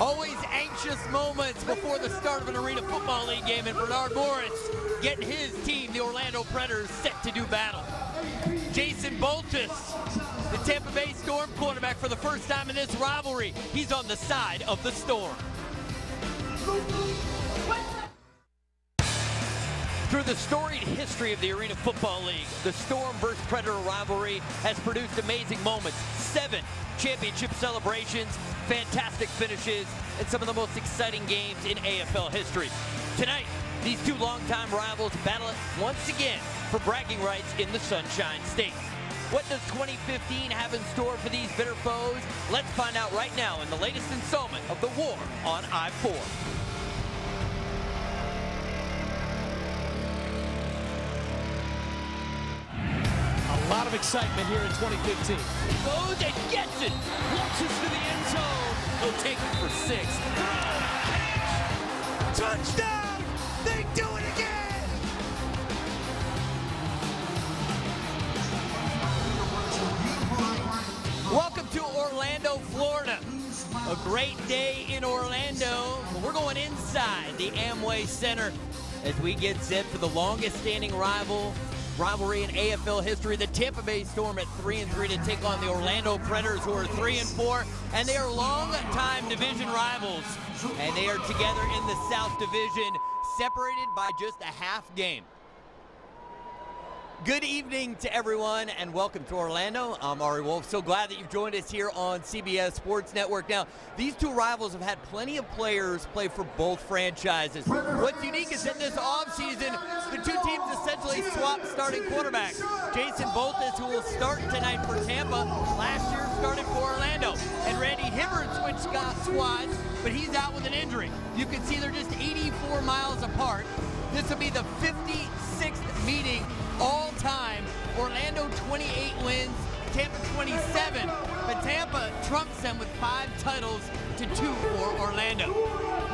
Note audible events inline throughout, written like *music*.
Always anxious moments before the start of an Arena Football League game, and Bernard Morris getting his team, the Orlando Predators, set to do battle. Jason Boltus, the Tampa Bay Storm quarterback for the first time in this rivalry. He's on the side of the Storm. Through the storied history of the Arena Football League, the Storm versus Predator rivalry has produced amazing moments. Seven championship celebrations, fantastic finishes, and some of the most exciting games in AFL history. Tonight, these two longtime rivals battle it once again for bragging rights in the Sunshine State. What does 2015 have in store for these bitter foes? Let's find out right now in the latest installment of the War on I-4. A lot of excitement here in 2015. Goes and gets it. Launches to the end zone. He'll take it for six. Touchdown! They do it again! Welcome to Orlando, Florida. A great day in Orlando. We're going inside the Amway Center as we get set for the longest standing rival rivalry in AFL history. The Tampa Bay Storm at 3 and 3 to take on the Orlando Predators who are 3 and 4 and they are long-time division rivals. And they are together in the South Division separated by just a half game. Good evening to everyone and welcome to Orlando. I'm Ari Wolf. So glad that you've joined us here on CBS Sports Network. Now, these two rivals have had plenty of players play for both franchises. What's unique is in this offseason, the two teams essentially swapped starting quarterbacks. Jason Boltus, who will start tonight for Tampa, last year started for Orlando. And Randy Hibbert switched squads, but he's out with an injury. You can see they're just 84 miles apart. This will be the 56th meeting all time. Orlando 28 wins, Tampa 27. But Tampa trumps them with five titles to two for Orlando.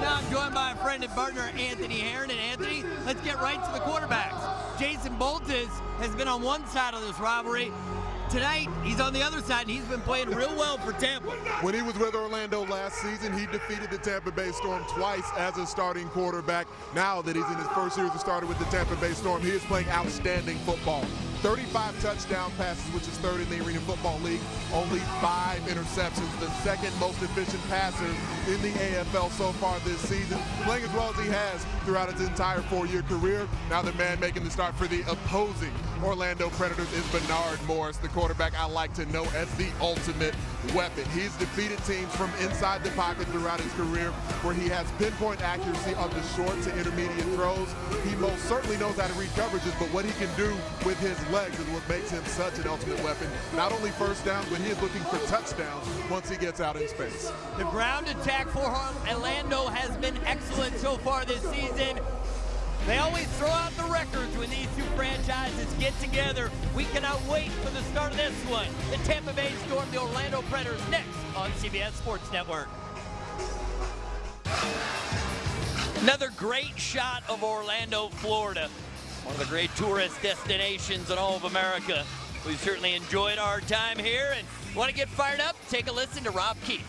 Now I'm joined by a friend and partner, Anthony Herron. And Anthony, let's get right to the quarterbacks. Jason Boltus has been on one side of this rivalry. Tonight, he's on the other side, and he's been playing real well for Tampa. When he was with Orlando last season, he defeated the Tampa Bay Storm twice as a starting quarterback. Now that he's in his first year as a starter with the Tampa Bay Storm, he is playing outstanding football. 35 touchdown passes, which is third in the Arena Football League. Only five interceptions, the second most efficient passer in the AFL so far this season. Playing as well as he has throughout his entire four-year career. Now the man making the start for the opposing Orlando Predators is Bernard Morris, the quarterback I like to know as the ultimate weapon. He's defeated teams from inside the pocket throughout his career where he has pinpoint accuracy on the short to intermediate throws. He most certainly knows how to read coverages, but what he can do with his legs is what makes him such an ultimate weapon. Not only first downs, but he is looking for touchdowns once he gets out in space. The ground attack for Orlando has been excellent so far this season. They always throw out the records when these two franchises get together. We cannot wait for the start of this one. The Tampa Bay Storm, the Orlando Predators, next on CBS Sports Network. Another great shot of Orlando, Florida. One of the great tourist destinations in all of America. We've certainly enjoyed our time here and want to get fired up? Take a listen to Rob Keefe.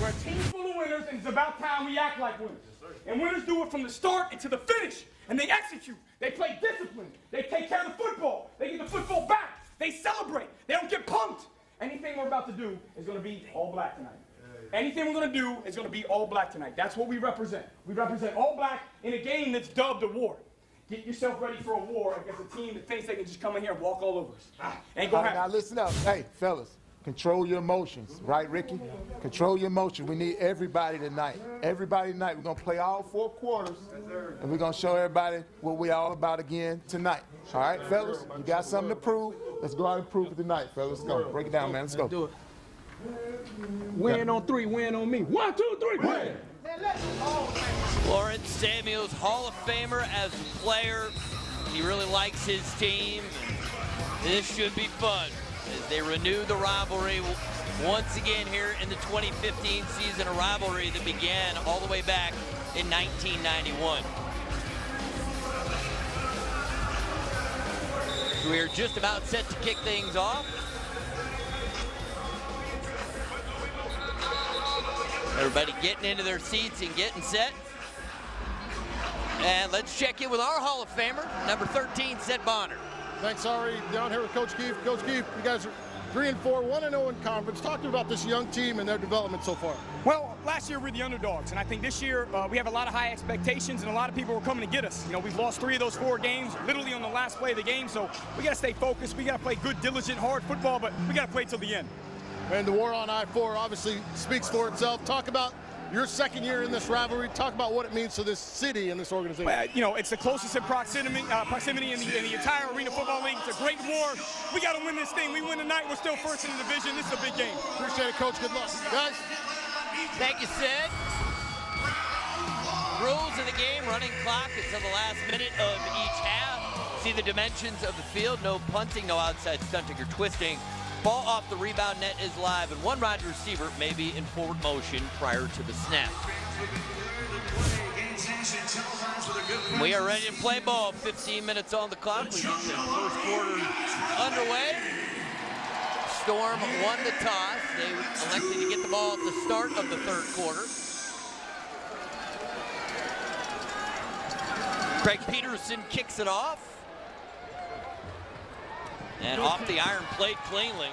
We're a team full of winners, and it's about time we act like winners. And winners do it from the start and to the finish. And they execute. They play discipline. They take care of the football. They get the football back. They celebrate. They don't get pumped. Anything we're about to do is going to be all black tonight. Anything we're going to do is going to be all black tonight. That's what we represent. We represent all black in a game that's dubbed a war. Get yourself ready for a war against a team that thinks they can just come in here and walk all over us. Ah, Ain't gonna All right, now listen up. Hey, fellas, control your emotions, right, Ricky? Control your emotions. We need everybody tonight. Everybody tonight. We're gonna play all four quarters, and we're gonna show everybody what we're all about again tonight. All right, fellas, you got something to prove. Let's go out and prove it tonight, fellas. Let's go. Break it down, man. Let's go. Do it. Win on three, win on me. One, two, three, win. Lawrence Samuels, Hall of Famer as a player. He really likes his team. This should be fun as they renew the rivalry once again here in the 2015 season, a rivalry that began all the way back in 1991. We're just about set to kick things off. Everybody getting into their seats and getting set. And let's check in with our Hall of Famer, number 13, Seth Bonner. Thanks, Ari. Down here with Coach Keefe. Coach Keefe, you guys are 3 and 4, 1 and 0 in conference. Talk to me about this young team and their development so far. Well, last year we were the underdogs, and I think this year uh, we have a lot of high expectations, and a lot of people are coming to get us. You know, we've lost three of those four games, literally on the last play of the game, so we got to stay focused. We got to play good, diligent, hard football, but we got to play till the end. And the war on I-4 obviously speaks for itself. Talk about your second year in this rivalry. Talk about what it means to this city and this organization. Well, you know, it's the closest in proximity, uh, proximity in the, in the entire Arena Football League. It's a great war. We got to win this thing. We win tonight. We're still first in the division. This is a big game. Appreciate it, Coach. Good luck. Guys. Thank you, Sid. Rules of the game, running clock until the last minute of each half. See the dimensions of the field. No punting, no outside stunting or twisting. Ball off the rebound net is live, and one wide receiver may be in forward motion prior to the snap. We are ready to play ball. 15 minutes on the clock. We the first quarter underway. Storm won the toss. They elected to get the ball at the start of the third quarter. Craig Peterson kicks it off. And off the iron plate cleanly.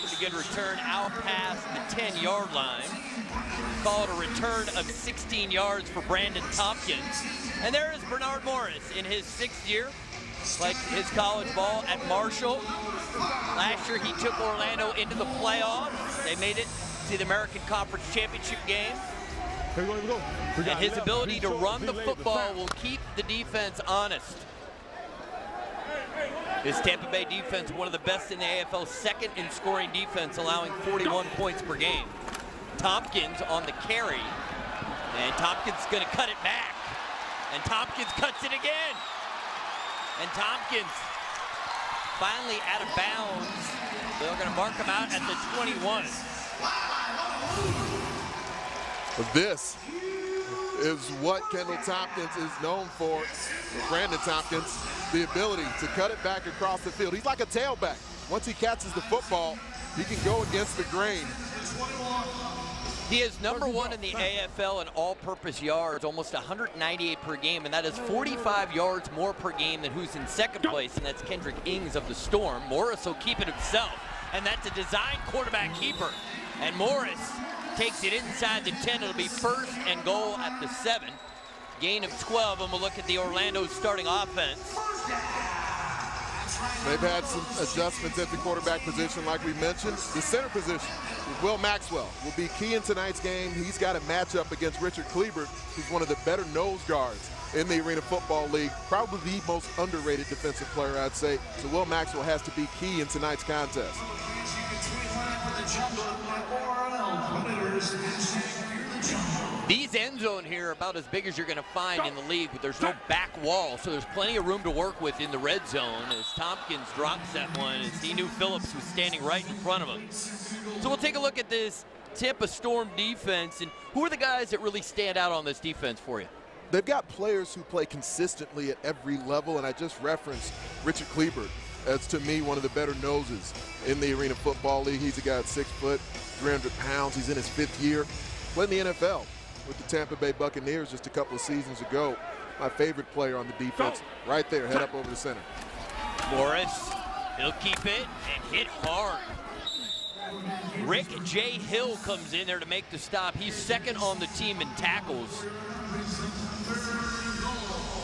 Pretty good return out past the 10-yard line. Called a return of 16 yards for Brandon Tompkins. And there is Bernard Morris in his sixth year. Like his college ball at Marshall. Last year he took Orlando into the playoffs. They made it to the American Conference Championship game. And his ability to run the football will keep the defense honest. This Tampa Bay defense, one of the best in the AFL, second in scoring defense, allowing 41 points per game. Tompkins on the carry, and Tompkins is going to cut it back. And Tompkins cuts it again. And Tompkins finally out of bounds. They're going to mark him out at the 21. This is what Kendall Tompkins is known for. Brandon Tompkins, the ability to cut it back across the field. He's like a tailback. Once he catches the football, he can go against the grain. He is number one in the AFL in all-purpose yards, almost 198 per game, and that is 45 yards more per game than who's in second place, and that's Kendrick Ings of the Storm. Morris will keep it himself, and that's a design quarterback keeper. And Morris takes it inside the 10. It'll be first and goal at the 7. Gain of 12, and we'll look at the Orlando starting offense. They've had some adjustments at the quarterback position, like we mentioned. The center position, Will Maxwell, will be key in tonight's game. He's got a matchup against Richard Kleebert, who's one of the better nose guards in the Arena Football League. Probably the most underrated defensive player, I'd say. So Will Maxwell has to be key in tonight's contest. These end zone here are about as big as you're going to find in the league, but there's no back wall, so there's plenty of room to work with in the red zone as Tompkins drops that one as he knew Phillips was standing right in front of him. So we'll take a look at this Tampa Storm defense, and who are the guys that really stand out on this defense for you? They've got players who play consistently at every level, and I just referenced Richard Kleebert as, to me, one of the better noses in the Arena Football League. He's a guy at six foot, 300 pounds. He's in his fifth year. playing the NFL with the Tampa Bay Buccaneers just a couple of seasons ago. My favorite player on the defense, right there, head up over the center. Morris, he'll keep it and hit hard. Rick J. Hill comes in there to make the stop. He's second on the team in tackles.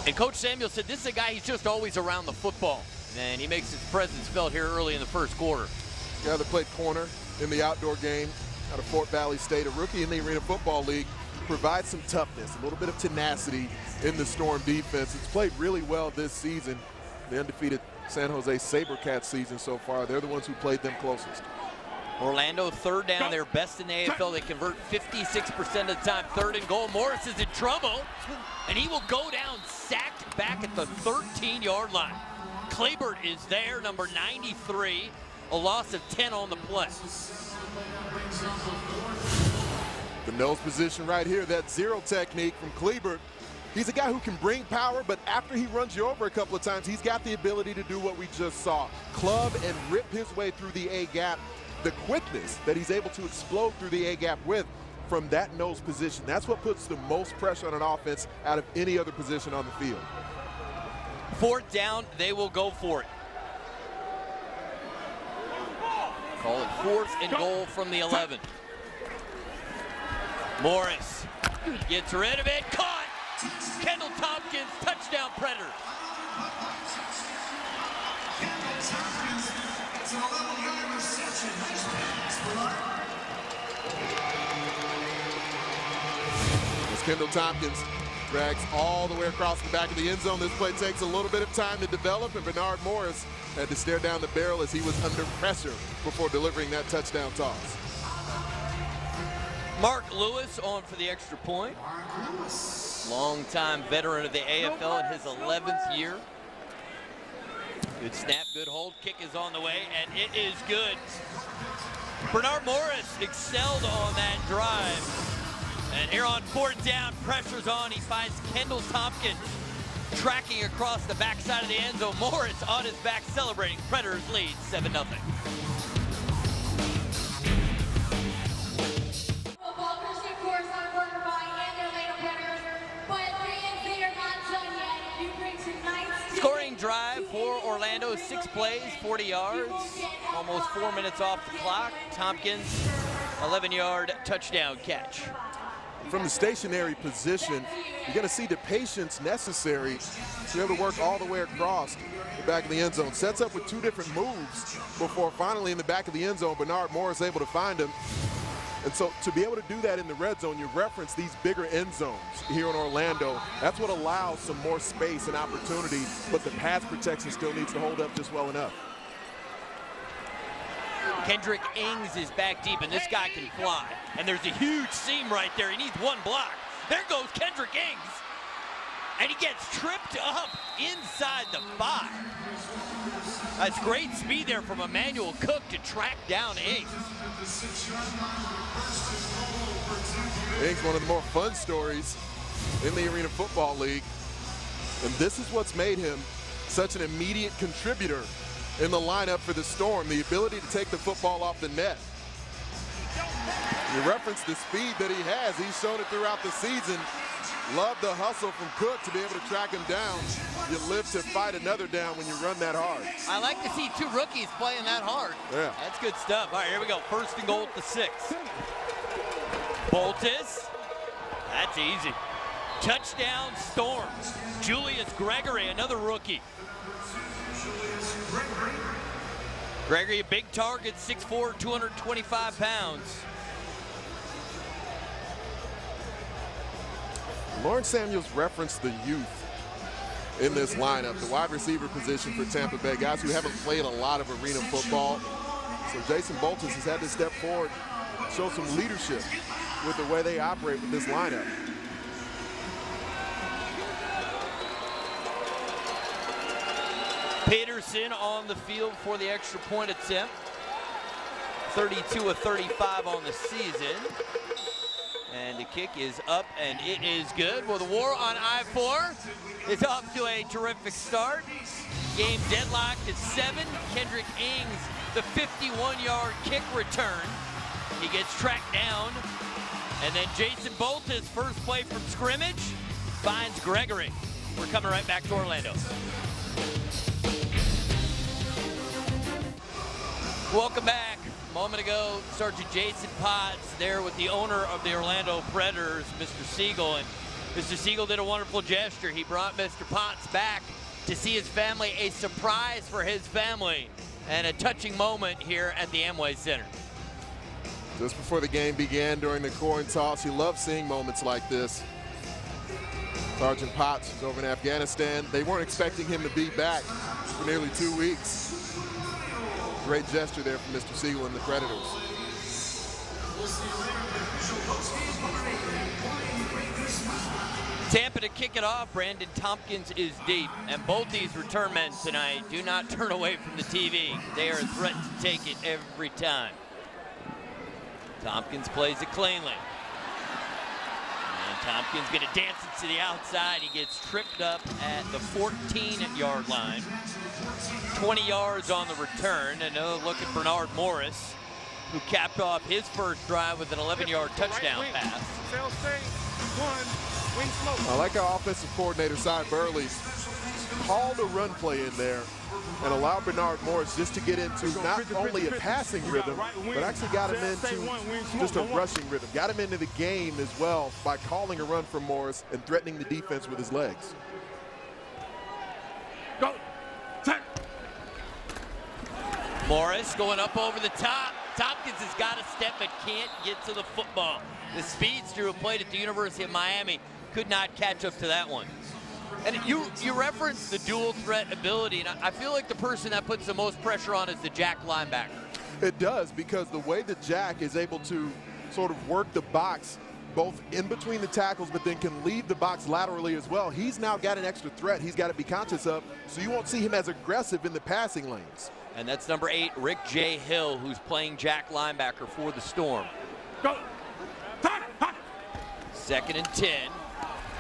And Coach Samuel said this is a guy he's just always around the football. And he makes his presence felt here early in the first quarter. Guy that played corner in the outdoor game out of Fort Valley State, a rookie in the Arena Football League, provides some toughness, a little bit of tenacity in the Storm defense. It's played really well this season. The undefeated San Jose SaberCats season so far. They're the ones who played them closest. Orlando third down, they're best in the AFL. They convert 56% of the time. Third and goal. Morris is in trouble, and he will go down sacked back at the 13-yard line. Kleebert is there, number 93, a loss of 10 on the play. The nose position right here, that zero technique from Kleebert. He's a guy who can bring power, but after he runs you over a couple of times, he's got the ability to do what we just saw. Club and rip his way through the A gap. the quickness that he's able to explode through the A-gap with from that nose position. That's what puts the most pressure on an offense out of any other position on the field. Fourth down, they will go for it. Call it fourth and goal from the 11. Morris gets rid of it, caught! Kendall Tompkins, touchdown Predators. As Kendall Tompkins drags all the way across the back of the end zone. This play takes a little bit of time to develop, and Bernard Morris had to stare down the barrel as he was under pressure before delivering that touchdown toss. Mark Lewis on for the extra point. Longtime veteran of the AFL in his 11th year. Good snap, good hold. Kick is on the way, and it is good. Bernard Morris excelled on that drive. And here on fourth down, pressure's on. He finds Kendall Tompkins tracking across the backside of the end zone. Morris on his back celebrating. Predators lead 7 0. Scoring drive for Orlando, six plays, 40 yards, almost four minutes off the clock. Tompkins, 11-yard touchdown catch. From the stationary position, you're going to see the patience necessary to be able to work all the way across the back of the end zone. Sets up with two different moves before finally in the back of the end zone, Bernard Moore is able to find him. And so to be able to do that in the red zone, you reference these bigger end zones here in Orlando. That's what allows some more space and opportunity, but the pass protection still needs to hold up just well enough. Kendrick Ings is back deep, and this guy can fly. And there's a huge seam right there. He needs one block. There goes Kendrick Ings. And he gets tripped up inside the five. That's great speed there from Emmanuel Cook to track down Ings. Ings, one of the more fun stories in the Arena Football League. And this is what's made him such an immediate contributor in the lineup for the Storm, the ability to take the football off the net. You reference the speed that he has. He's shown it throughout the season. Love the hustle from Cook to be able to track him down. You live to fight another down when you run that hard. I like to see two rookies playing that hard. Yeah. That's good stuff. All right, here we go. First and goal at the six. Boltus. That's easy. Touchdown Storm. Julius Gregory, another rookie. Gregory, a big target, 6'4", 225 pounds. Lawrence Samuels referenced the youth in this lineup, the wide receiver position for Tampa Bay, guys who haven't played a lot of arena football. So Jason Boltus has had to step forward, show some leadership with the way they operate with this lineup. Peterson on the field for the extra point attempt. 32 of 35 on the season. And the kick is up and it is good. Well, the war on I-4 is off to a terrific start. Game deadlocked at seven. Kendrick Ings, the 51-yard kick return. He gets tracked down. And then Jason Boltus, first play from scrimmage, finds Gregory. We're coming right back to Orlando. Welcome back. A moment ago, Sergeant Jason Potts there with the owner of the Orlando Predators, Mr. Siegel. And Mr. Siegel did a wonderful gesture. He brought Mr. Potts back to see his family, a surprise for his family, and a touching moment here at the Amway Center. Just before the game began during the coin toss, he loved seeing moments like this. Sergeant Potts is over in Afghanistan. They weren't expecting him to be back for nearly two weeks. Great gesture there from Mr. Siegel and the Predators. Tampa to kick it off. Brandon Tompkins is deep. And both these return men tonight do not turn away from the TV. They are threatened to take it every time. Tompkins plays it cleanly. Tompkins to dance it to the outside. He gets tripped up at the 14-yard line. 20 yards on the return. Another uh, look at Bernard Morris. who capped off his first drive with an 11-yard touchdown pass. I like our offensive coordinator, Cy Burley, called a run play in there and allow Bernard Morris just to get into not only a passing rhythm, but actually got him into just a rushing rhythm. Got him into the game as well by calling a run from Morris and threatening the defense with his legs. Go. Tack. Morris going up over the top. Tompkins has got a step but can't get to the football. The speedster who played at the University of Miami could not catch up to that one. And you you referenced the dual threat ability, and I I feel like the person that puts the most pressure on is the jack linebacker. It does because the way the Jack is able to sort of work the box both in between the tackles but then can leave the box laterally as well. He's now got an extra threat he's got to be conscious of so you won't see him as aggressive in the passing lanes. And that's number eight, Rick J. Hill, who's playing jack linebacker for the Storm. Go. Tack. Tack. Second and 10.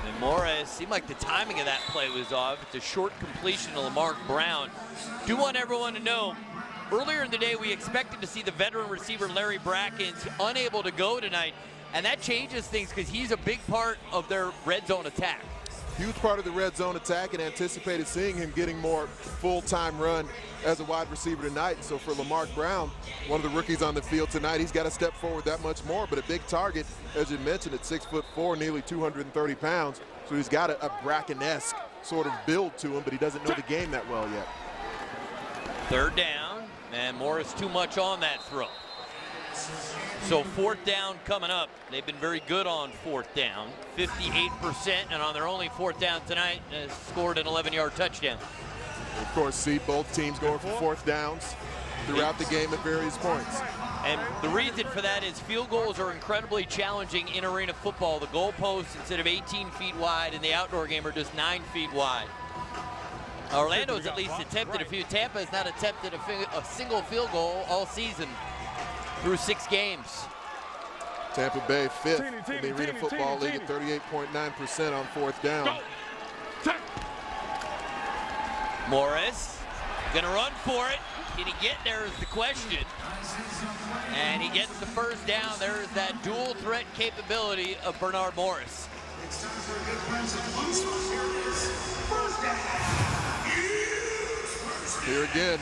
And Morris, seemed like the timing of that play was off. It's a short completion to Lamar Brown. Do want everyone to know, earlier in the day, we expected to see the veteran receiver Larry Brackens unable to go tonight. And that changes things because he's a big part of their red zone attack. Huge part of the red zone attack and anticipated seeing him getting more full-time run as a wide receiver tonight. So for Lamar Brown, one of the rookies on the field tonight, he's got to step forward that much more. But a big target, as you mentioned, at six foot four, nearly 230 pounds. So he's got a, a Bracken-esque sort of build to him, but he doesn't know the game that well yet. Third down, and Morris too much on that throw. So fourth down coming up. They've been very good on fourth down, 58%, and on their only fourth down tonight, uh, scored an 11-yard touchdown. Of course, see both teams going for fourth downs throughout the game at various points. And the reason for that is field goals are incredibly challenging in arena football. The goalposts, instead of 18 feet wide in the outdoor game, are just 9 feet wide. Orlando's at least attempted a few. Tampa has not attempted a, a single field goal all season through six games. Tampa Bay fifth Teeny, in the Arena teeny, Football teeny, League at 38.9% on fourth down. Morris gonna run for it. Can he get there is the question. And he gets the first down. There's that dual threat capability of Bernard Morris. Here again,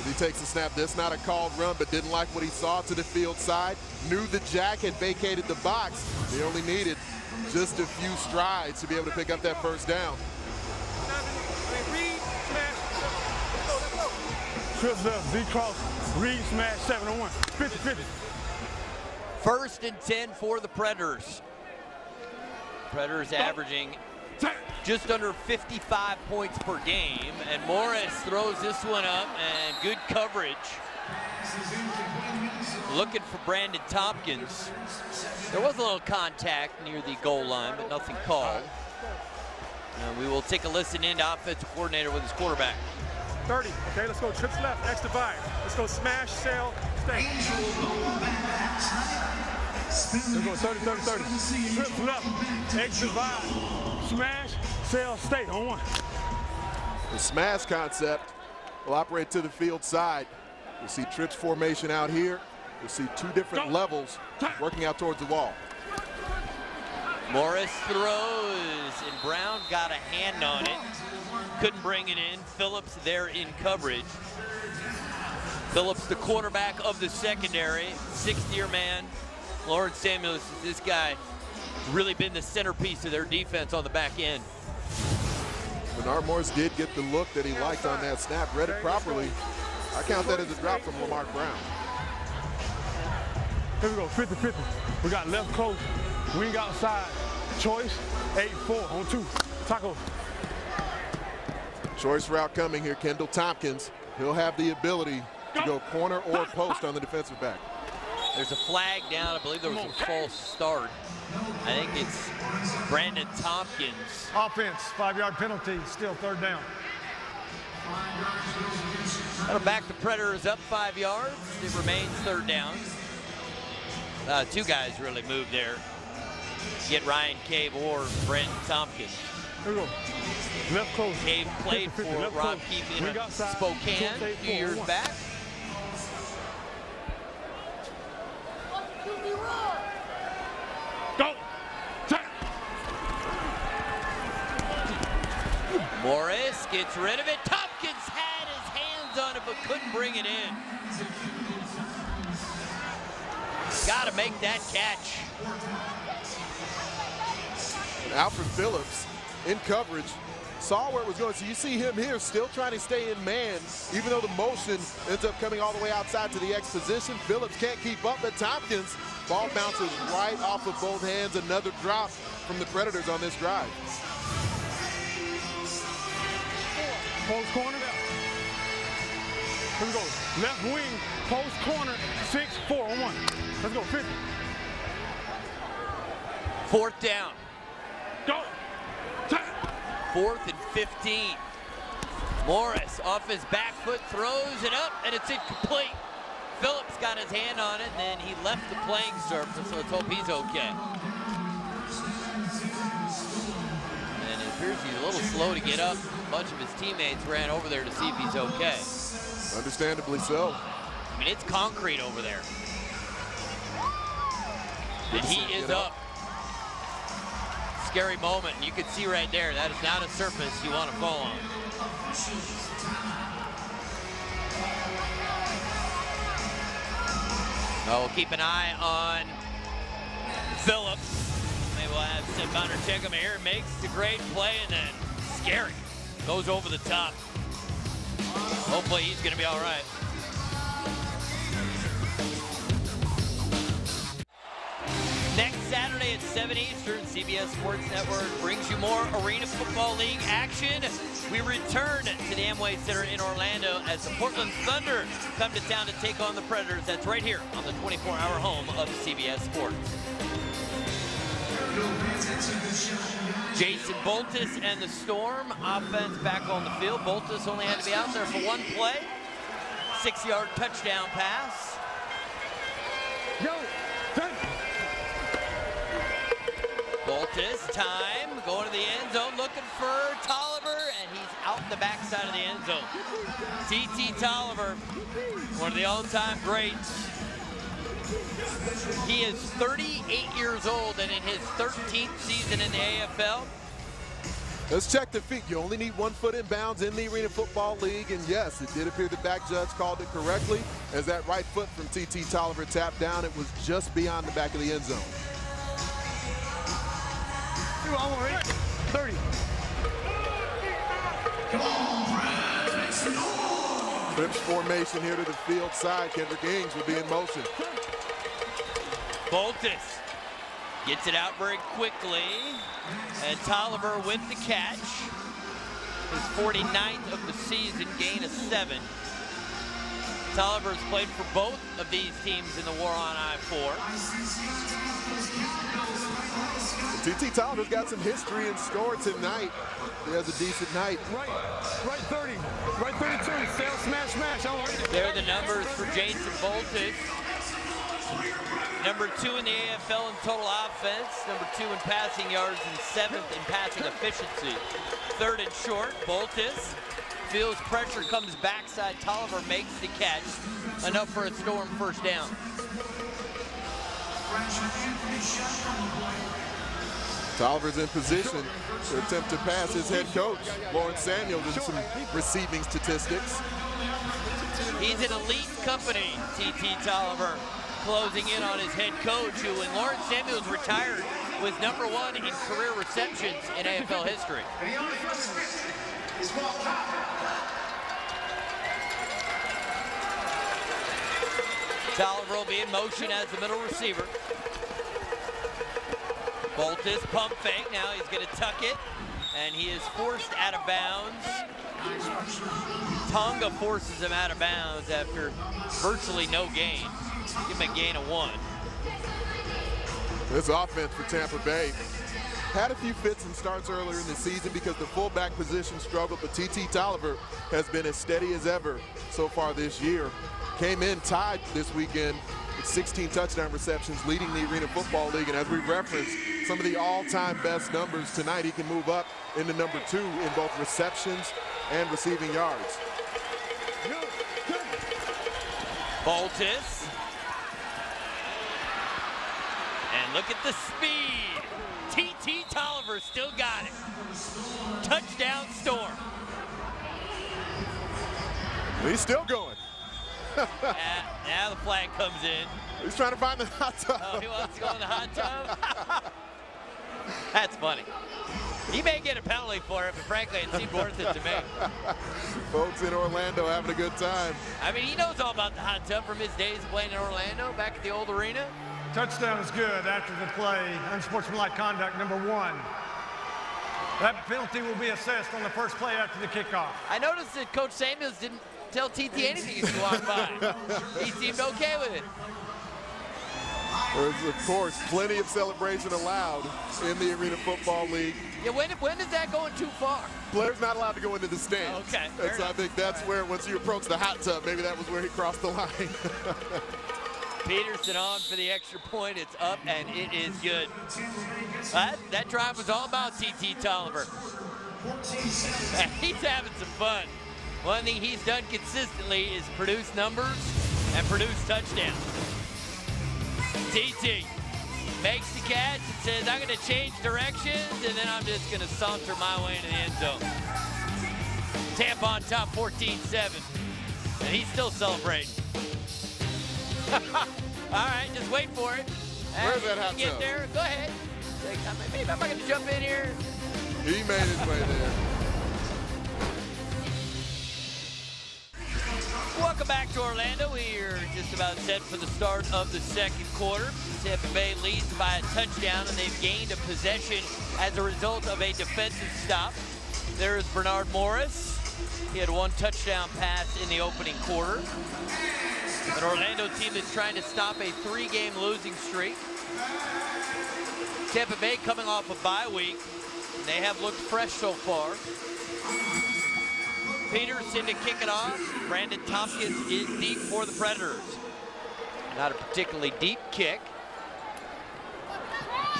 as he takes the snap, that's not a called run, but didn't like what he saw to the field side. Knew the jack had vacated the box. He only needed just a few strides to be able to pick up that first down. Read, smash. Let's go, let's go. Trips left, Z cross, read, smash, 7 on 1. 50 50. First and 10 for the Predators. Predators averaging Tack. Just under 55 points per game. And Morris throws this one up and good coverage. Looking for Brandon Tompkins. There was a little contact near the goal line, but nothing called. And we will take a listen in to offensive coordinator with his quarterback. 30. Okay, let's go. Trips left, X divide. Let's go smash, sail, stay. Let's go 30, 30, 30. Trips left, X divide. Smash, sell, stay on one. The smash concept will operate to the field side. You'll see trips formation out here. You'll see two different levels working out towards the wall. Morris throws, and Brown got a hand on it. Couldn't bring it in. Phillips there in coverage. Phillips, the quarterback of the secondary, sixth-year man. Lawrence Samuels, is this guy, really been the centerpiece of their defense on the back end. Bernard Morris did get the look that he liked on that snap, read it properly. I count that as a drop from Lamar Brown. Here we go, 50 50. We got left close, wing outside, choice, 8 4 on two. Taco. Choice route coming here, Kendall Tompkins. He'll have the ability to go corner or post on the defensive back. There's a flag down. I believe there was a false start. I think it's Brandon Tompkins. Offense, five-yard penalty, still third down. That'll back the Predators up five yards. It remains third down. Uh, two guys really moved there. Get Ryan Cave or Brandon Tompkins. Here we go. Left close. Cave played 50, for left Rob close. Keefe in Spokane choice, eight, a few four, years Go. Morris gets rid of it. Tompkins had his hands on it, but couldn't bring it in. Got to make that catch. And Alfred Phillips in coverage saw where it was going. So you see him here still trying to stay in man, even though the motion ends up coming all the way outside to the X position. Phillips can't keep up, but Tompkins ball bounces right off of both hands. Another drop from the Predators on this drive. Post corner. Here we go. Left wing, post corner, six, four on one. Let's go, 50. Fourth down. Go. Fourth and 15. Morris off his back foot throws it up and it's incomplete. Phillips got his hand on it and then he left the playing surface, so let's hope he's okay. And it appears he's a little slow to get up. A bunch of his teammates ran over there to see if he's okay. Understandably so. I mean, it's concrete over there. And he is up. Scary moment. You can see right there, that is not a surface you want to fall on. Oh, we'll keep an eye on Phillips. Maybe we'll have Sid Bonner check him here. Makes the great play and then scary. Goes over the top. Hopefully he's going to be all right. Next Saturday at 7 Eastern, CBS Sports Network brings you more Arena Football League action. We return to the Amway Center in Orlando as the Portland Thunder come to town to take on the Predators. That's right here on the 24-hour home of CBS Sports. Jason Boltus and the Storm, offense back on the field. Boltus only had to be out there for one play. Six-yard touchdown pass. Go. Boltus, time, going to the end zone, looking for Tolliver, and he's out in the backside of the end zone. T.T. Tolliver, one of the all-time greats. He is 38 years old and in his 13th season in the AFL. Let's check the feet. You only need one foot in bounds in the Arena Football League. And yes, it did appear the back judge called it correctly. As that right foot from T.T. Tolliver tapped down, it was just beyond the back of the end zone. Two, I'm all right. 30. Trips formation here to the field side. Kendrick Ings will be in motion. Boltus gets it out very quickly. And Tolliver with the catch. His 49th of the season, gain of seven. Tolliver has played for both of these teams in the war on I-4. T.T. Tolliver's got some history in score tonight. He has a decent night. Right. Right 30. Right 32. Sail, smash, smash. I'm all right. There are the numbers for Jason Boltus. Number two in the AFL in total offense, number two in passing yards, and seventh in passing efficiency. Third and short, Boltus feels pressure, comes backside. Tolliver makes the catch. Enough for a Storm first down. Tolliver's in position to attempt to pass his head coach, Lawrence Samuels, in some receiving statistics. He's an elite company, T.T. Tolliver, closing in on his head coach, who, when Lawrence Samuels retired, was number one in career receptions in AFL history. Tolliver will be in motion as the middle receiver. Boltus pump fake. Now he's going to tuck it, and he is forced out of bounds. Tonga forces him out of bounds after virtually no gain. Give him a gain of one. This offense for Tampa Bay had a few fits and starts earlier in the season because the fullback position struggled, but T.T. Tolliver has been as steady as ever so far this year. Came in tied this weekend with 16 touchdown receptions, leading the Arena Football League. And as we referenced, some of the all-time best numbers tonight, he can move up into number two in both receptions and receiving yards. Boltus. And look at the speed. T.T. Tolliver still got it. Touchdown Storm. He's still going. Now, *laughs* now the flag comes in. He's trying to find the hot tub. Oh, he wants to go in the hot tub? *laughs* That's funny. He may get a penalty for it, but frankly, it seemed worth it to me. *laughs* Folks in Orlando having a good time. I mean, he knows all about the hot tub from his days playing in Orlando, back at the old arena. Touchdown is good after the play. Unsportsmanlike conduct number one. That penalty will be assessed on the first play after the kickoff. I noticed that Coach Samuels didn't tell TT anything as he walked by. he seemed okay with it. There's, of course, plenty of celebration allowed in the Arena Football League. Yeah, when, when is that going too far? Players not allowed to go into the stands. Okay, And so I think that's where, once you approach the hot tub, maybe that was where he crossed the line. *laughs* Peterson on for the extra point. It's up and it is good. That, that drive was all about TT Tolliver. *laughs* He's having some fun. One thing he's done consistently is produce numbers and produce touchdowns. TT makes the catch and says, I'm going to change directions and then I'm just going to saunter my way into the end zone. Tampa on top 14-7. And he's still celebrating. *laughs* All right, just wait for it. Where's that hot Get tub? there. Go ahead. Like, I mean, Maybe I'm not going to jump in here. he made his way there. Welcome back to Orlando. We're just about set for the start of the second quarter. Tampa Bay leads by a touchdown, and they've gained a possession as a result of a defensive stop. There is Bernard Morris. He had one touchdown pass in the opening quarter. An Orlando team that's trying to stop a three-game losing streak. Tampa Bay coming off a bye week. They have looked fresh so far. Peterson to kick it off. Brandon Tompkins is deep for the Predators. Not a particularly deep kick.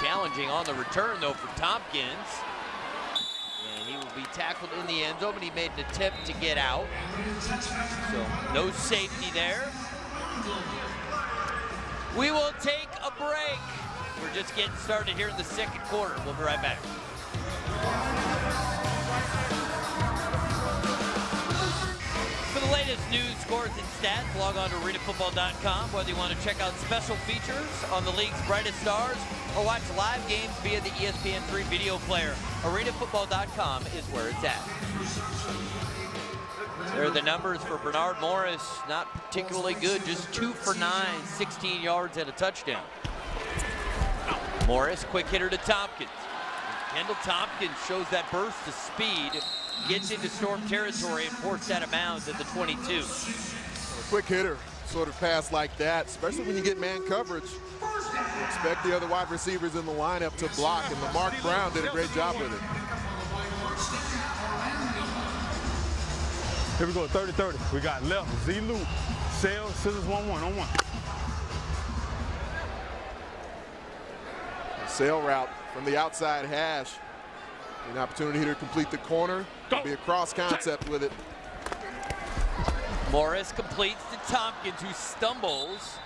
Challenging on the return, though, for Tompkins. And he will be tackled in the end zone, but he made an attempt to get out. So no safety there. We will take a break. We're just getting started here in the second quarter. We'll be right back. Latest news, scores, and stats, log on to arenafootball.com. Whether you want to check out special features on the league's brightest stars or watch live games via the E ESPN3 video player, arenafootball.com is where it's at. There are the numbers for Bernard Morris. Not particularly good, just two for nine, 16 yards and a touchdown. Morris, quick hitter to Tompkins. Kendall Tompkins shows that burst of speed, gets into storm territory and forced out of bounds at the 22. A quick hitter, sort of pass like that, especially when you get man coverage. You expect the other wide receivers in the lineup to block, and Lamar Brown did a great job with it. Here we go, 30-30. We got left, Z loop, sail, scissors, 1-1 on one. Sail route from the outside hash. An opportunity here to complete the corner. Go. Be a cross concept with it. Morris completes to Tompkins, who stumbles.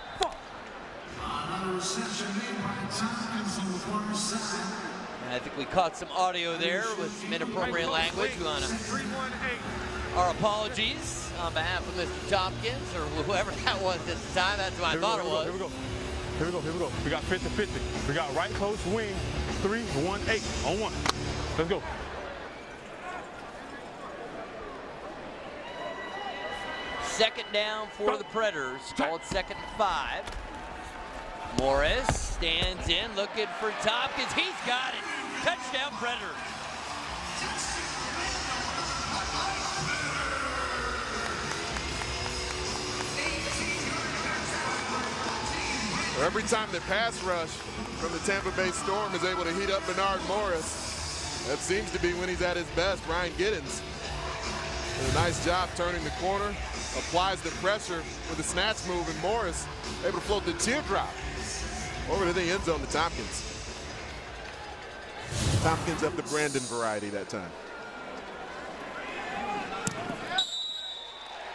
And I think we caught some audio there with some inappropriate language. We want to our apologies on behalf of Mr. Tompkins or whoever *laughs* that was at the time. That's what I thought go, it was. here we go, Here we go, here we go. We got 50-50. We got right close wing, 3-1-8 on one. Let's go. Second down for the Predators. Called second and five. Morris stands in looking for Tompkins. He's got it. Touchdown Predators. Every time the pass rush from the Tampa Bay Storm is able to heat up Bernard Morris, that seems to be when he's at his best. Ryan Giddens did a nice job turning the corner, applies the pressure with the snatch move, and Morris able to float the teardrop over to the end zone to Tompkins. Tompkins of the Brandon variety that time.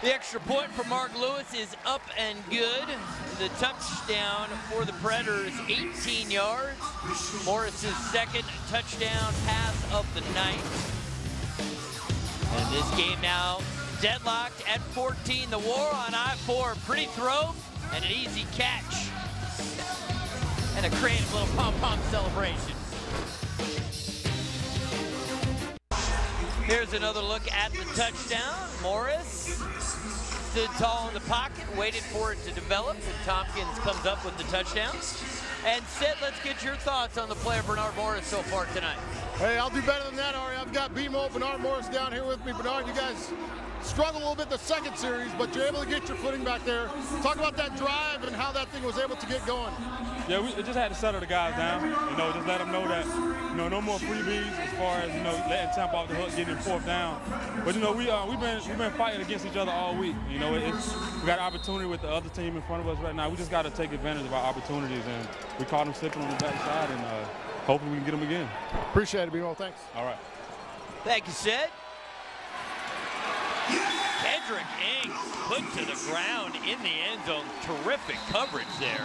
The extra point for Mark Lewis is up and good. The touchdown for the Predators, 18 yards. Morris's second touchdown pass of the night. And this game now deadlocked at 14. The war on I-4, pretty throw and an easy catch. And a creative little pom-pom celebration. Here's another look at the touchdown. Morris stood tall in the pocket, waited for it to develop, and Tompkins comes up with the touchdown. And Sid, let's get your thoughts on the play of Bernard Morris so far tonight. Hey, I'll do better than that, Ari. I've got BMO, Bernard Morris down here with me. Bernard, you guys struggled a little bit the second series, but you're able to get your footing back there. Talk about that drive and how that thing was able to get going. Yeah, we just had to settle the guys down. You know, just let them know that, you know, no more freebies as far as you know letting Tampa off the hook, getting fourth down. But you know, we uh, we've been we've been fighting against each other all week. You know, it's we got an opportunity with the other team in front of us right now. We just got to take advantage of our opportunities, and we caught them slipping on the backside, and uh, hopefully we can get them again. Appreciate it, BMO. Thanks. All right. Thank you, Sid. Kendrick Ings put to the ground in the end zone. Terrific coverage there.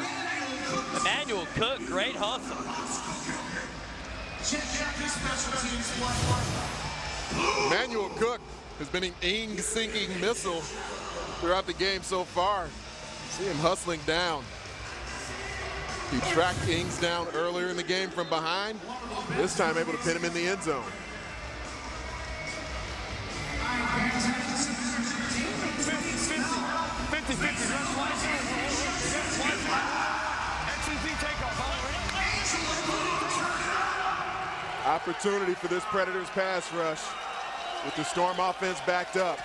Emmanuel Cook, great hustle. Emmanuel Cook has been an Ing sinking missile throughout the game so far. See him hustling down. He tracked Ings down earlier in the game from behind. This time able to pin him in the end zone. 50-50, Opportunity for this Predators pass rush with the Storm offense backed up.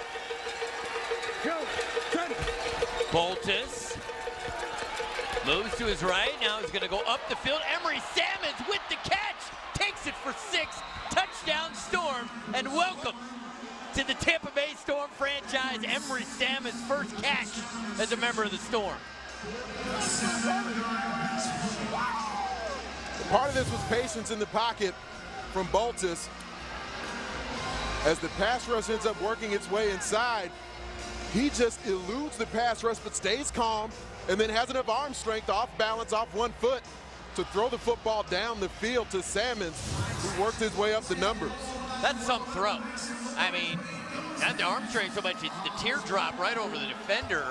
Boltus moves to his right. Now he's going to go up the field. Emery Salmons with the catch. Takes it for six. Touchdown Storm. And welcome to the Tampa. Emery first catch as a member of the Storm. Part of this was patience in the pocket from Boltus. As the pass rush ends up working its way inside, he just eludes the pass rush but stays calm and then has enough arm strength off balance off one foot to throw the football down the field to Salmons, who worked his way up the numbers. That's some throw. I mean, not the arm strength so much, it's the teardrop right over the defender.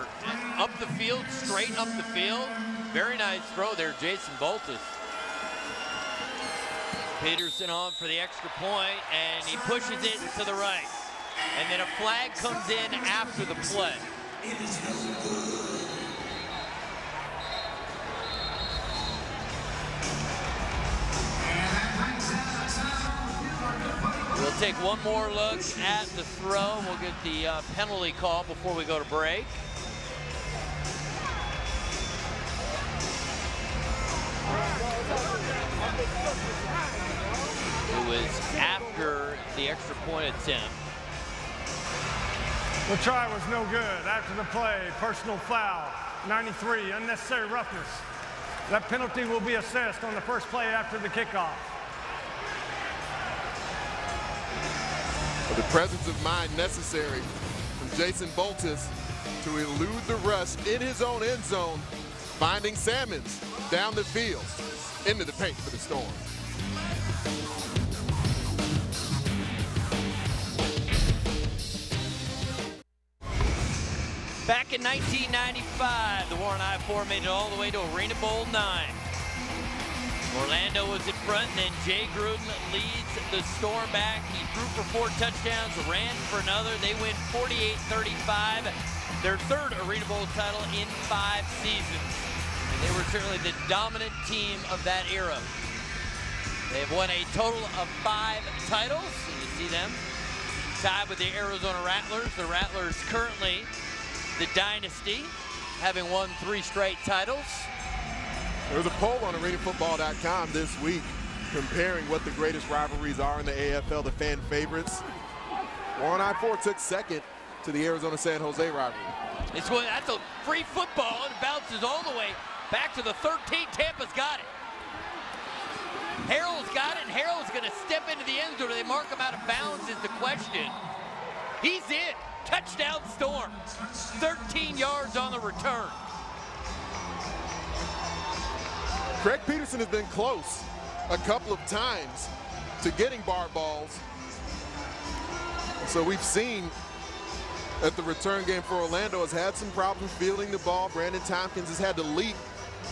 Up the field, straight up the field. Very nice throw there, Jason Boltus. Peterson on for the extra point, and he pushes it to the right. And then a flag comes in after the play. Take one more look at the throw. We'll get the uh, penalty call before we go to break. It was after the extra point attempt. The try was no good. After the play, personal foul, 93, unnecessary roughness. That penalty will be assessed on the first play after the kickoff. The presence of mind necessary from Jason Boltus to elude the rush in his own end zone, finding Salmons down the field into the paint for the Storm. Back in 1995, the War on I-4 made it all the way to Arena Bowl 9. Orlando was in front, and then Jay Gruden leads the Storm back. He threw for four touchdowns, ran for another. They win 48-35, their third Arena Bowl title in five seasons. And they were certainly the dominant team of that era. They have won a total of five titles. You see them tied with the Arizona Rattlers. The Rattlers currently the dynasty, having won three straight titles. There was a poll on arenafootball.com this week comparing what the greatest rivalries are in the AFL, the fan favorites. War on I-4 took second to the Arizona-San Jose rivalry. It's that's a free football and bounces all the way back to the 13. Tampa's got it. Harrell's got it, and Harrell's going to step into the end zone. Do they mark him out of bounds is the question. He's in. Touchdown Storm. 13 yards on the return. Craig Peterson has been close a couple of times to getting bar balls. So we've seen that the return game for Orlando has had some problems fielding the ball. Brandon Tompkins has had to leap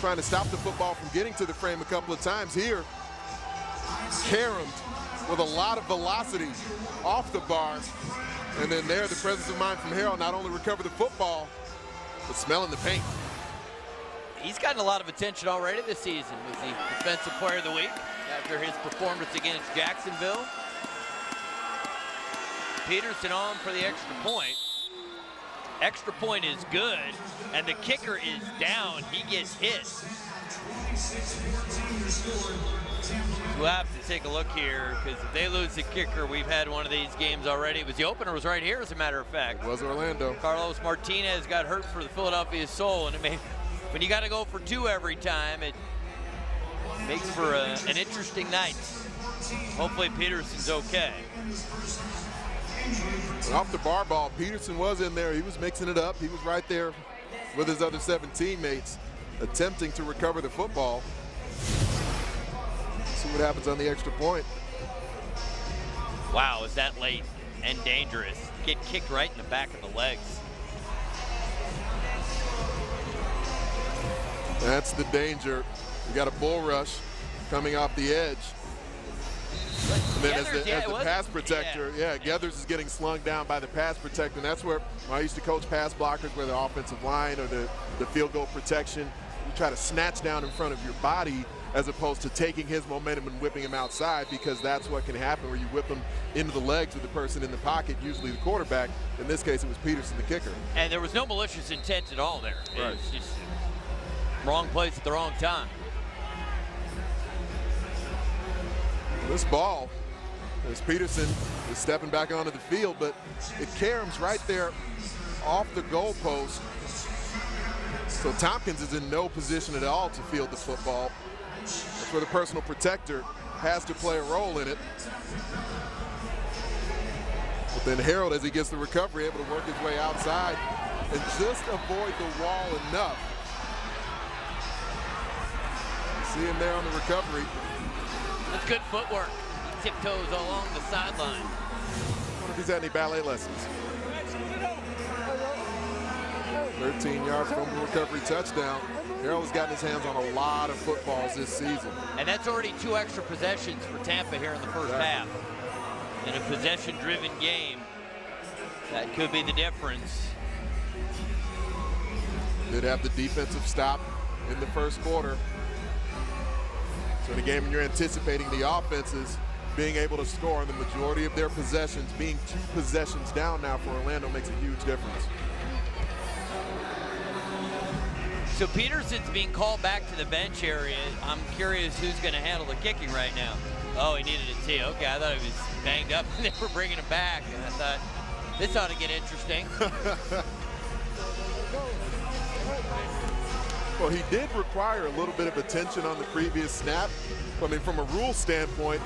trying to stop the football from getting to the frame a couple of times here. Caromed with a lot of velocity off the bar. And then there, the presence of mind from Harrell not only recovered the football, but smelling the paint. He's gotten a lot of attention already this season. Was the Defensive Player of the Week after his performance against Jacksonville. Peterson on for the extra point. Extra point is good, and the kicker is down. He gets hit. We'll have to take a look here because if they lose the kicker, we've had one of these games already. It was the opener was right here, as a matter of fact. It was Orlando. Carlos Martinez got hurt for the Philadelphia Soul, and it may, when you got to go for two every time, it makes for a, an interesting night. Hopefully Peterson's okay. And off the bar ball, Peterson was in there. He was mixing it up. He was right there with his other seven teammates attempting to recover the football. See what happens on the extra point. Wow, is that late and dangerous. Get kicked right in the back of the legs. That's the danger. You got a bull rush coming off the edge. And then as the, yeah, as the pass protector, yeah. yeah, Geathers is getting slung down by the pass protector. And that's where I used to coach pass blockers, where the offensive line or the, the field goal protection, you try to snatch down in front of your body as opposed to taking his momentum and whipping him outside because that's what can happen where you whip him into the legs of the person in the pocket, usually the quarterback. In this case, it was Peterson, the kicker. And there was no malicious intent at all there. Right. Wrong place at the wrong time. This ball, as Peterson is stepping back onto the field, but it caroms right there off the goalpost. So Tompkins is in no position at all to field the football. That's where the personal protector has to play a role in it. But then Harrell, as he gets the recovery, able to work his way outside and just avoid the wall enough. See him there on the recovery. That's good footwork. He tiptoes along the sideline. I wonder if he's had any ballet lessons. 13 yards from the recovery touchdown. Harrell's gotten his hands on a lot of footballs this season. And that's already two extra possessions for Tampa here in the first half. In a possession-driven game, that could be the difference. Did have the defensive stop in the first quarter. So in a game when you're anticipating the offenses being able to score on the majority of their possessions, being two possessions down now for Orlando makes a huge difference. So Peterson's being called back to the bench area. I'm curious who's going to handle the kicking right now. Oh, he needed a tee. Okay, I thought he was banged up *laughs* and they were bringing him back. And I thought, this ought to get interesting. *laughs* well, he did require a little bit of attention on the previous snap. I mean, from a rule standpoint,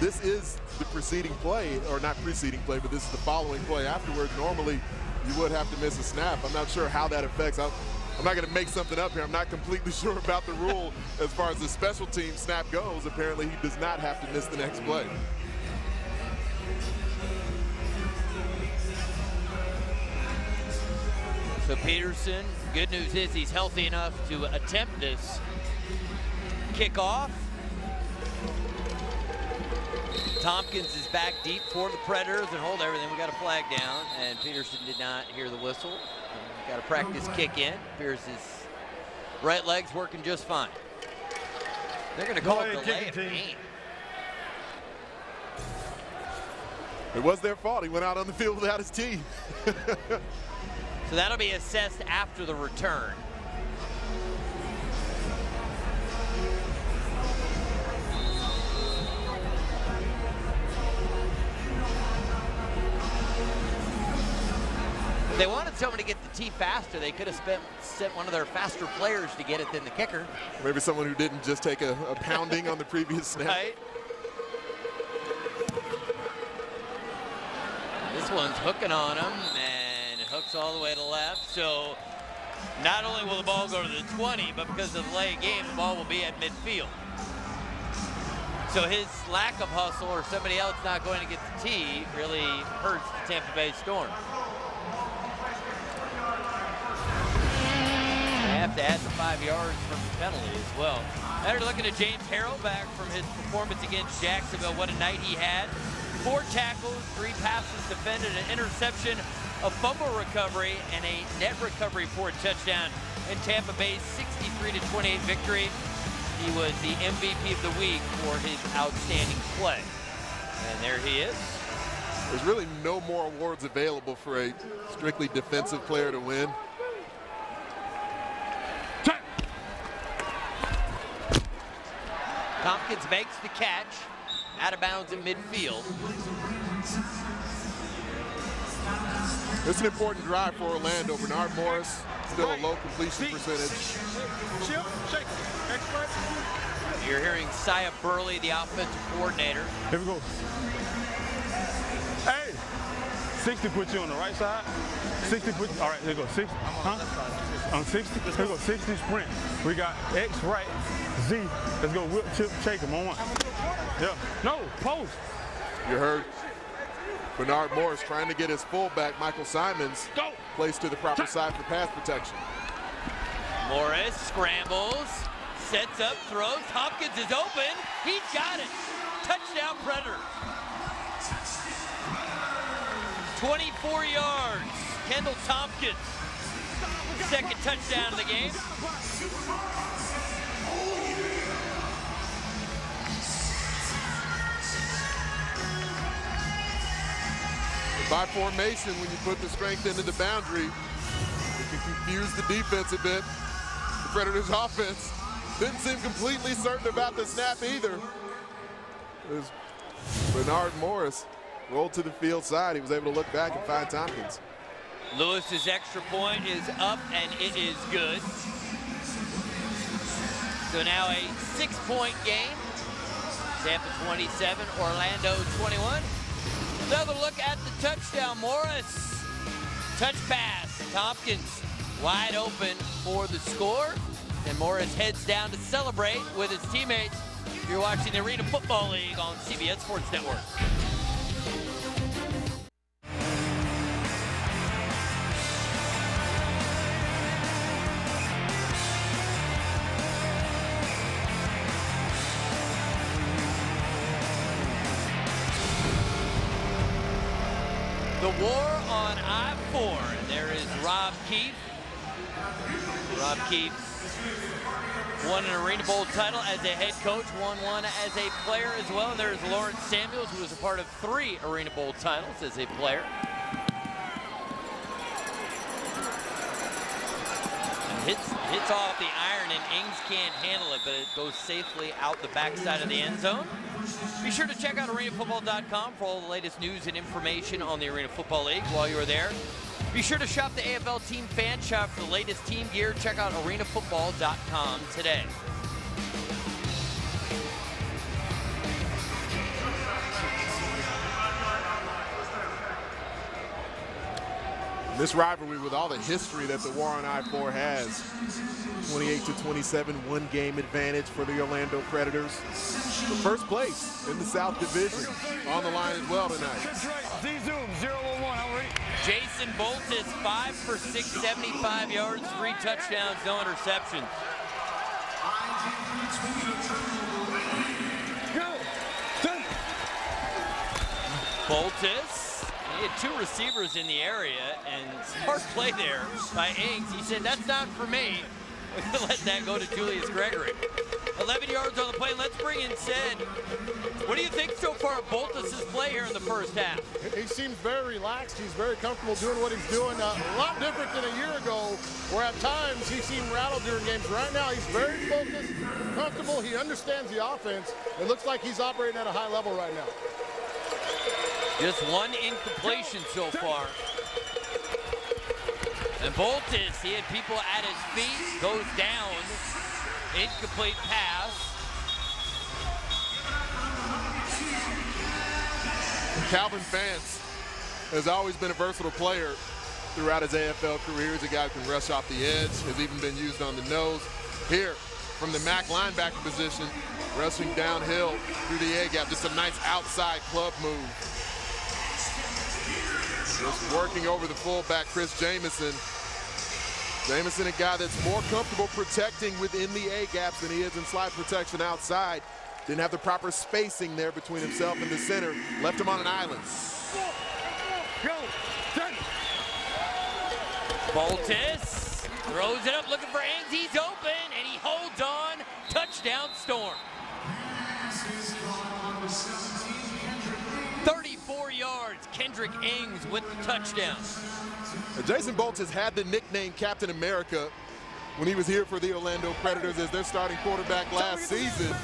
this is the preceding play, or not preceding play, but this is the following play afterwards. Normally, you would have to miss a snap. I'm not sure how that affects. I, I'm not going to make something up here. I'm not completely *laughs* sure about the rule as far as the special team snap goes. Apparently, he does not have to miss the next play. So Peterson, good news is he's healthy enough to attempt this kickoff. Tompkins is back deep for the Predators and hold everything. We got a flag down, and Peterson did not hear the whistle. Got a practice kick in. Appears his right leg's working just fine. They're going to call it delay of game. It was their fault. He went out on the field without his tee. *laughs* so that'll be assessed after the return. If they wanted someone to get the tee faster, they could have spent, sent one of their faster players to get it than the kicker. Maybe someone who didn't just take a, a pounding on the previous snap. Right. This one's hooking on him, hooks all the way to left. So not only will the ball go to the 20, but because of the late game, the ball will be at midfield. So his lack of hustle or somebody else not going to get the tee really hurts the Tampa Bay Storm. They have to add the five yards from the penalty as well. Better looking at James Harrell back from his performance against Jacksonville. What a night he had. Four tackles, three passes defended, an interception, a fumble recovery, and a net recovery for a touchdown in Tampa Bay's 63-28 victory. He was the MVP of the week for his outstanding play. And there he is. There's really no more awards available for a strictly defensive player to win. Tompkins makes the catch, out of bounds in midfield. It's an important drive for Orlando. Bernard Morris, still a low completion percentage. You're hearing Sia Burley, the offensive coordinator. Here we go. Hey, 60 put you on the right side. 60 put, all right, here we go, 60, huh? On 60, here we go, 60 sprint. We got X right, Z. Let's go whip, chip, shake him on one. Yeah, no, post. You heard Bernard Morris trying to get his fullback, Michael Simons, Go. placed to the proper side for pass protection. Morris scrambles, sets up, throws. Hopkins is open. He's got it. Touchdown, Predator. 24 yards. Kendall Tompkins. Second touchdown of the game. By formation, when you put the strength into the boundary, it can confuse the defense a bit. The Predators *laughs* offense didn't seem completely certain about the snap either. As Bernard Morris rolled to the field side, he was able to look back and find Tompkins. Lewis's extra point is up and it is good. So now a six-point game. Tampa 27, Orlando 21. Another look at the touchdown. Morris, touch pass. Tompkins wide open for the score. And Morris heads down to celebrate with his teammates. You're watching the Arena Football League on CBS Sports Network. Keefe. Rob Keefe won an Arena Bowl title as a head coach, won one as a player as well. And there's Lawrence Samuels, who was a part of three Arena Bowl titles as a player. Hits, hits off the iron, and Ings can't handle it, but it goes safely out the backside of the end zone. Be sure to check out arenafootball.com for all the latest news and information on the Arena Football League while you're there. Be sure to shop the AFL Team Fan Shop for the latest team gear. Check out arenafootball.com today. This rivalry with all the history that the War on I-4 has. 28 to 27, one game advantage for the Orlando Predators. The first place in the South Division on the line as well tonight. Z-Zoom, 011, I'm. Jason Bolt is 5 for 6, 75 yards, three touchdowns, no interceptions. Boltus, two receivers in the area, and smart play there by Ings. He said, that's not for me. *laughs* Let that go to Julius Gregory. 11 yards on the play. Let's bring in Sid. What do you think so far of Boltus' play here in the first half? He seems very relaxed. He's very comfortable doing what he's doing. A lot different than a year ago, where at times he seemed rattled during games. Right now, he's very focused, comfortable. He understands the offense. It looks like he's operating at a high level right now. Just one incompletion so far. And Boltus, he had people at his feet, goes down, incomplete pass. Calvin Vance has always been a versatile player throughout his AFL career. He's a guy who can rush off the edge, has even been used on the nose. Here, from the MAC linebacker position, rushing downhill through the A gap. Just a nice outside club move. Just working over the fullback, Chris Jamison. Jamison, a guy that's more comfortable protecting within the A gaps than he is in slide protection outside. Didn't have the proper spacing there between himself and the center. Left him on an island. Boltus throws it up looking for Ings. He's open and he holds on. Touchdown Storm. 34 yards. Kendrick Ings with the touchdown. Jason Boltus has had the nickname Captain America when he was here for the Orlando Predators as their starting quarterback last season.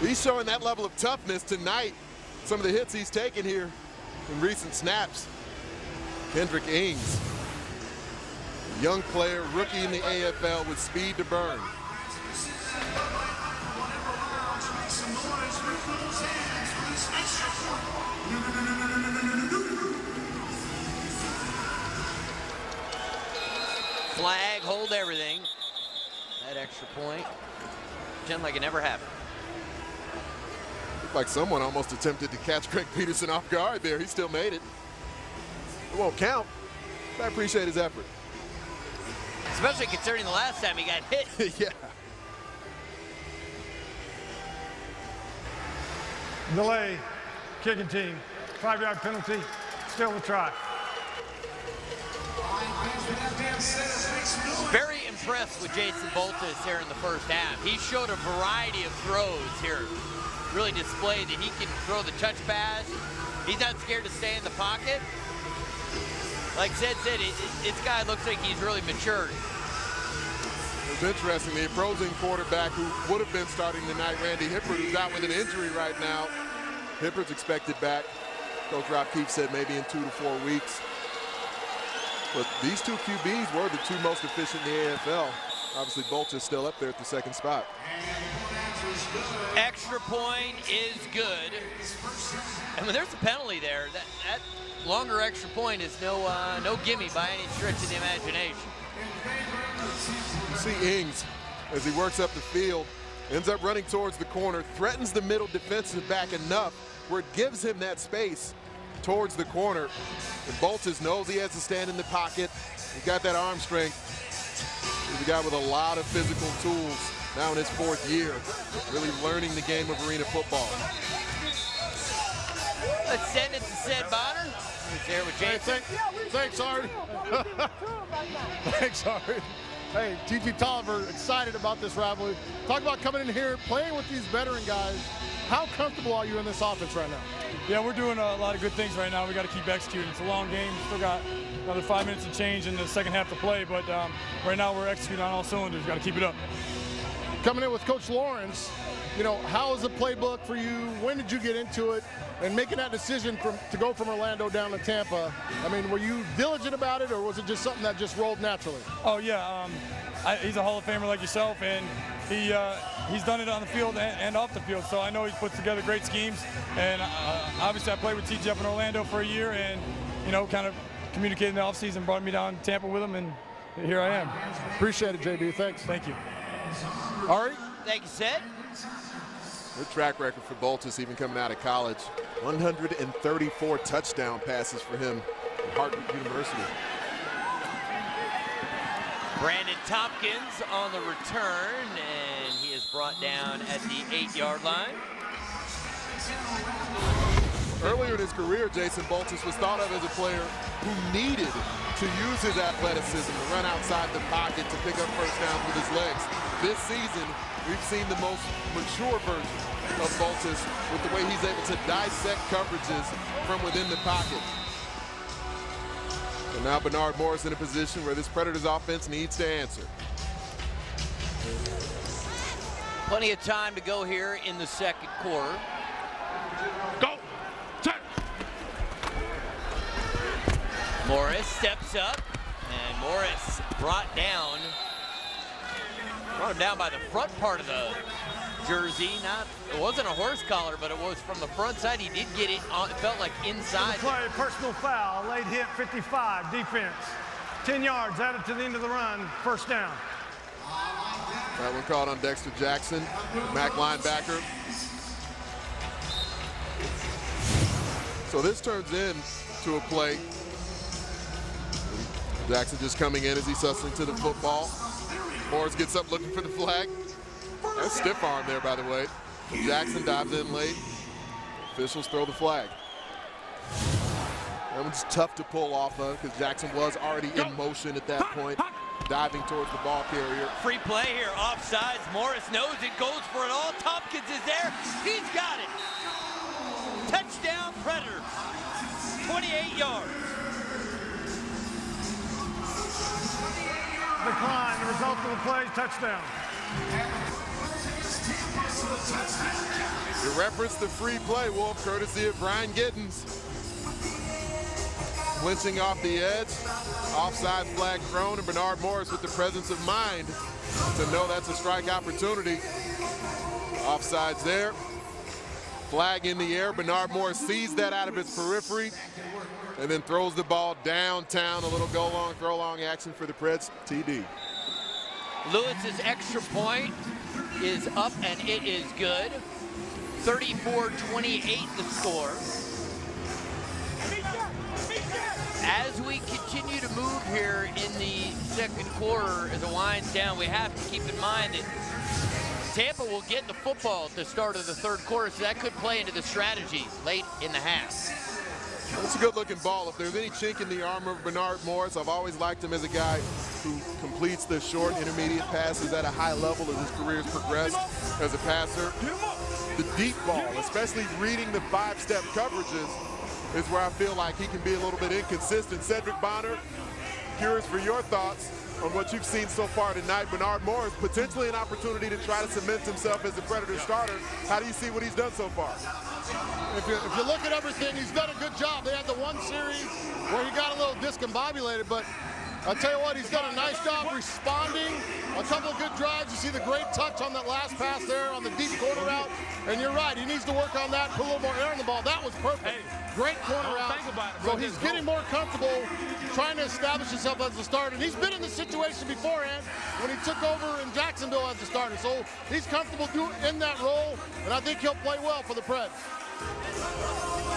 He's showing that level of toughness tonight. Some of the hits he's taken here in recent snaps. Kendrick Ings, young player, rookie in the AFL with speed to burn. Flag, hold everything. That extra point. Pretend like it never happened. Looked like someone almost attempted to catch Greg Peterson off guard there. He still made it. It won't count. I appreciate his effort. Especially considering the last time he got hit. *laughs* yeah. Delay, kicking team, five-yard penalty, still a try. Very impressed with Jason Boltus here in the first half. He showed a variety of throws here. Really displayed that he can throw the touch pass. He's not scared to stay in the pocket. Like Zed said, it, it, this guy looks like he's really matured. It's interesting. The opposing quarterback who would have been starting tonight, Randy Hippeard, who's out with an injury right now. Hippeard's expected back. Coach Rob Keefe said maybe in two to four weeks. But these two QBs were the two most efficient in the AFL. Obviously, Boltus is still up there at the second spot. Extra point is good. And when there's a penalty there, that, that longer extra point is no uh, no gimme by any stretch of the imagination. You see Ings as he works up the field, ends up running towards the corner, threatens the middle defensive back enough where it gives him that space towards the corner. And Boltus knows he has to stand in the pocket. He's got that arm strength. He's a guy with a lot of physical tools now in his fourth year, really learning the game of arena football. Let's send it to Sid Bonner. He's there with Jason. *laughs* Hey, thanks, Art. thanks, Art. Hey, TT Tolliver, excited about this rivalry. Talk about coming in here, playing with these veteran guys. How comfortable are you in this offense right now? Yeah, we're doing a lot of good things right now. We got to keep executing. It's a long game. Still got another five minutes to change in the second half to play, but um, right now we're executing on all cylinders. Got to keep it up. Coming in with Coach Lawrence, you know, how is the playbook for you? When did you get into it? And making that decision from, to go from Orlando down to Tampa, I mean, were you diligent about it, or was it just something that just rolled naturally? Oh yeah, um, I, he's a Hall of Famer like yourself, and he uh, he's done it on the field and, and, off the field. So I know he's put together great schemes. And uh, obviously, I played with TJ up in Orlando for a year, and you know, kind of communicated in the offseason, brought me down to Tampa with him, and here I am. Appreciate it, JB. Thanks. Thank you. Ari. Thank you, Sid. Good track record for Boltus even coming out of college. 134 touchdown passes for him at Hartwick University. Brandon Tompkins on the return, and he is brought down at the eight-yard line. Earlier in his career, Jason Boltus was thought of as a player who needed to use his athleticism to run outside the pocket to pick up first downs with his legs. This season, we've seen the most mature version of Boltus with the way he's able to dissect coverages from within the pocket. And now Bernard Morris in a position where this Predators offense needs to answer. Plenty of time to go here in the second quarter. Go. Check. Morris steps up, and Morris brought down Brought him down by the front part of the jersey. Not, it wasn't a horse collar, but it was from the front side. He did get it. On, it felt like inside. Play personal foul, late hit, 55, defense. 10 yards added to the end of the run, first down. That one called on Dexter Jackson, Mac linebacker. So this turns in to a play. Jackson just coming in as he's hustling to the football. Morris gets up looking for the flag. That's stiff arm there, by the way. Jackson dives in late. Officials throw the flag. That one's tough to pull off of because Jackson was already in motion at that point, diving towards the ball carrier. Free play here, offsides. Morris knows it, goes for it all. Tompkins is there. He's got it. Touchdown, Predators. 28 yards. Decline. The result of the play, touchdown. You referenced the free play, Wolf, courtesy of Brian Giddens. Flinching off the edge, offside flag thrown, and Bernard Morris with the presence of mind to know that's a strike opportunity. Offsides there. Flag in the air. Bernard Morris sees that out of his periphery and then throws the ball downtown. A little go long, throw long action for the Preds TD. Lewis's extra point is up and it is good. 34-28 the score. As we continue to move here in the second quarter, as it winds down, we have to keep in mind that Tampa will get the football at the start of the third quarter, so that could play into the strategy late in the half. It's a good looking ball. If there's any chink in the armor of Bernard Morris, I've always liked him as a guy who completes the short intermediate passes at a high level as his career has progressed as a passer. The deep ball, especially reading the five-step coverages, is where I feel like he can be a little bit inconsistent. Cedric Bonner, curious for your thoughts on what you've seen so far tonight. Bernard Morris, potentially an opportunity to try to cement himself as a Predator starter. How do you see what he's done so far? If you, if you look at everything, he's done a good job. They had the one series where he got a little discombobulated, but I'll tell you what, he's done a nice job responding. A couple of good drives. You see the great touch on that last pass there on the deep corner route. And you're right, he needs to work on that, put a little more air on the ball. That was perfect. Hey, great corner don't route. think about it, so he's getting go. more comfortable trying to establish himself as a starter. And he's been in this situation beforehand when he took over in Jacksonville as a starter. So he's comfortable in that role, and I think he'll play well for the Preds.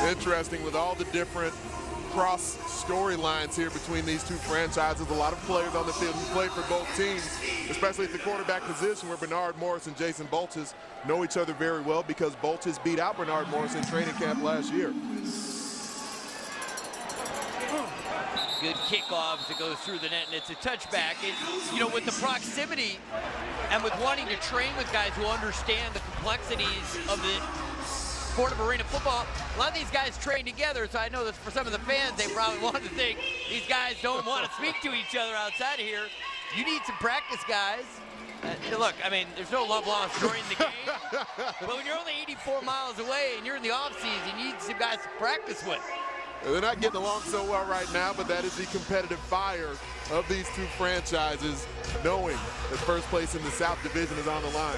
Interesting with all the different cross storylines here between these two franchises. A lot of players on the field who play for both teams, especially at the quarterback position where Bernard Morris and Jason Boltus know each other very well because Boltus beat out Bernard Morris in training camp last year. Good kickoff it goes through the net, and it's a touchback. It, you know, with the proximity and with wanting to train with guys who understand the complexities of the sport of arena football, a lot of these guys train together, so I know that for some of the fans, they probably *laughs* want to think these guys don't want to speak to each other outside of here. You need some practice, guys. Uh, look, I mean, there's no love lost during the game, *laughs* but when you're only 84 miles away and you're in the offseason, you need some guys to practice with. They're not getting along so well right now, but that is the competitive fire of these two franchises, knowing that first place in the South Division is on the line.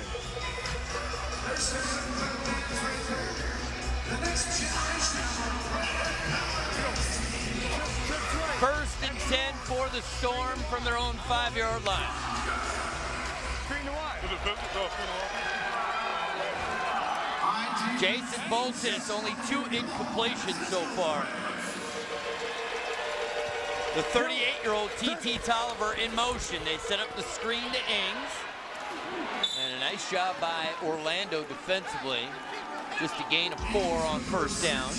First and 10 for the Storm from their own five-yard line. Jason Boltus, only two incompletions so far. The 38-year-old TT Tolliver in motion. They set up the screen to Ings. And a nice job by Orlando defensively. Just a gain of four on first down.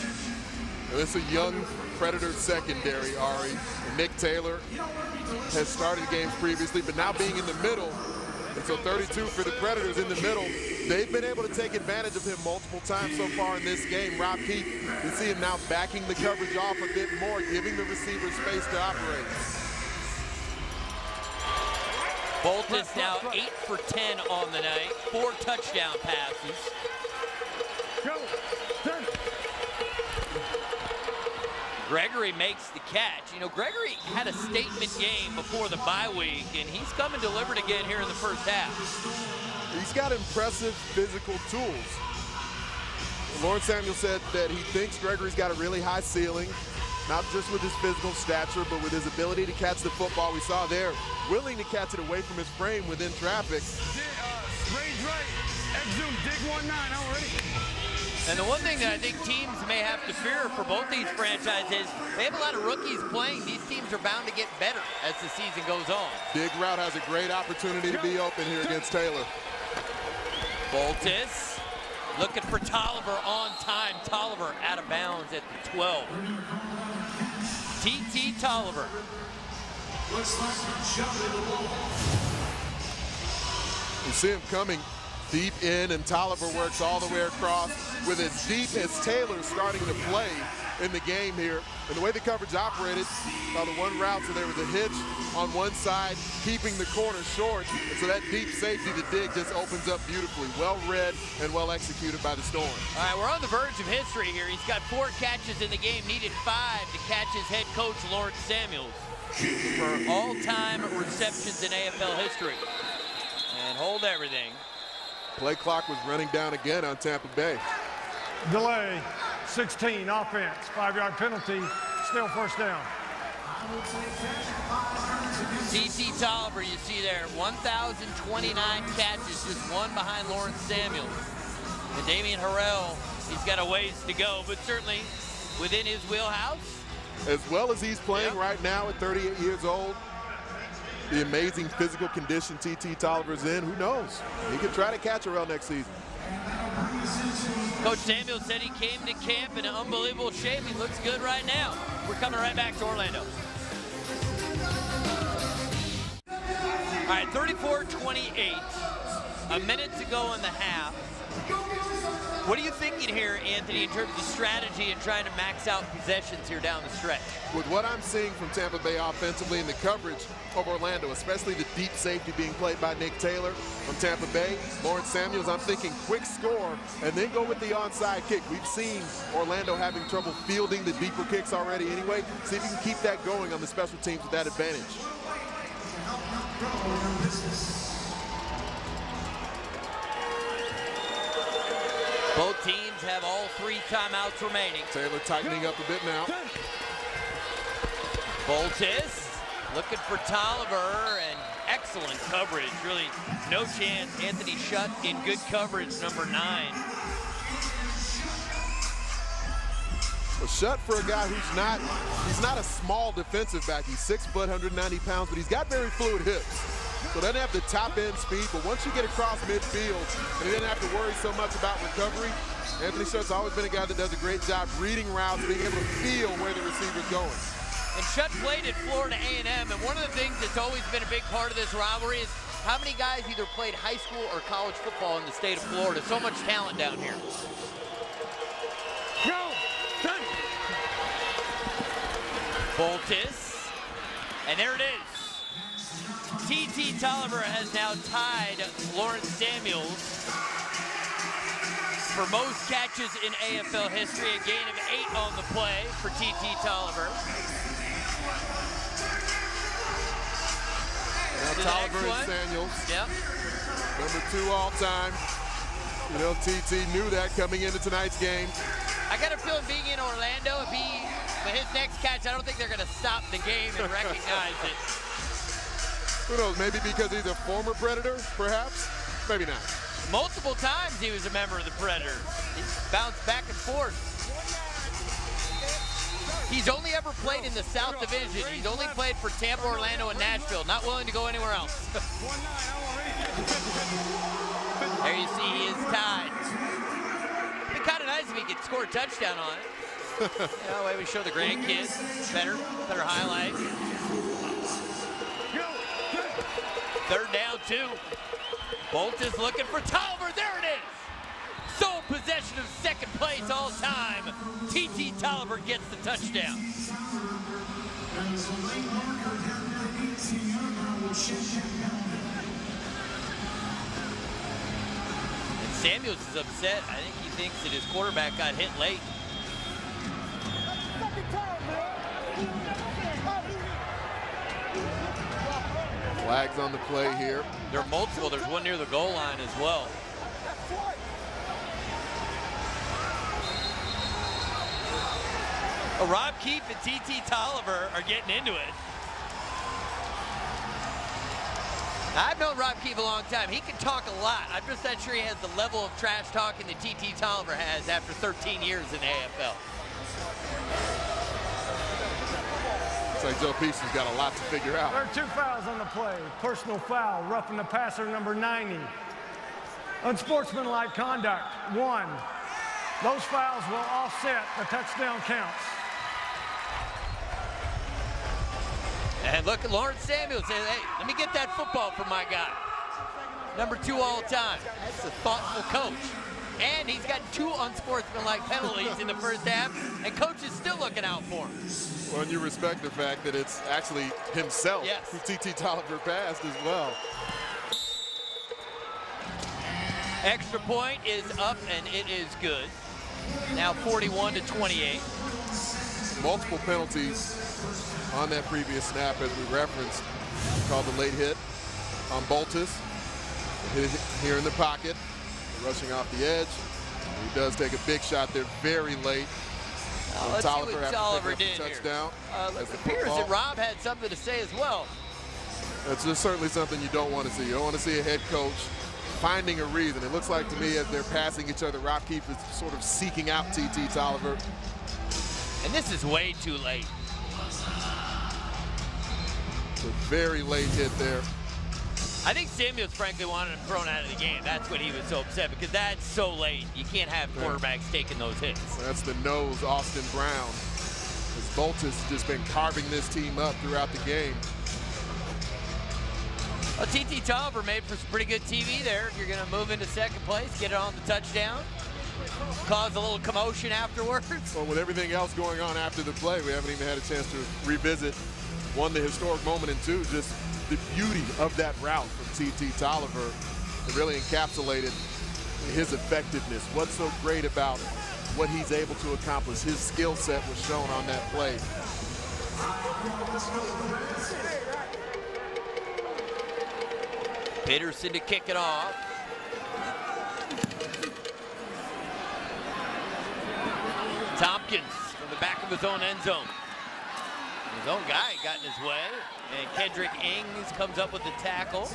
It's a young Predator secondary, Ari. Nick Taylor has started games previously, but now being in the middle, and so 32 for the Predators in the middle, they've been able to take advantage of him multiple times so far in this game. Rob Keefe, you see him now backing the coverage off a bit more, giving the receiver space to operate. Boltus now 8 for 10 on the night, four touchdown passes. Gregory makes the catch. You know, Gregory had a statement game before the bye week, and he's come and delivered again here in the first half. He's got impressive physical tools. Lawrence Samuel said that he thinks Gregory's got a really high ceiling, not just with his physical stature, but with his ability to catch the football we saw there, willing to catch it away from his frame within traffic. Range right. X. Dig one nine already. And the one thing that I think teams may have to fear for both these franchises, they have a lot of rookies playing. These teams are bound to get better as the season goes on. Big Route has a great opportunity to be open here against Taylor. Boltus looking for Tolliver on time. Tolliver out of bounds at the 12. T.T. Tolliver. You see him coming deep in, and Tolliver works all the way across with as deep as Taylor starting to play in the game here. And the way the coverage operated, saw the one route, so there was a hitch on one side, keeping the corner short. And so that deep safety to dig just opens up beautifully. Well read and well executed by the Storm. All right, we're on the verge of history here. He's got four catches in the game, needed five to catch his head coach, Lawrence Samuels, for all-time receptions in AFL history. And hold everything. Play clock was running down again on Tampa Bay. Delay, 16, offense, five-yard penalty, still first down. T.T. Tolliver, you see there, 1,029 catches, just one behind Lawrence Samuels. And Damian Harrell, he's got a ways to go, but certainly within his wheelhouse. As well as he's playing yep. right now at 38 years old, the amazing physical condition T.T. Tolliver's in, who knows? He could try to catch Harrell next season. Coach Samuel said he came to camp in an unbelievable shape. He looks good right now. We're coming right back to Orlando. All right, 34-28. A minute to go in the half. What are you thinking here, Anthony, in terms of strategy and trying to max out possessions here down the stretch? With what I'm seeing from Tampa Bay offensively and the coverage of Orlando, especially the deep safety being played by Nick Taylor from Tampa Bay, Lawrence Samuels, I'm thinking quick score and then go with the onside kick. We've seen Orlando having trouble fielding the deeper kicks already anyway. See if you can keep that going on the special teams with that advantage. Both teams have all three timeouts remaining. Taylor tightening up a bit now. Boltus looking for Tolliver and excellent coverage. Really no chance. Anthony Shutt in good coverage, number nine. Well, Shutt for a guy who's not, he's not a small defensive back. He's six foot, 190 pounds, but he's got very fluid hips. So doesn't have the top end speed, but once you get across midfield and he doesn't have to worry so much about recovery, Anthony Shutt's always been a guy that does a great job reading routes, being able to feel where the receiver's going. And Shutt played at Florida A&M, and one of the things that's always been a big part of this rivalry is how many guys either played high school or college football in the state of Florida. So much talent down here. Go! Time. Boltus. And there it is. T.T. Tolliver has now tied Lawrence Samuels for most catches in AFL history, a gain of eight on the play for T.T. Tolliver. Now Tolliver and Samuels. Yep. Number two all time. You know, TT knew that coming into tonight's game. I got a feeling being in Orlando, if he, his next catch, I don't think they're going to stop the game and *laughs* recognize it. Who knows, maybe because he's a former Predator, perhaps? Maybe not. Multiple times he was a member of the Predators. He bounced back and forth. He's only ever played in the South Division. He's only played for Tampa, Orlando, and Nashville. Not willing to go anywhere else. there you see he is tied. It'd be kind of nice if he could score a touchdown on it. that way we show the grandkids. Better, better highlight. Third down, two. Boltus looking for Tolliver. There it is. Sole possession of second place all time. T.T. Tolliver gets the touchdown. And Samuels is upset. I think he thinks that his quarterback got hit late. Flags on the play here. There are multiple. There's one near the goal line as well. Oh, Rob Keefe and T.T. Tolliver are getting into it. I've known Rob Keefe a long time. He can talk a lot. I'm just not sure he has the level of trash talking that TT Tolliver has after 13 years in the AFL. Looks like Joe Peace has got a lot to figure out. There are two fouls on the play. Personal foul, roughing the passer, number 90. Unsportsmanlike conduct, one. Those fouls will offset the touchdown counts. And look at Lawrence Samuels saying, hey, let me get that football from my guy. Number two all time. That's a thoughtful coach. And he's got two unsportsmanlike penalties in the first half, and coach is still looking out for him. Well, and you respect the fact that it's actually himself yes. who TT Toliver passed as well. Extra point is up, and it is good. Now 41 to 28. Multiple penalties on that previous snap, as we referenced. Called the late hit on Boltus. Hit here in the pocket, rushing off the edge. He does take a big shot there very late. Uh, let's Toliver see what Toliver did touchdown here. Uh, it appears that Rob had something to say as well. That's just certainly something you don't want to see. You don't want to see a head coach finding a reason. It looks like to me as they're passing each other, Rob Keefe is sort of seeking out TT Toliver. And this is way too late. It's a very late hit there. I think Samuels frankly wanted him thrown out of the game. That's what he was so upset because that's so late. You can't have quarterbacks taking those hits. That's the nose, Austin Brown. As Boltus has just been carving this team up throughout the game. Well, TT Toliver made for some pretty good TV there. If you're going to move into second place, get it on the touchdown, cause a little commotion afterwards. Well, with everything else going on after the play, we haven't even had a chance to revisit, one, the historic moment, and two, just the beauty of that route from TT Toliver. Really encapsulated his effectiveness. What's so great about what he's able to accomplish? His skill set was shown on that play. Peterson to kick it off. Tompkins from the back of his own end zone. His own guy got in his way. And Kendrick Ings comes up with the tackle.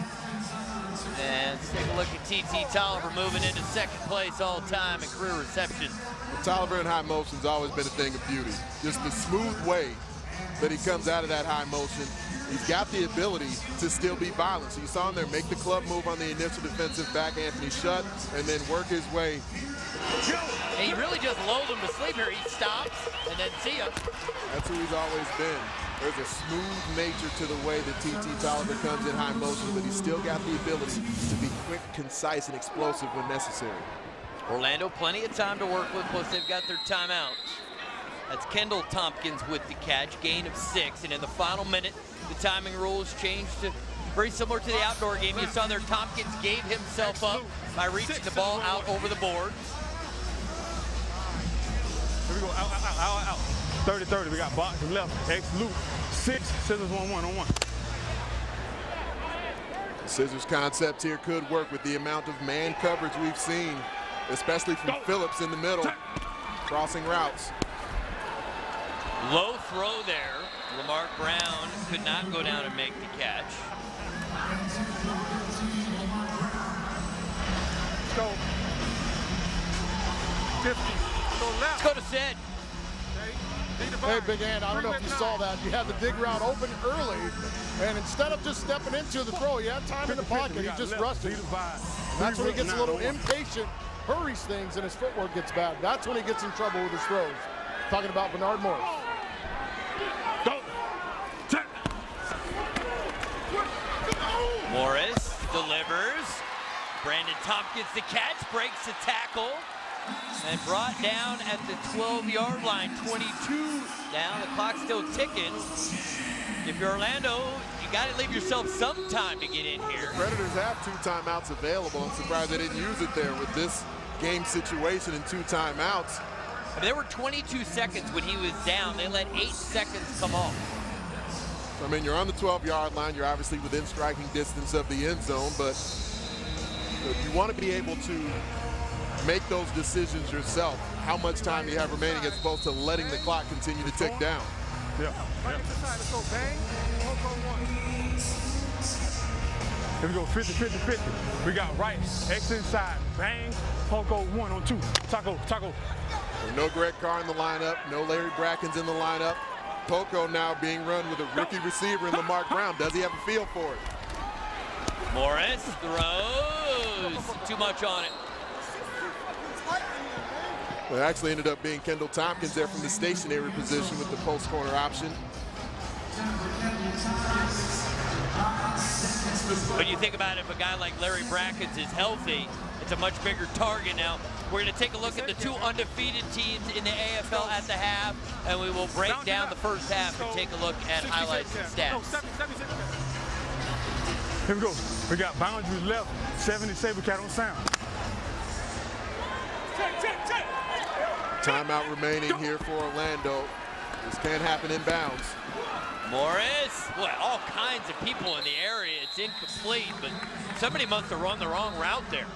And let's take a look at TT Toliver moving into second place all time in career reception. Well, Toliver in high motion's always been a thing of beauty. Just the smooth way that he comes out of that high motion he's got the ability to still be violent. So you saw him there make the club move on the initial defensive back, Anthony Shutt, and then work his way. And he really just lulled him to sleep here. He stops and then see him. That's who he's always been. There's a smooth nature to the way that TT Toliver comes in high motion, but he's still got the ability to be quick, concise, and explosive when necessary. Orlando, plenty of time to work with, plus they've got their timeout. That's Kendall Tompkins with the catch, gain of six, and in the final minute, the timing rules changed to very similar to the outdoor game. You saw there Tompkins gave himself up by reaching the ball out over the board. Here we go, out, out, out, out. 30-30, we got box left, X loop, six, scissors one, one on one. Scissors concept here could work with the amount of man coverage we've seen, especially from Phillips in the middle, crossing routes. Low throw there. Lamar Brown could not go down and make the catch. Let's go. 50. Go left. Let's go to Sid. Hey, Big Ant, I don't know if you saw that. You had the dig route open early, and instead of just stepping into the throw, he had time in the pocket. He just rushed it. That's when he gets a little impatient, hurries things, and his footwork gets bad. That's when he gets in trouble with his throws. Talking about Bernard Morris. Morris delivers. Brandon Tompkins the catch, breaks the tackle, and brought down at the 12-yard line. 22 down, the clock's still ticking. If you're Orlando, you got to leave yourself some time to get in here. The Predators have two timeouts available. I'm surprised they didn't use it there with this game situation and two timeouts. I mean, there were 22 seconds when he was down. They let eight seconds come off. I mean, you're on the 12-yard line. You're obviously within striking distance of the end zone, but if you want to be able to make those decisions yourself. How much time you have remaining as opposed to letting the clock continue to tick down. Yeah. yeah. Here we go, 50, 50, 50. We got right, X inside, bang, Poco, one on two. Taco, Taco. No Greg Carr in the lineup, no Larry Brackens in the lineup. Poco now being run with a rookie receiver in Lamar Brown. Does he have a feel for it? Morris throws. Too much on it. Well, it actually ended up being Kendall Tompkins there from the stationary position with the post corner option. When you think about it, if a guy like Larry Brackens is healthy, it's a much bigger target now. We're going to take a look at the two undefeated teams in the AFL at the half, and we will break down the first half and take a look at highlights and stats. Here we go. We got boundaries left, 70 Sabercat on sound. Timeout remaining here for Orlando. This can't happen in bounds. Morris, boy, all kinds of people in the area. It's incomplete, but somebody must have run the wrong route there.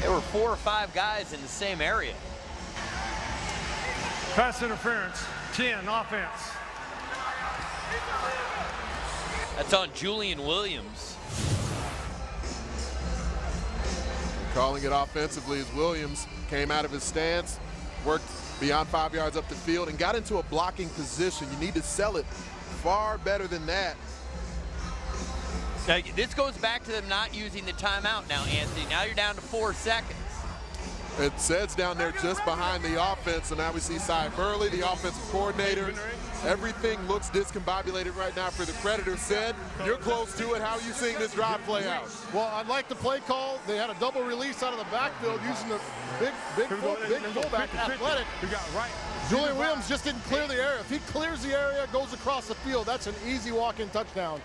There were four or five guys in the same area. Pass interference, 10, offense. That's on Julian Williams. Calling it offensively as Williams came out of his stance, worked beyond five yards up the field, and got into a blocking position. You need to sell it far better than that. Now, this goes back to them not using the timeout now, Anthony. Now you're down to four seconds. It says down there just behind the offense, so now we see Cy Burley, the offensive coordinator. Everything looks discombobulated right now for the Predators. Sid, you're close to it. How are you seeing this drive play out? Well, I'd like the play call. They had a double release out of the backfield using the big, big, full, big fullback, athletic. We got right. Julian Williams just didn't clear the area. If he clears the area, goes across the field, that's an easy walk-in touchdown.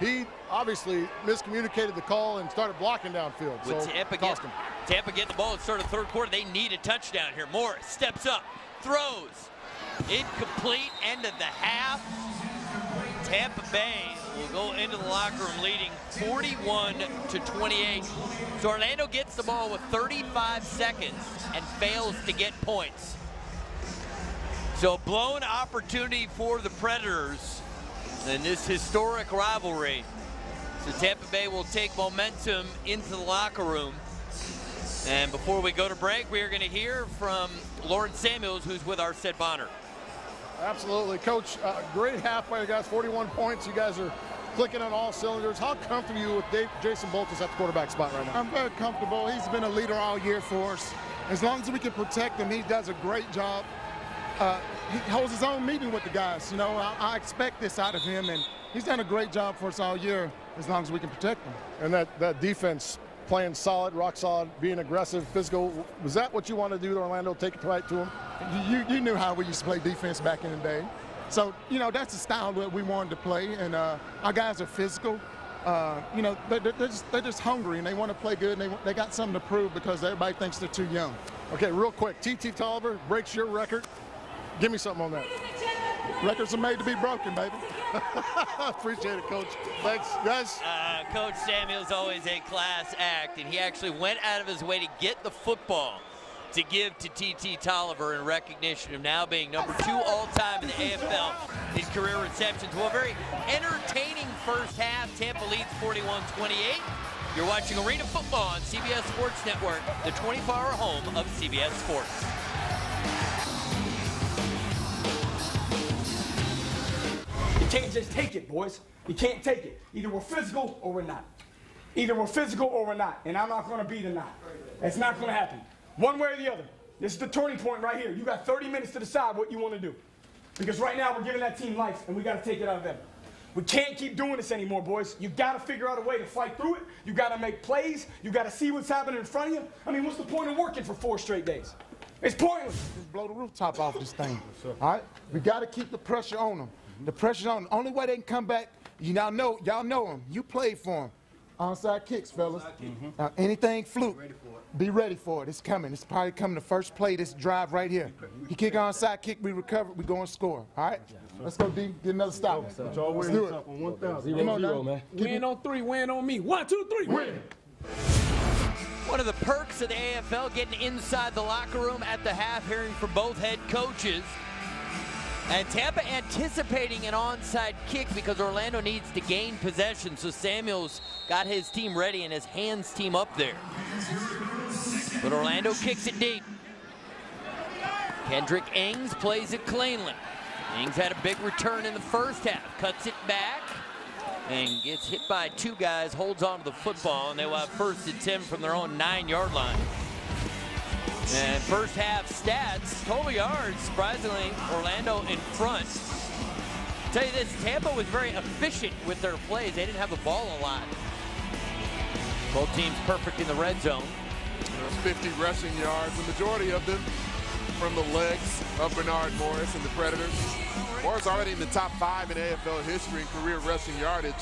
He obviously miscommunicated the call and started blocking downfield. With so Tampa, cost get, him. Tampa get the ball at the start of the third quarter. They need a touchdown here. Morris steps up, throws. Incomplete, end of the half. Tampa Bay will go into the locker room leading 41 to 28. So Orlando gets the ball with 35 seconds and fails to get points. So blown opportunity for the Predators in this historic rivalry. So Tampa Bay will take momentum into the locker room. And before we go to break, we are going to hear from Lawrence Samuels, who's with our Sid Bonner. Absolutely. Coach, uh, great half by you guys, 41 points. You guys are clicking on all cylinders. How comfortable are you with Dave, Jason Boltus at the quarterback spot right now? I'm very comfortable. He's been a leader all year for us. As long as we can protect him, he does a great job. Uh, he holds his own meeting with the guys. You know, I, I, expect this out of him, and he's done a great job for us all year as long as we can protect him. And that, that defense playing solid, rock solid, being aggressive, physical. Was that what you wanted to do to Orlando, take it right to him? You, you knew how we used to play defense back in the day. So, you know, that's the style that we wanted to play, and uh, our guys are physical. Uh, you know, they're, they're, just, they're just hungry, and they want to play good, and they, they got something to prove because everybody thinks they're too young. Okay, real quick, TT Toliver breaks your record. Give me something on that. Records are made to be broken, baby. *laughs* Appreciate it, Coach. Thanks, guys. Uh, Coach Samuel's always a class act, and he actually went out of his way to get the football to give to TT Toliver in recognition of now being number two all-time in the AFL in career receptions. Well, very entertaining first half. Tampa leads 41-28. You're watching Arena Football on CBS Sports Network, the 24-hour home of CBS Sports. Can't just take it, boys. You can't take it. Either we're physical or we're not. Either we're physical or we're not. And I'm not going to be the not. It's not going to happen. One way or the other. This is the turning point right here. You got 30 minutes to decide what you want to do. Because right now we're giving that team life, and we got to take it out of them. We can't keep doing this anymore, boys. You got to figure out a way to fight through it. You got to make plays. You got to see what's happening in front of you. I mean, what's the point of working for four straight days? It's pointless. Just blow the rooftop off this thing. All right? We got to keep the pressure on them. The pressure's on them. Only way they can come back, you now know, y'all know them. You played for them. Onside kicks, fellas. Mm-hmm. Now, anything fluke, ready be ready for it. It's coming. It's probably coming the first play, this drive right here. You kick onside kick, we recover, we go and score. All right? Let's go, D. Get another stop. Let's do it. On 1,000. Come on, zero, man. Win on three, win on me. One, two, three, win. One of the perks of the AFL getting inside the locker room at the half, hearing from both head coaches. And Tampa anticipating an onside kick because Orlando needs to gain possession. So Samuels got his team ready and his hands team up there. But Orlando kicks it deep. Kendrick Ings plays it cleanly. Ings had a big return in the first half, cuts it back, and gets hit by two guys, holds on to the football, and they will have first and 10 from their own nine-yard line. And first half stats, total yards, surprisingly, Orlando in front. tell you this, Tampa was very efficient with their plays. They didn't have the ball a lot. Both teams perfect in the red zone. There's 50 rushing yards, the majority of them from the legs of Bernard Morris and the Predators. Morris already in the top five in AFL history in career rushing yardage,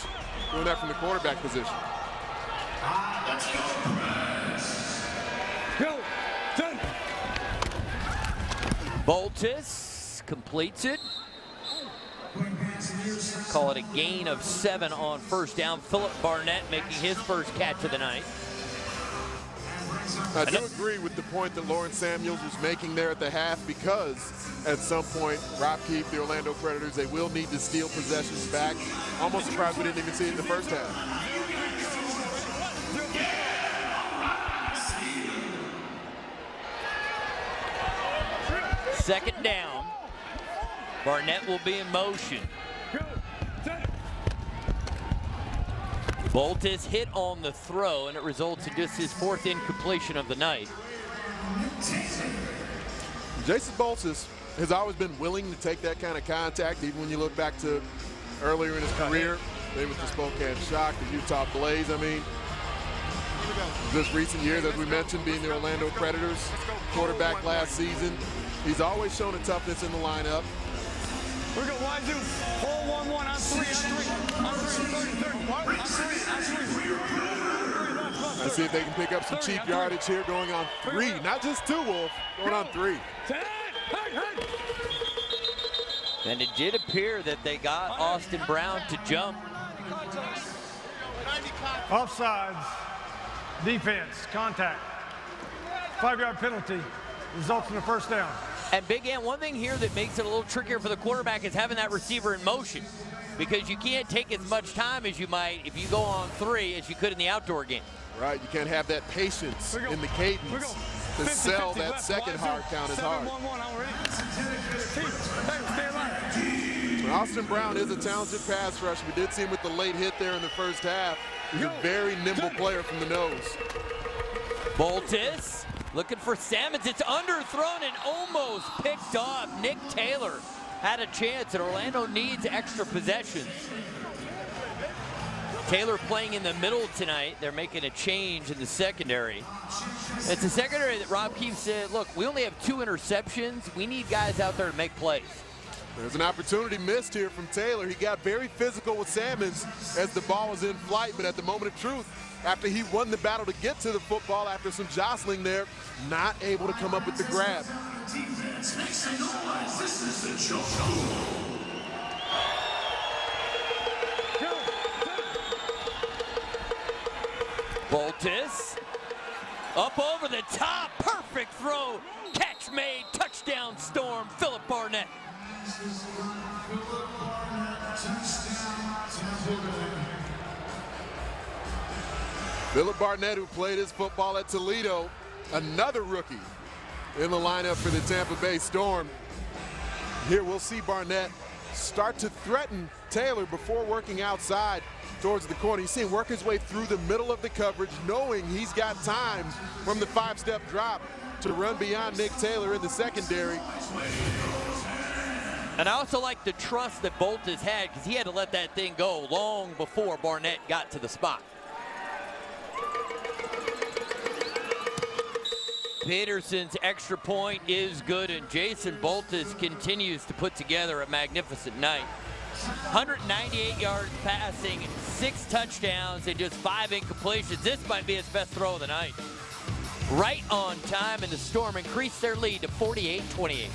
doing that from the quarterback position. Go, ten. Boltus completes it. Call it a gain of seven on first down. Philip Barnett making his first catch of the night. I do agree with the point that Lawrence Samuels was making there at the half because at some point, Rob Keefe, the Orlando Predators, they will need to steal possessions back. Almost surprised we didn't even see it in the first half. Second down. Barnett will be in motion. Boltus hit on the throw, and it results in just his fourth incompletion of the night. Jason Boltus has always been willing to take that kind of contact, even when you look back to earlier in his career, maybe with the Spokane Shock, the Utah Blaze. I mean, just recent years, as we mentioned, being the Orlando Predators quarterback last season, he's always shown a toughness in the lineup. We go wide two, four, one, one, on three, on three, on three, 30, 30, on three, on three. Let's see if they can pick up some cheap yardage here going on three, not just two, Wolf, going on three. And it did appear that they got Austin Brown to jump. Offsides, defense, contact. Five-yard penalty. Results in a first down. And Big Ant, one thing here that makes it a little trickier for the quarterback is having that receiver in motion because you can't take as much time as you might if you go on three as you could in the outdoor game. Right, you can't have that patience in the cadence to sell that second hard count as hard. Austin Brown is a talented pass rusher. We did see him with the late hit there in the first half. He's a very nimble player from the nose. Boltus looking for Sammons. It's underthrown and almost picked off. Nick Taylor had a chance, and Orlando needs extra possessions. Taylor playing in the middle tonight. They're making a change in the secondary. It's a secondary that Rob Keefe said, look, we only have two interceptions. We need guys out there to make plays. There's an opportunity missed here from Taylor. He got very physical with Sammons as the ball was in flight, but at the moment of truth, after he won the battle to get to the football after some jostling there, not able to come up with the grab. Boltus up over the top, perfect throw, catch made, touchdown storm, Philip Barnett. Philip Barnett, who played his football at Toledo, another rookie in the lineup for the Tampa Bay Storm. Here we'll see Barnett start to threaten Taylor before working outside towards the corner. You see him work his way through the middle of the coverage, knowing he's got time from the five-step drop to run beyond Nick Taylor in the secondary. And I also like the trust that Bolt has had because he had to let that thing go long before Barnett got to the spot. Peterson's extra point is good, and Jason Boltus continues to put together a magnificent night. 198 yards passing, six touchdowns, and just five incompletions. This might be his best throw of the night. Right on time, and the Storm increased their lead to 48-28.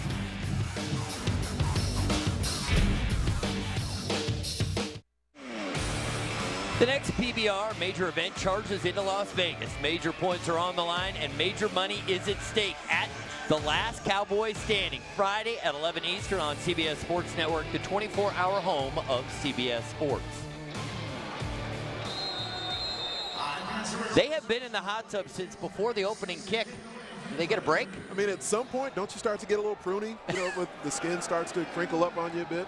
The next PBR major event charges into Las Vegas. Major points are on the line and major money is at stake at The Last Cowboy Standing, Friday at 11 Eastern on CBS Sports Network, the 24-hour home of CBS Sports. They have been in the hot tub since before the opening kick. Do they get a break? I mean, at some point, don't you start to get a little pruny? You know, *laughs* the skin starts to crinkle up on you a bit.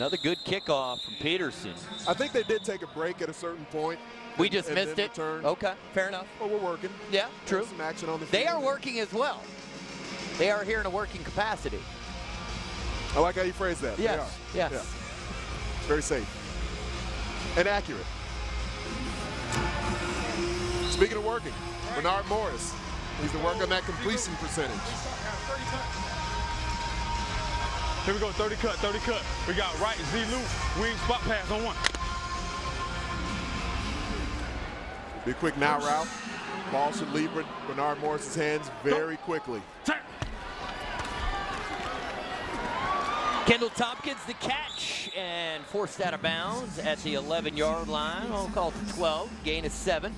Another good kickoff from Peterson. I think they did take a break at a certain point. We just and missed it. returned. Okay, fair enough. Well, we're working. Yeah, true. Some action on the They are working as well. They are here in a working capacity. I like how you phrase that. Yes, yes. Yeah. Very safe and accurate. Speaking of working, Bernard Morris needs to work on that completion percentage. Here we go, 30 cut, 30 cut. We got right Z loop, wing spot pass on one. Be quick now Ralph. Ball should leave Bernard Morris's hands very quickly. Kendall Tompkins the catch and forced out of bounds at the 11 yard line. I'll call it to 12, gain of seven.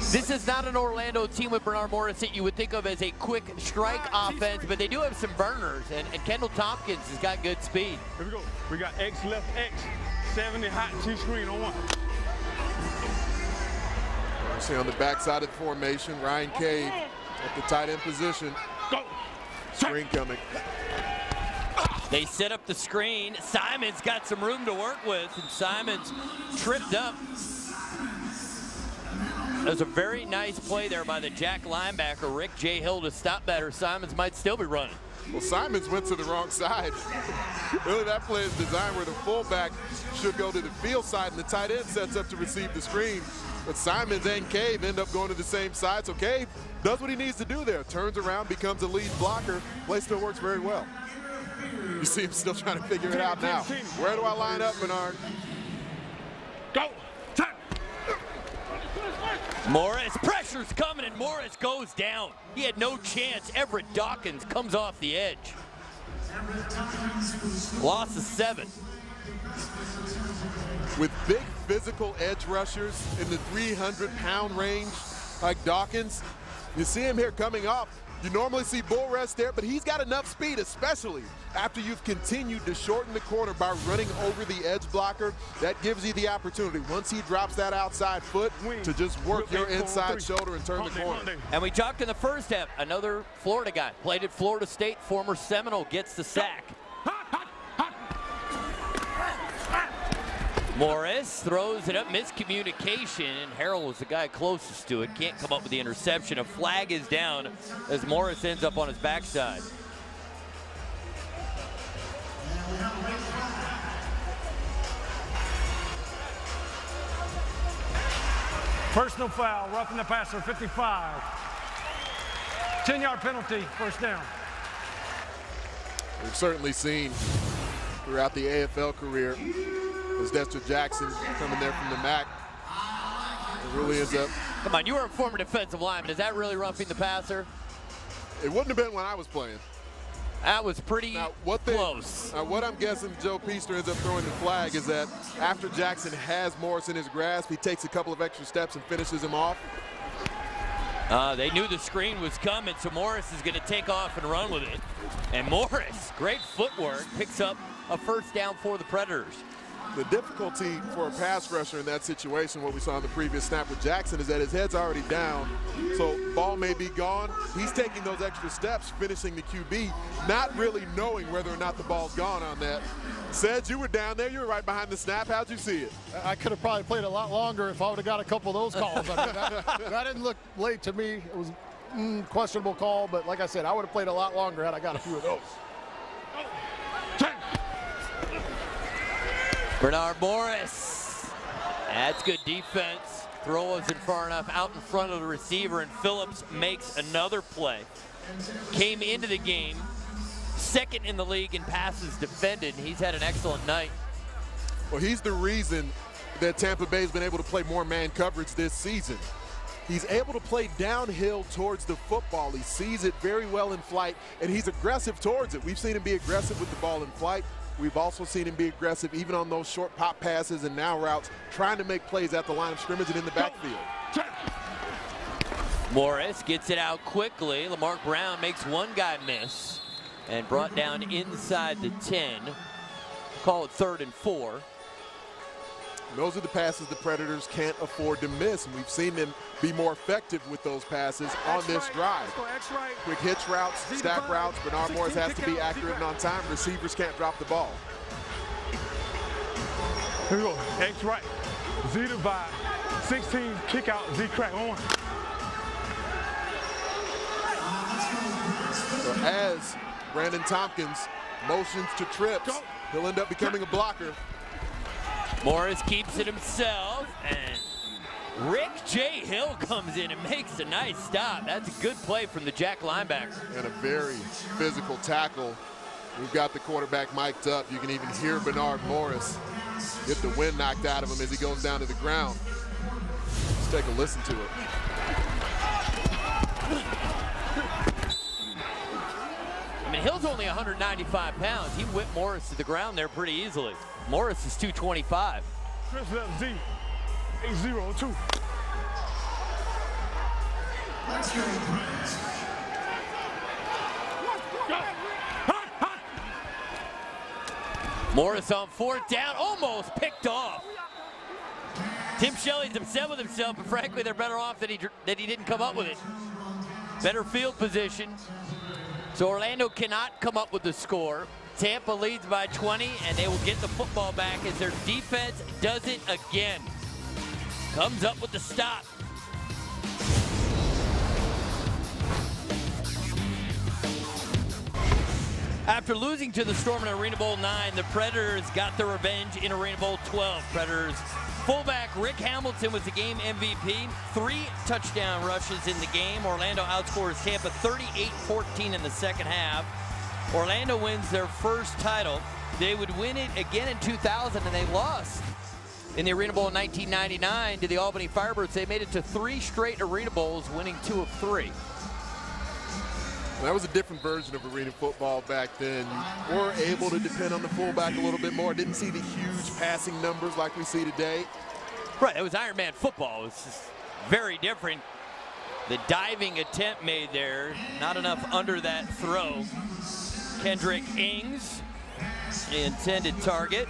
This is not an Orlando team with Bernard Morris that you would think of as a quick strike ah, offense, but they do have some burners, and, and Kendall Tompkins has got good speed. Here we go. We got X left X, 70 hot T screen on one. See on the backside of the formation, Ryan Cave at the tight end position. Go. Screen coming. They set up the screen. Simon's got some room to work with, and Simon's tripped up. That was a very nice play there by the Jack linebacker, Rick J. Hill, to stop that, or Simons might still be running. Well, Simons went to the wrong side. *laughs* really, that play is designed where the fullback should go to the field side, and the tight end sets up to receive the screen. But Simons and Cave end up going to the same side, so Cave does what he needs to do there. Turns around, becomes a lead blocker. Play still works very well. You see him still trying to figure it out now. Where do I line up, Bernard? Go. Morris, pressure's coming, and Morris goes down. He had no chance. Everett Dawkins comes off the edge. Loss of seven. With big physical edge rushers in the 300-pound range like Dawkins, you see him here coming off. You normally see bull rest there, but he's got enough speed, especially after you've continued to shorten the corner by running over the edge blocker. That gives you the opportunity, once he drops that outside foot, to just work your inside shoulder and turn the corner. And we talked in the first half, another Florida guy, played at Florida State, former Seminole, gets the sack. Morris throws it up, miscommunication, and Harrell was the guy closest to it. Can't come up with the interception. A flag is down as Morris ends up on his backside. Personal foul, roughing the passer, 55. 10-yard penalty, first down. We've certainly seen throughout the AFL career as Dexter Jackson coming there from the MAC. It really ends up. Come on, you were a former defensive lineman. Is that really roughing the passer? It wouldn't have been when I was playing. That was pretty now, what they, close. Now, what I'm guessing Joe Peaster ends up throwing the flag is that after Jackson has Morris in his grasp, he takes a couple of extra steps and finishes him off. Uh, they knew the screen was coming, so Morris is going to take off and run with it. And Morris, great footwork, picks up a first down for the Predators. The difficulty for a pass rusher in that situation, what we saw in the previous snap with Jackson, is that his head's already down. So ball may be gone. He's taking those extra steps, finishing the QB, not really knowing whether or not the ball's gone on that. Sid you were down there. You were right behind the snap. How'd you see it? I could have probably played a lot longer if I would have got a couple of those calls. I mean, that, *laughs* that, didn't look late to me. It was mm, questionable call, but like I said, I would have played a lot longer had I got a few of those. Bernard Morris. That's good defense. Throw wasn't far enough out in front of the receiver, and Phillips makes another play. Came into the game second in the league in passes defended. He's had an excellent night. Well, he's the reason that Tampa Bay's been able to play more man coverage this season. He's able to play downhill towards the football. He sees it very well in flight, and he's aggressive towards it. We've seen him be aggressive with the ball in flight. We've also seen him be aggressive even on those short pop passes and now routes, trying to make plays at the line of scrimmage and in the backfield. Morris gets it out quickly. Lamar Brown makes one guy miss and brought down inside the 10. Call it third and four. Those are the passes the Predators can't afford to miss, and we've seen them be more effective with those passes on this drive. Quick hitch routes, stack routes. Bernard Morris has to be accurate and on time. Receivers can't drop the ball. Here we go. X right. Z divide. 16 kick out. Z crack. On. So as Brandon Tompkins motions to trips, he'll end up becoming a blocker. Morris keeps it himself, and Rick J. Hill comes in and makes a nice stop. That's a good play from the Jack linebacker. And a very physical tackle. We've got the quarterback mic'd up. You can even hear Bernard Morris get the wind knocked out of him as he goes down to the ground. Let's take a listen to it. I mean, Hill's only 195 pounds. He whipped Morris to the ground there pretty easily. Morris is 225. Chris left Z. 802. Morris on fourth down, almost picked off. Tim Shelley's upset with himself, but frankly, they're better off that he, that he didn't come up with it. Better field position. So Orlando cannot come up with the score. Tampa leads by 20, and they will get the football back as their defense does it again. Comes up with the stop. After losing to the Storm in Arena Bowl 9, the Predators got their revenge in Arena Bowl 12. Predators fullback Rick Hamilton was the game MVP. Three touchdown rushes in the game. Orlando outscores Tampa 38-14 in the second half. Orlando wins their first title. They would win it again in 2000, and they lost in the Arena Bowl in 1999 to the Albany Firebirds. They made it to three straight Arena Bowls, winning two of three. That was a different version of arena football back then. You were able to depend on the fullback a little bit more. Didn't see the huge passing numbers like we see today. Right, it was Iron Man football. It was very different. The diving attempt made there, not enough under that throw. Kendrick Ings, the intended target.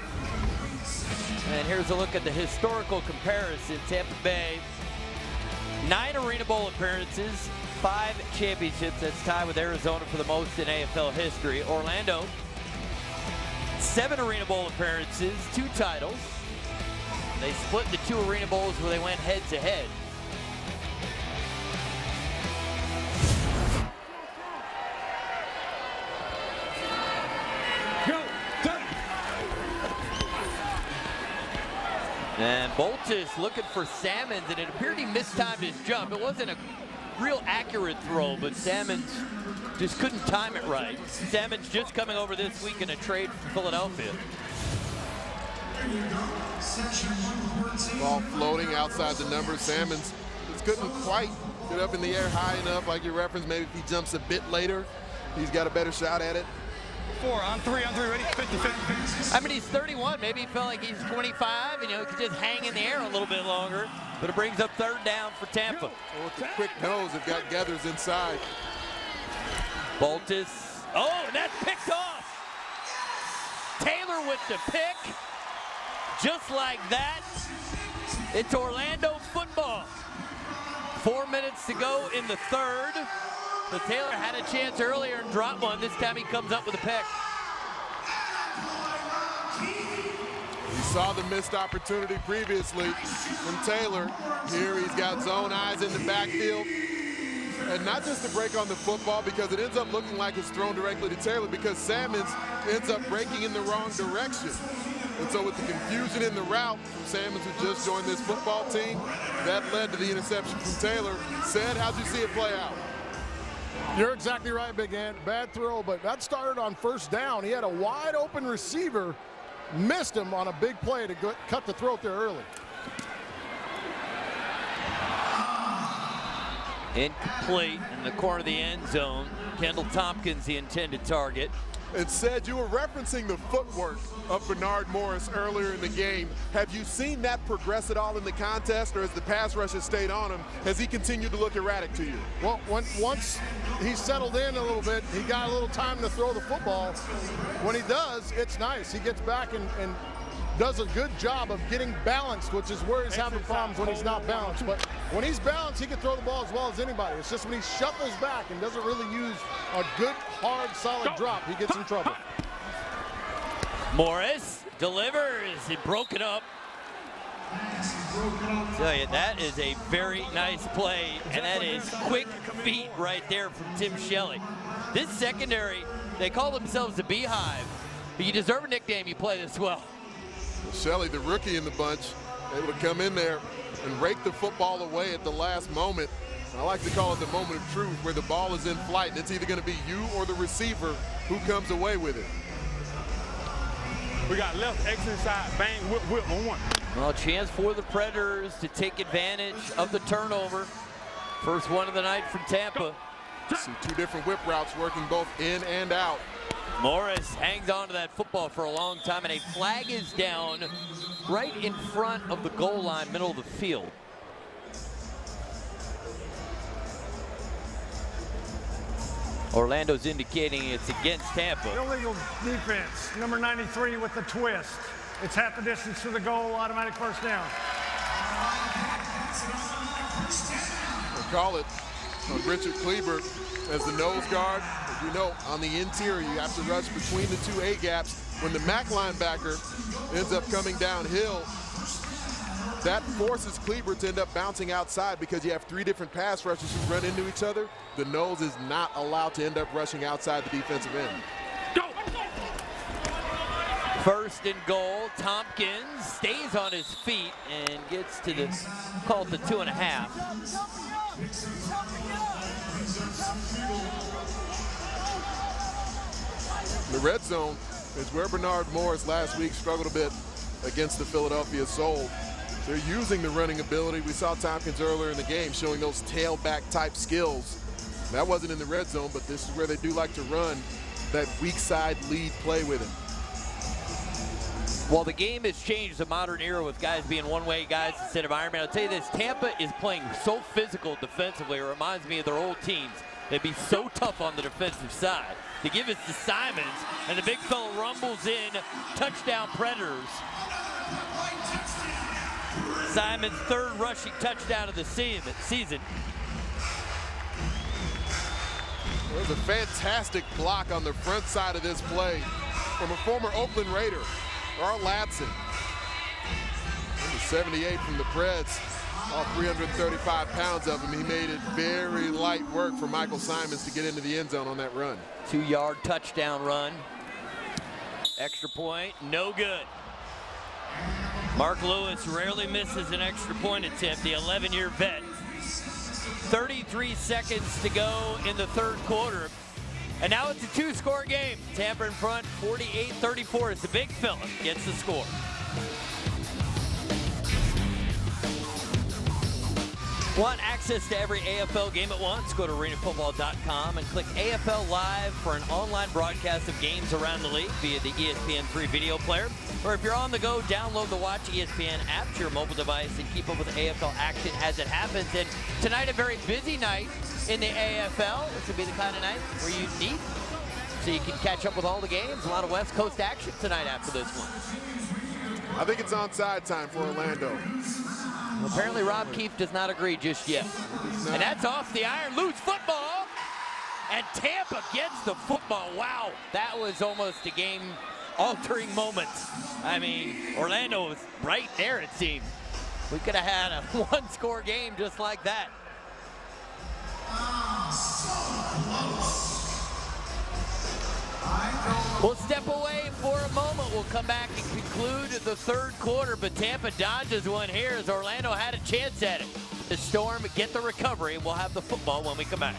And here's a look at the historical comparison. Tampa Bay, nine Arena Bowl appearances, five championships. That's tied with Arizona for the most in AFL history. Orlando, seven Arena Bowl appearances, two titles. They split the two Arena Bowls where they went head to head. Boltus looking for Salmons, and it appeared he mistimed his jump. It wasn't a real accurate throw, but Salmons just couldn't time it right. Salmons just coming over this week in a trade from Philadelphia. Ball floating outside the numbers. Salmons just couldn't quite get up in the air high enough, like you referenced. Maybe if he jumps a bit later, he's got a better shot at it. Four, on three, on three, ready? 50, 50, 50. I mean, he's 31. Maybe he felt like he's 25, and, you know, he could just hang in the air a little bit longer. But it brings up third down for Tampa. Well, with the quick nose, they've got Gathers inside. Boltus. Oh, and that's picked off. Taylor with the pick. Just like that, it's Orlando football. Four minutes to go in the third. So Taylor had a chance earlier and dropped one. This time he comes up with a pick. He saw the missed opportunity previously from Taylor. Here he's got zone eyes in the backfield. And not just to break on the football because it ends up looking like it's thrown directly to Taylor because Sammons ends up breaking in the wrong direction. And so with the confusion in the route from Salmons who just joined this football team, that led to the interception from Taylor. Sid, how'd you see it play out? You're exactly right, Big Ant. Bad throw, but that started on first down. He had a wide open receiver, missed him on a big play to go, cut the throat there early. Incomplete in the corner of the end zone. Kendall Tompkins, the intended target. And said you were referencing the footwork of Bernard Morris earlier in the game. Have you seen that progress at all in the contest, or as the pass rush has stayed on him, has he continued to look erratic to you? Well, when, once he settled in a little bit, he got a little time to throw the football. When he does, it's nice. He gets back and, and does a good job of getting balanced, which is where he's having problems when he's not balanced. But when he's balanced, he can throw the ball as well as anybody. It's just when he shuffles back and doesn't really use a good, hard, solid drop, he gets in trouble. Morris delivers. He broke it up. Tell you, that is a very nice play, and that is quick feet right there from Tim Shelley. This secondary, they call themselves the Beehive, but you deserve a nickname. You play this well. Shelley, the rookie in the bunch, able to come in there and rake the football away at the last moment. I like to call it the moment of truth where the ball is in flight and it's either going to be you or the receiver who comes away with it. We got left X inside, bang, whip, whip on one. Well, a chance for the Predators to take advantage of the turnover. First one of the night from Tampa. See two different whip routes working both in and out. Morris hangs on to that football for a long time, and a flag is down right in front of the goal line, middle of the field. Orlando's indicating it's against Tampa. Illegal defense, number 93 with the twist. It's half the distance to the goal, automatic first down. We'll call it uh, Richard Kleber as the nose guard. You know, on the interior, you have to rush between the two A gaps. When the MAC linebacker ends up coming downhill, that forces Kleber to end up bouncing outside because you have three different pass rushers who run into each other. The nose is not allowed to end up rushing outside the defensive end. Go! First and goal, Tompkins stays on his feet and gets to the, call the two and a half. The red zone is where Bernard Morris last week struggled a bit against the Philadelphia Soul. They're using the running ability. We saw Tompkins earlier in the game showing those tailback type skills. That wasn't in the red zone, but this is where they do like to run that weak side lead play with him. Well, the game has changed the modern era with guys being one-way guys instead of Ironman. I'll tell you this, Tampa is playing so physical defensively. It reminds me of their old teams. They'd be so tough on the defensive side. They give it to Simons, and the big fella rumbles in. Touchdown Predators. Simons' third rushing touchdown of the season. It was a fantastic block on the front side of this play from a former Oakland Raider, Carl Latson. Number 78 from the Preds, all 335 pounds of him. He made it very light work for Michael Simons to get into the end zone on that run. Two-yard touchdown run. Extra point, no good. Mark Lewis rarely misses an extra point attempt, the 11-year vet. 33 seconds to go in the third quarter. And now it's a two-score game. Tampa in front, 48-34 as the big fella gets the score. Want access to every AFL game at once? Go to arenafootball.com and click AFL Live for an online broadcast of games around the league via the ESPN3 video player. Or if you're on the go, download the Watch ESPN app to your mobile device and keep up with AFL action as it happens. And tonight, a very busy night in the AFL. This would be the kind of night where you need so you can catch up with all the games. A lot of West Coast action tonight after this one. I think it's onside time for Orlando. Apparently Rob Keefe does not agree just yet. And that's off the iron. Loose football. And Tampa gets the football. Wow, that was almost a game altering moment. I mean, Orlando was right there, it seemed. We could have had a *laughs* one score game just like that. We'll step away for a moment. We'll come back and conclude the third quarter, but Tampa dodges one here as Orlando had a chance at it. The Storm get the recovery. and We'll have the football when we come back.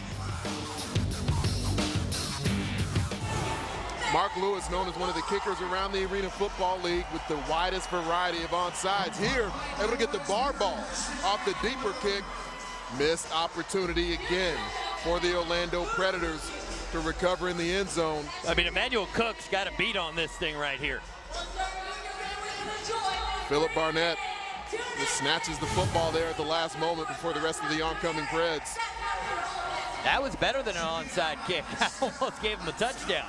Mark Lewis, known as one of the kickers around the Arena Football League with the widest variety of onside. Here, able to get the bar ball off the deeper kick. Missed opportunity again for the Orlando Predators. To recover in the end zone. I mean, Emmanuel Cook's got a beat on this thing right here. Philip Barnett just snatches the football there at the last moment before the rest of the oncoming Preds. That was better than an onside kick. *laughs* I almost gave him a touchdown.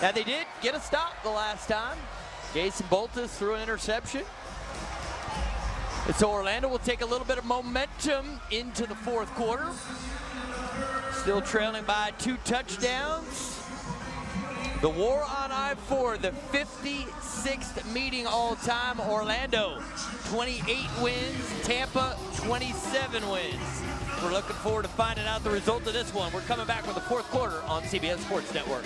Now they did get a stop the last time. Jason Boltus threw an interception. And so Orlando will take a little bit of momentum into the fourth quarter. Still trailing by two touchdowns. The war on I-4, the 56th meeting all time. Orlando, 28 wins. Tampa, 27 wins. We're looking forward to finding out the result of this one. We're coming back with the fourth quarter on CBS Sports Network.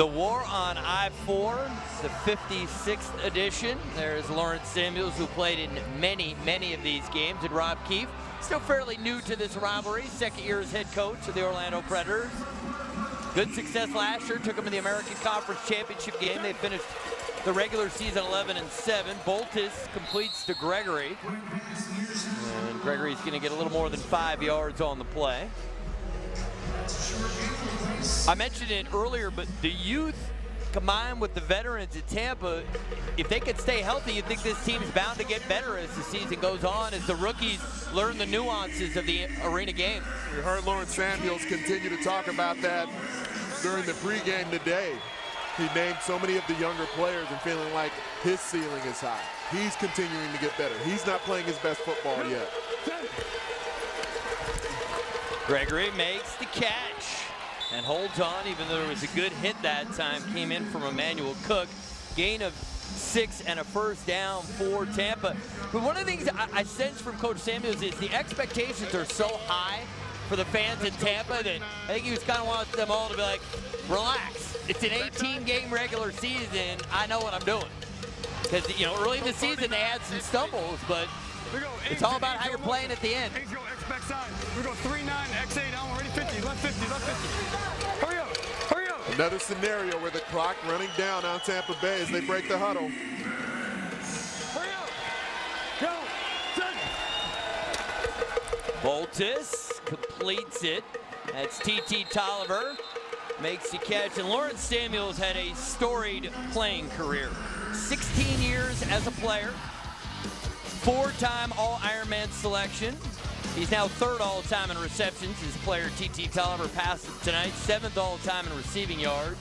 The War on I-4, the 56th edition. There's Lawrence Samuels, who played in many, many of these games, and Rob Keefe, still fairly new to this rivalry, second year as head coach of the Orlando Predators. Good success last year, took them to the American Conference Championship game. They finished the regular season 11 and 7. Boltus completes to Gregory. And Gregory's going to get a little more than five yards on the play. I mentioned it earlier, but the youth combined with the veterans at Tampa, if they could stay healthy, you think this team's bound to get better as the season goes on, as the rookies learn the nuances of the arena game. We heard Lawrence Samuels continue to talk about that during the pregame today. He named so many of the younger players and feeling like his ceiling is high. He's continuing to get better. He's not playing his best football yet. Gregory makes the catch and holds on, even though there was a good hit that time, came in from Emmanuel Cook. Gain of six and a first down for Tampa. But one of the things I, I sense from Coach Samuels is the expectations are so high for the fans in Tampa that I think he was kind of wants them all to be like, relax. It's an 18-game regular season. I know what I'm doing. Because, you know, early in the season they had some stumbles, but it's all about how you're playing at the end. X go X backside. We go 3 9 X8 down. Ready 50. Left 50. Left 50. Hurry up. Hurry up. Another scenario where the clock running down on Tampa Bay as they break the huddle. Hurry up. Go. Set. Boltus completes it. That's TT Toliver. Makes the catch. And Lawrence Samuels had a storied playing career. 16 years as a player. Four-time All-Ironman selection. He's now third all-time in receptions. His player TT Toliver passed tonight. Seventh all-time in receiving yards.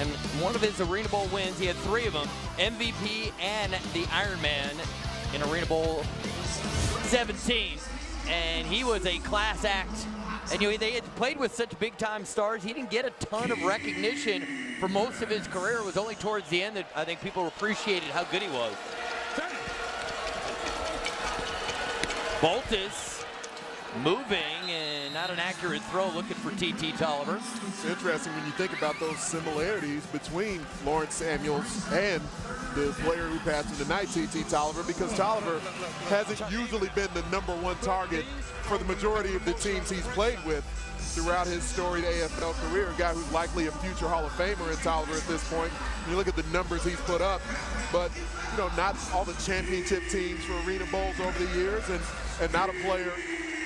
And one of his Arena Bowl wins, he had three of them, MVP and the Ironman in Arena Bowl 17. And he was a class act. And you know, they had played with such big-time stars. He didn't get a ton of recognition for most of his career. It was only towards the end that I think people appreciated how good he was. Boltus moving and not an accurate throw looking for TT Toliver. It's interesting when you think about those similarities between Lawrence Samuels and the player who passed him tonight, TT Toliver, because Toliver hasn't usually been the number one target for the majority of the teams he's played with throughout his storied AFL career. A guy who's likely a future Hall of Famer in Toliver at this point. You look at the numbers he's put up, but you know, not all the championship teams for Arena Bowls over the years, and, and not a player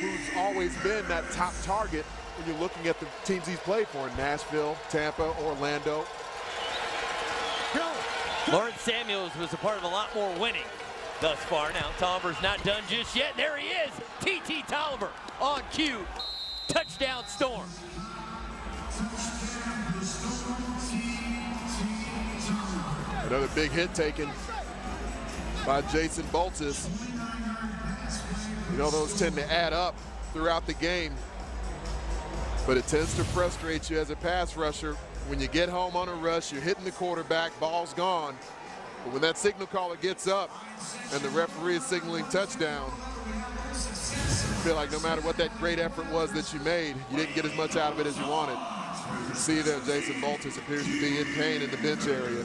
who's always been that top target when you're looking at the teams he's played for, in Nashville, Tampa, Orlando. Lawrence Samuels was a part of a lot more winning thus far. Now Toliver's not done just yet. There he is, TT Toliver on cue. Touchdown Storm. Another big hit taken by Jason Boltus. You know, those tend to add up throughout the game, but it tends to frustrate you as a pass rusher. When you get home on a rush, you're hitting the quarterback, ball's gone. But when that signal caller gets up and the referee is signaling touchdown, you feel like no matter what that great effort was that you made, you didn't get as much out of it as you wanted. can see that Jason Boltus appears to be in pain in the bench area.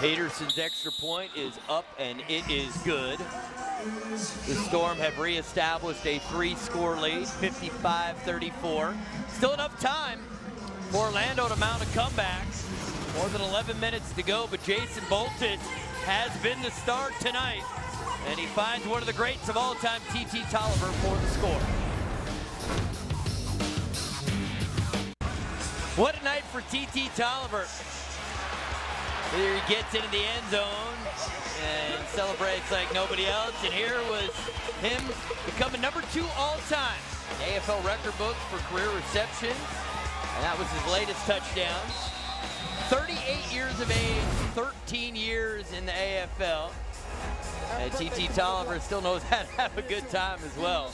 Peterson's extra point is up and it is good. The Storm have reestablished a three-score lead, 55-34. Still enough time for Orlando to mount a comeback. More than 11 minutes to go, but Jason Boltus has been the star tonight. And he finds one of the greats of all time, T.T. Toliver, for the score. What a night for T.T. Toliver. Here he gets into the end zone and celebrates like nobody else. And here was him becoming number two all time. AFL record books for career receptions. And that was his latest touchdown. 38 years of age, 13 years in the AFL. And TT Toliver still knows how to have a good time as well.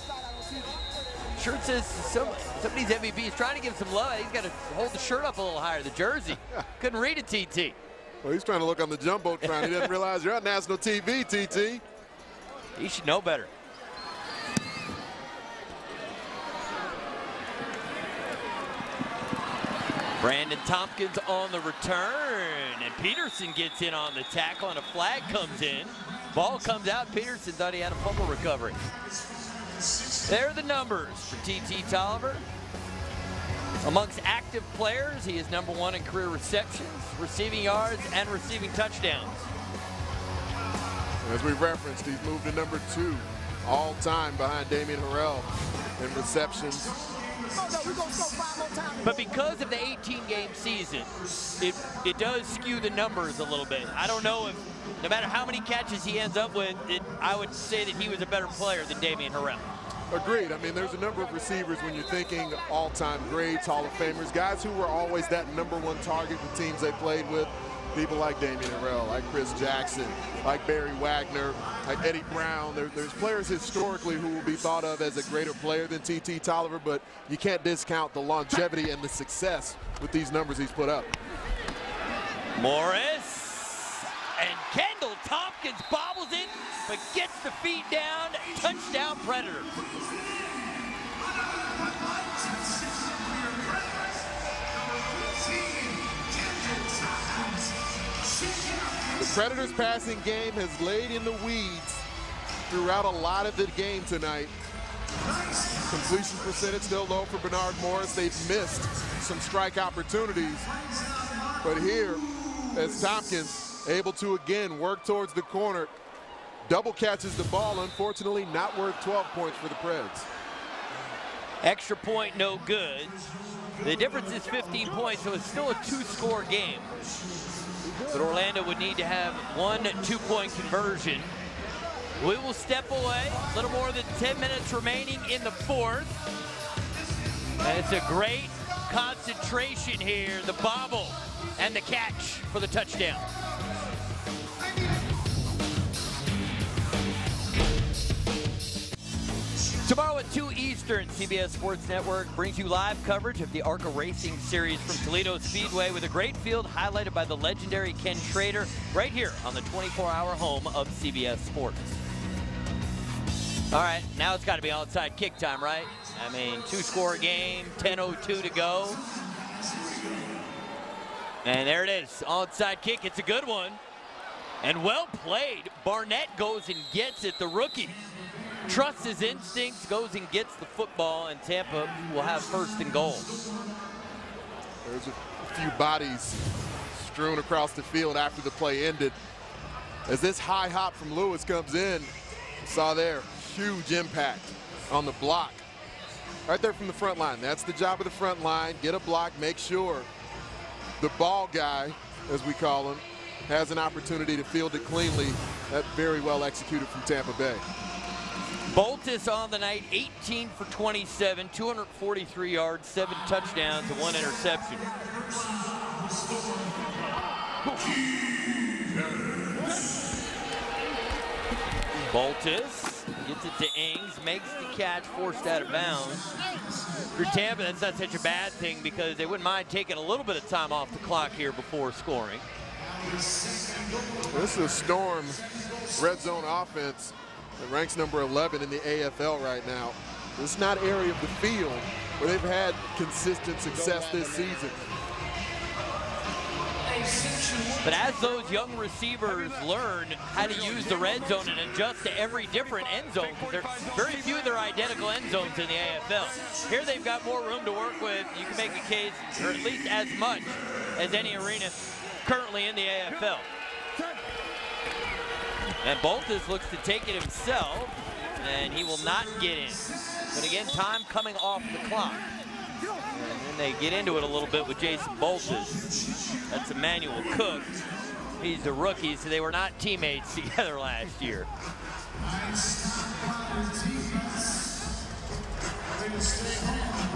Shirt says some, somebody's MVP. He's trying to give some love. He's got to hold the shirt up a little higher, the jersey. Couldn't read it, TT. Well, he's trying to look on the Jumbotron. He doesn't realize you're on national TV, TT. He should know better. Brandon Tompkins on the return, and Peterson gets in on the tackle, and a flag comes in. Ball comes out. Peterson thought he had a fumble recovery. There are the numbers for TT Toliver. Amongst active players, he is number one in career receptions, receiving yards, and receiving touchdowns. As we referenced, he's moved to number two all time behind Damien Harrell in receptions. But because of the 18-game season, it, it does skew the numbers a little bit. I don't know if, no matter how many catches he ends up with, it, I would say that he was a better player than Damien Harrell. Agreed. I mean, there's a number of receivers when you're thinking all-time greats, Hall of Famers, guys who were always that number one target for teams they played with. People like Damien Harrell, like Chris Jackson, like Barry Wagner, like Eddie Brown. There, there's players historically who will be thought of as a greater player than T.T. Toliver, but you can't discount the longevity and the success with these numbers he's put up. Morris and Kendall Tompkins bobbles it, but gets the feet down. Touchdown Predator. Predators passing game has laid in the weeds throughout a lot of the game tonight. Completion percentage still low for Bernard Morris. They've missed some strike opportunities. But here, as Tompkins able to again work towards the corner, double catches the ball, unfortunately not worth 12 points for the Preds. Extra point, no good. The difference is 15 points, so it's still a two-score game. But Orlando would need to have one two-point conversion. We will step away. A little more than 10 minutes remaining in the fourth. And it's a great concentration here. The bobble and the catch for the touchdown. Tomorrow at 2 Eastern, CBS Sports Network brings you live coverage of the ARCA Racing Series from Toledo Speedway with a great field highlighted by the legendary Ken Schrader right here on the 24-hour home of CBS Sports. All right, now it's got to be onside kick time, right? I mean, two-score game, 10.02 to go. And there it is, onside kick. It's a good one. And well played. Barnett goes and gets it, the rookie trusts his instincts, goes and gets the football, and Tampa will have first and goal. There's a few bodies strewn across the field after the play ended. As this high hop from Lewis comes in, saw there, huge impact on the block. Right there from the front line. That's the job of the front line. Get a block, make sure the ball guy, as we call him, has an opportunity to field it cleanly. That very well executed from Tampa Bay. Boltus on the night, 18 for 27, 243 yards, seven touchdowns, and one interception. Boltus gets it to Ings, makes the catch, forced out of bounds. For Tampa, that's not such a bad thing because they wouldn't mind taking a little bit of time off the clock here before scoring. This is a Storm red zone offense It ranks number 11 in the AFL right now. This is not area of the field where they've had consistent success this season. But as those young receivers learn how to use the red zone and adjust to every different end zone, because there are very few of their identical end zones in the AFL. Here they've got more room to work with. You can make a case, or at least as much as any arena currently in the AFL. And Boltus looks to take it himself, and he will not get in. But again, time coming off the clock. And then they get into it a little bit with Jason Boltus. That's Emmanuel Cook. He's a rookie, so they were not teammates *laughs* together last year.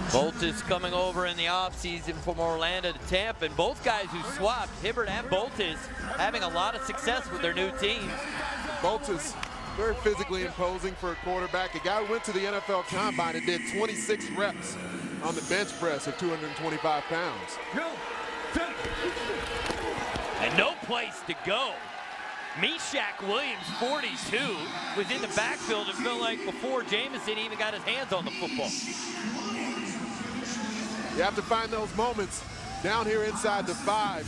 Boltus coming over in the offseason from Orlando to Tampa, and both guys who swapped, Hippeard and Boltus, having a lot of success with their new teams. Boltus, very physically imposing for a quarterback. A guy who went to the NFL Combine and did 26 reps on the bench press at 225 pounds. And no place to go. Meshak Williams, 42, was in the backfield and felt like before Jamison even got his hands on the football. You have to find those moments down here inside the five.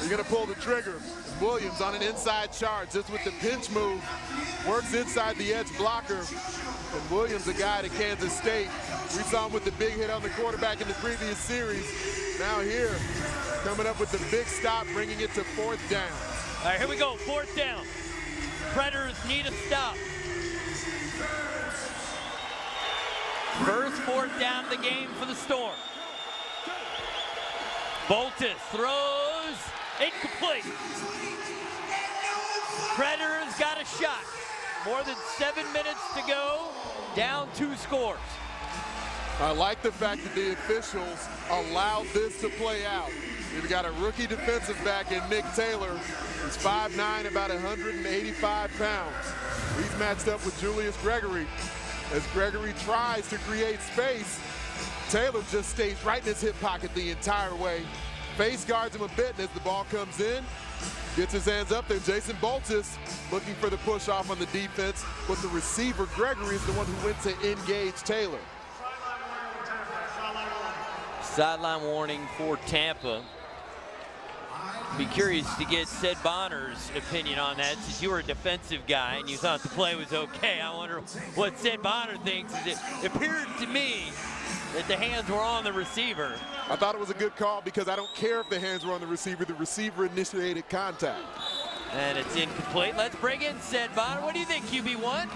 You're going to pull the trigger. Williams on an inside charge, just with the pinch move, works inside the edge blocker. And Williams, a guy to Kansas State. We saw him with the big hit on the quarterback in the previous series. Now here, coming up with the big stop, bringing it to fourth down. All right, here we go, fourth down. Predators need a stop. First fourth down of the game for the Storm. Boltus throws, incomplete. Predators got a shot. More than seven minutes to go, down two scores. I like the fact that the officials allowed this to play out. We've got a rookie defensive back in Nick Taylor. He's 5'9", about 185 pounds. He's matched up with Julius Gregory. As Gregory tries to create space, Taylor just stays right in his hip pocket the entire way. Face guards him a bit, and as the ball comes in, gets his hands up there. Jason Boltus looking for the push off on the defense, but the receiver, Gregory, is the one who went to engage Taylor. Sideline warning for Tampa. Be curious to get Sid Bonner's opinion on that since you were a defensive guy and you thought the play was okay. I wonder what Sid Bonner thinks. It appeared to me that the hands were on the receiver. I thought it was a good call because I don't care if the hands were on the receiver. The receiver initiated contact. And it's incomplete. Let's bring in Sid Bonner. What do you think, QB1?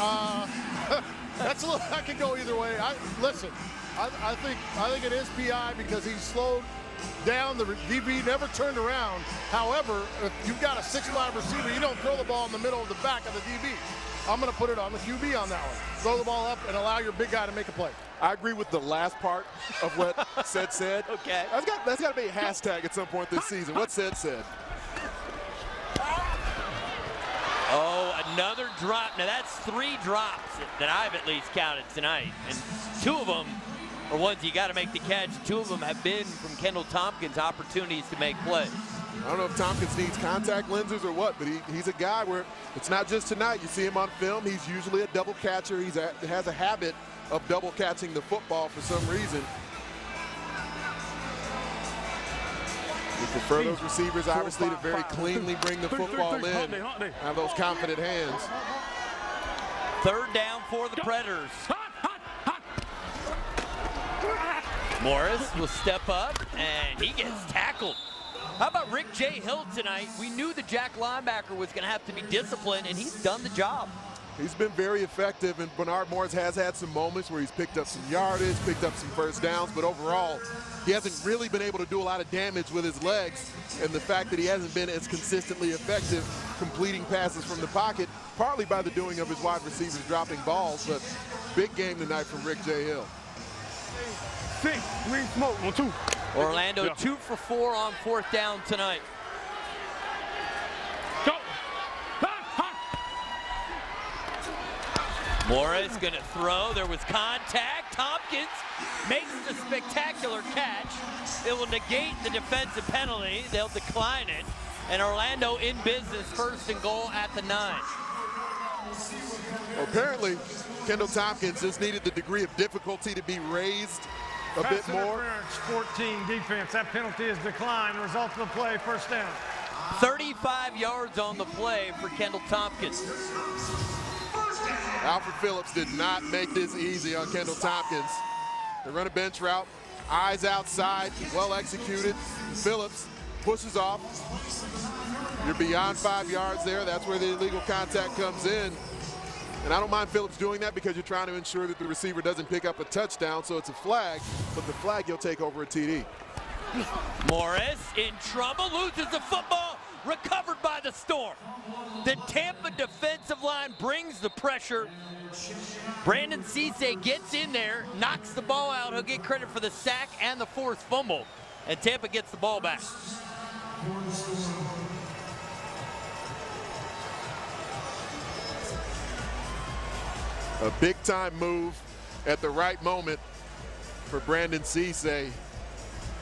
Uh, *laughs* that's a little, that could go either way. I, listen, I, I, think I think it is PI because he slowed down. The DB never turned around. However, if you've got a 6'5 receiver, you don't throw the ball in the middle of the back of the DB. I'm going to put it on the QB on that one. Throw the ball up and allow your big guy to make a play. I agree with the last part of what *laughs* Sid said. Okay. That's got, that's got to be a hashtag at some point this season. What Sid said. Oh, another drop. Now that's three drops that I've at least counted tonight. And two of them are ones you got to make the catch. Two of them have been from Kendall Tompkins opportunities to make plays. I don't know if Tompkins needs contact lenses or what, but he, he's a guy where it's not just tonight. You see him on film. He's usually a double catcher. He's he has a habit of double catching the football for some reason. We prefer those receivers, obviously, to very cleanly bring the football in, have those confident hands. Third down for the Predators. Morris will step up, and he gets tackled. How about Rick J. Hill tonight? We knew the Jack linebacker was going to have to be disciplined, and he's done the job. He's been very effective, and Bernard Morris has had some moments where he's picked up some yardage, picked up some first downs, but overall, he hasn't really been able to do a lot of damage with his legs, and the fact that he hasn't been as consistently effective completing passes from the pocket, partly by the doing of his wide receivers dropping balls, but big game tonight from Rick J. Hill. Six, green smoke, one, two. Orlando yeah. two for four on fourth down tonight. Go. Morris going to throw. There was contact. Tompkins makes the spectacular catch. It will negate the defensive penalty. They'll decline it. And Orlando in business, first and goal at the nine. Apparently, Kendall Tompkins just needed the degree of difficulty to be raised a Pass bit more. 14 defense. That penalty is declined. Result of the play, first down. 35 yards on the play for Kendall Tompkins. Alfred Phillips did not make this easy on Kendall Tompkins. They run a bench route, eyes outside, well executed. Phillips pushes off. You're beyond five yards there. That's where the illegal contact comes in. And I don't mind Phillips doing that because you're trying to ensure that the receiver doesn't pick up a touchdown, so it's a flag, but the flag you'll take over a TD. Morris in trouble, loses the football, recovered by the Storm. The Tampa defensive line brings the pressure. Brandon Cisse gets in there, knocks the ball out. He'll get credit for the sack and the forced fumble. And Tampa gets the ball back. A big time move at the right moment for Brandon Cisse,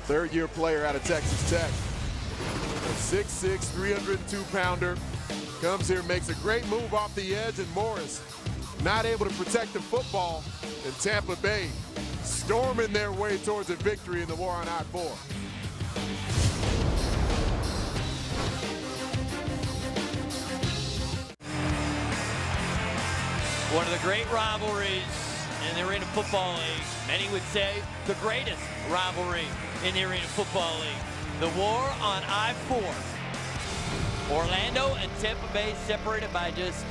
third year player out of Texas Tech. A 6'6", 302 pounder comes here, makes a great move off the edge, and Morris not able to protect the football in Tampa Bay, storming their way towards a victory in the war on I-4. One of the great rivalries in the Arena Football League. Many would say the greatest rivalry in the Arena Football League. The war on I-4. Orlando and Tampa Bay separated by just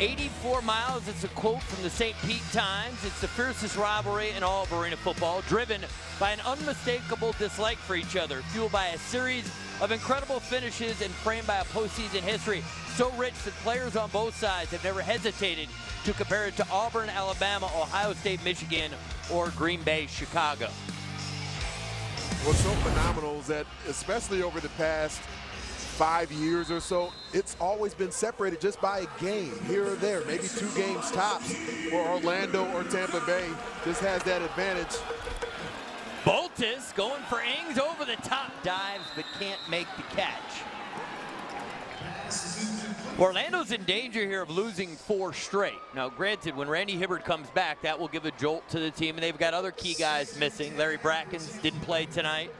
84 miles. It's a quote from the St. Pete Times. It's the fiercest rivalry in all of arena football, driven by an unmistakable dislike for each other, fueled by a series of incredible finishes and framed by a postseason history so rich that players on both sides have never hesitated to compare it to Auburn, Alabama, Ohio State, Michigan, or Green Bay, Chicago. What's so phenomenal is that, especially over the past five years or so, it's always been separated just by a game here or there, maybe two games tops, where Orlando or Tampa Bay just has that advantage. Boltus going for Ings over the top, dives but can't make the catch. Orlando's in danger here of losing four straight. Now, granted, when Randy Hippeard comes back, that will give a jolt to the team, and they've got other key guys missing. Larry Brackens didn't play tonight.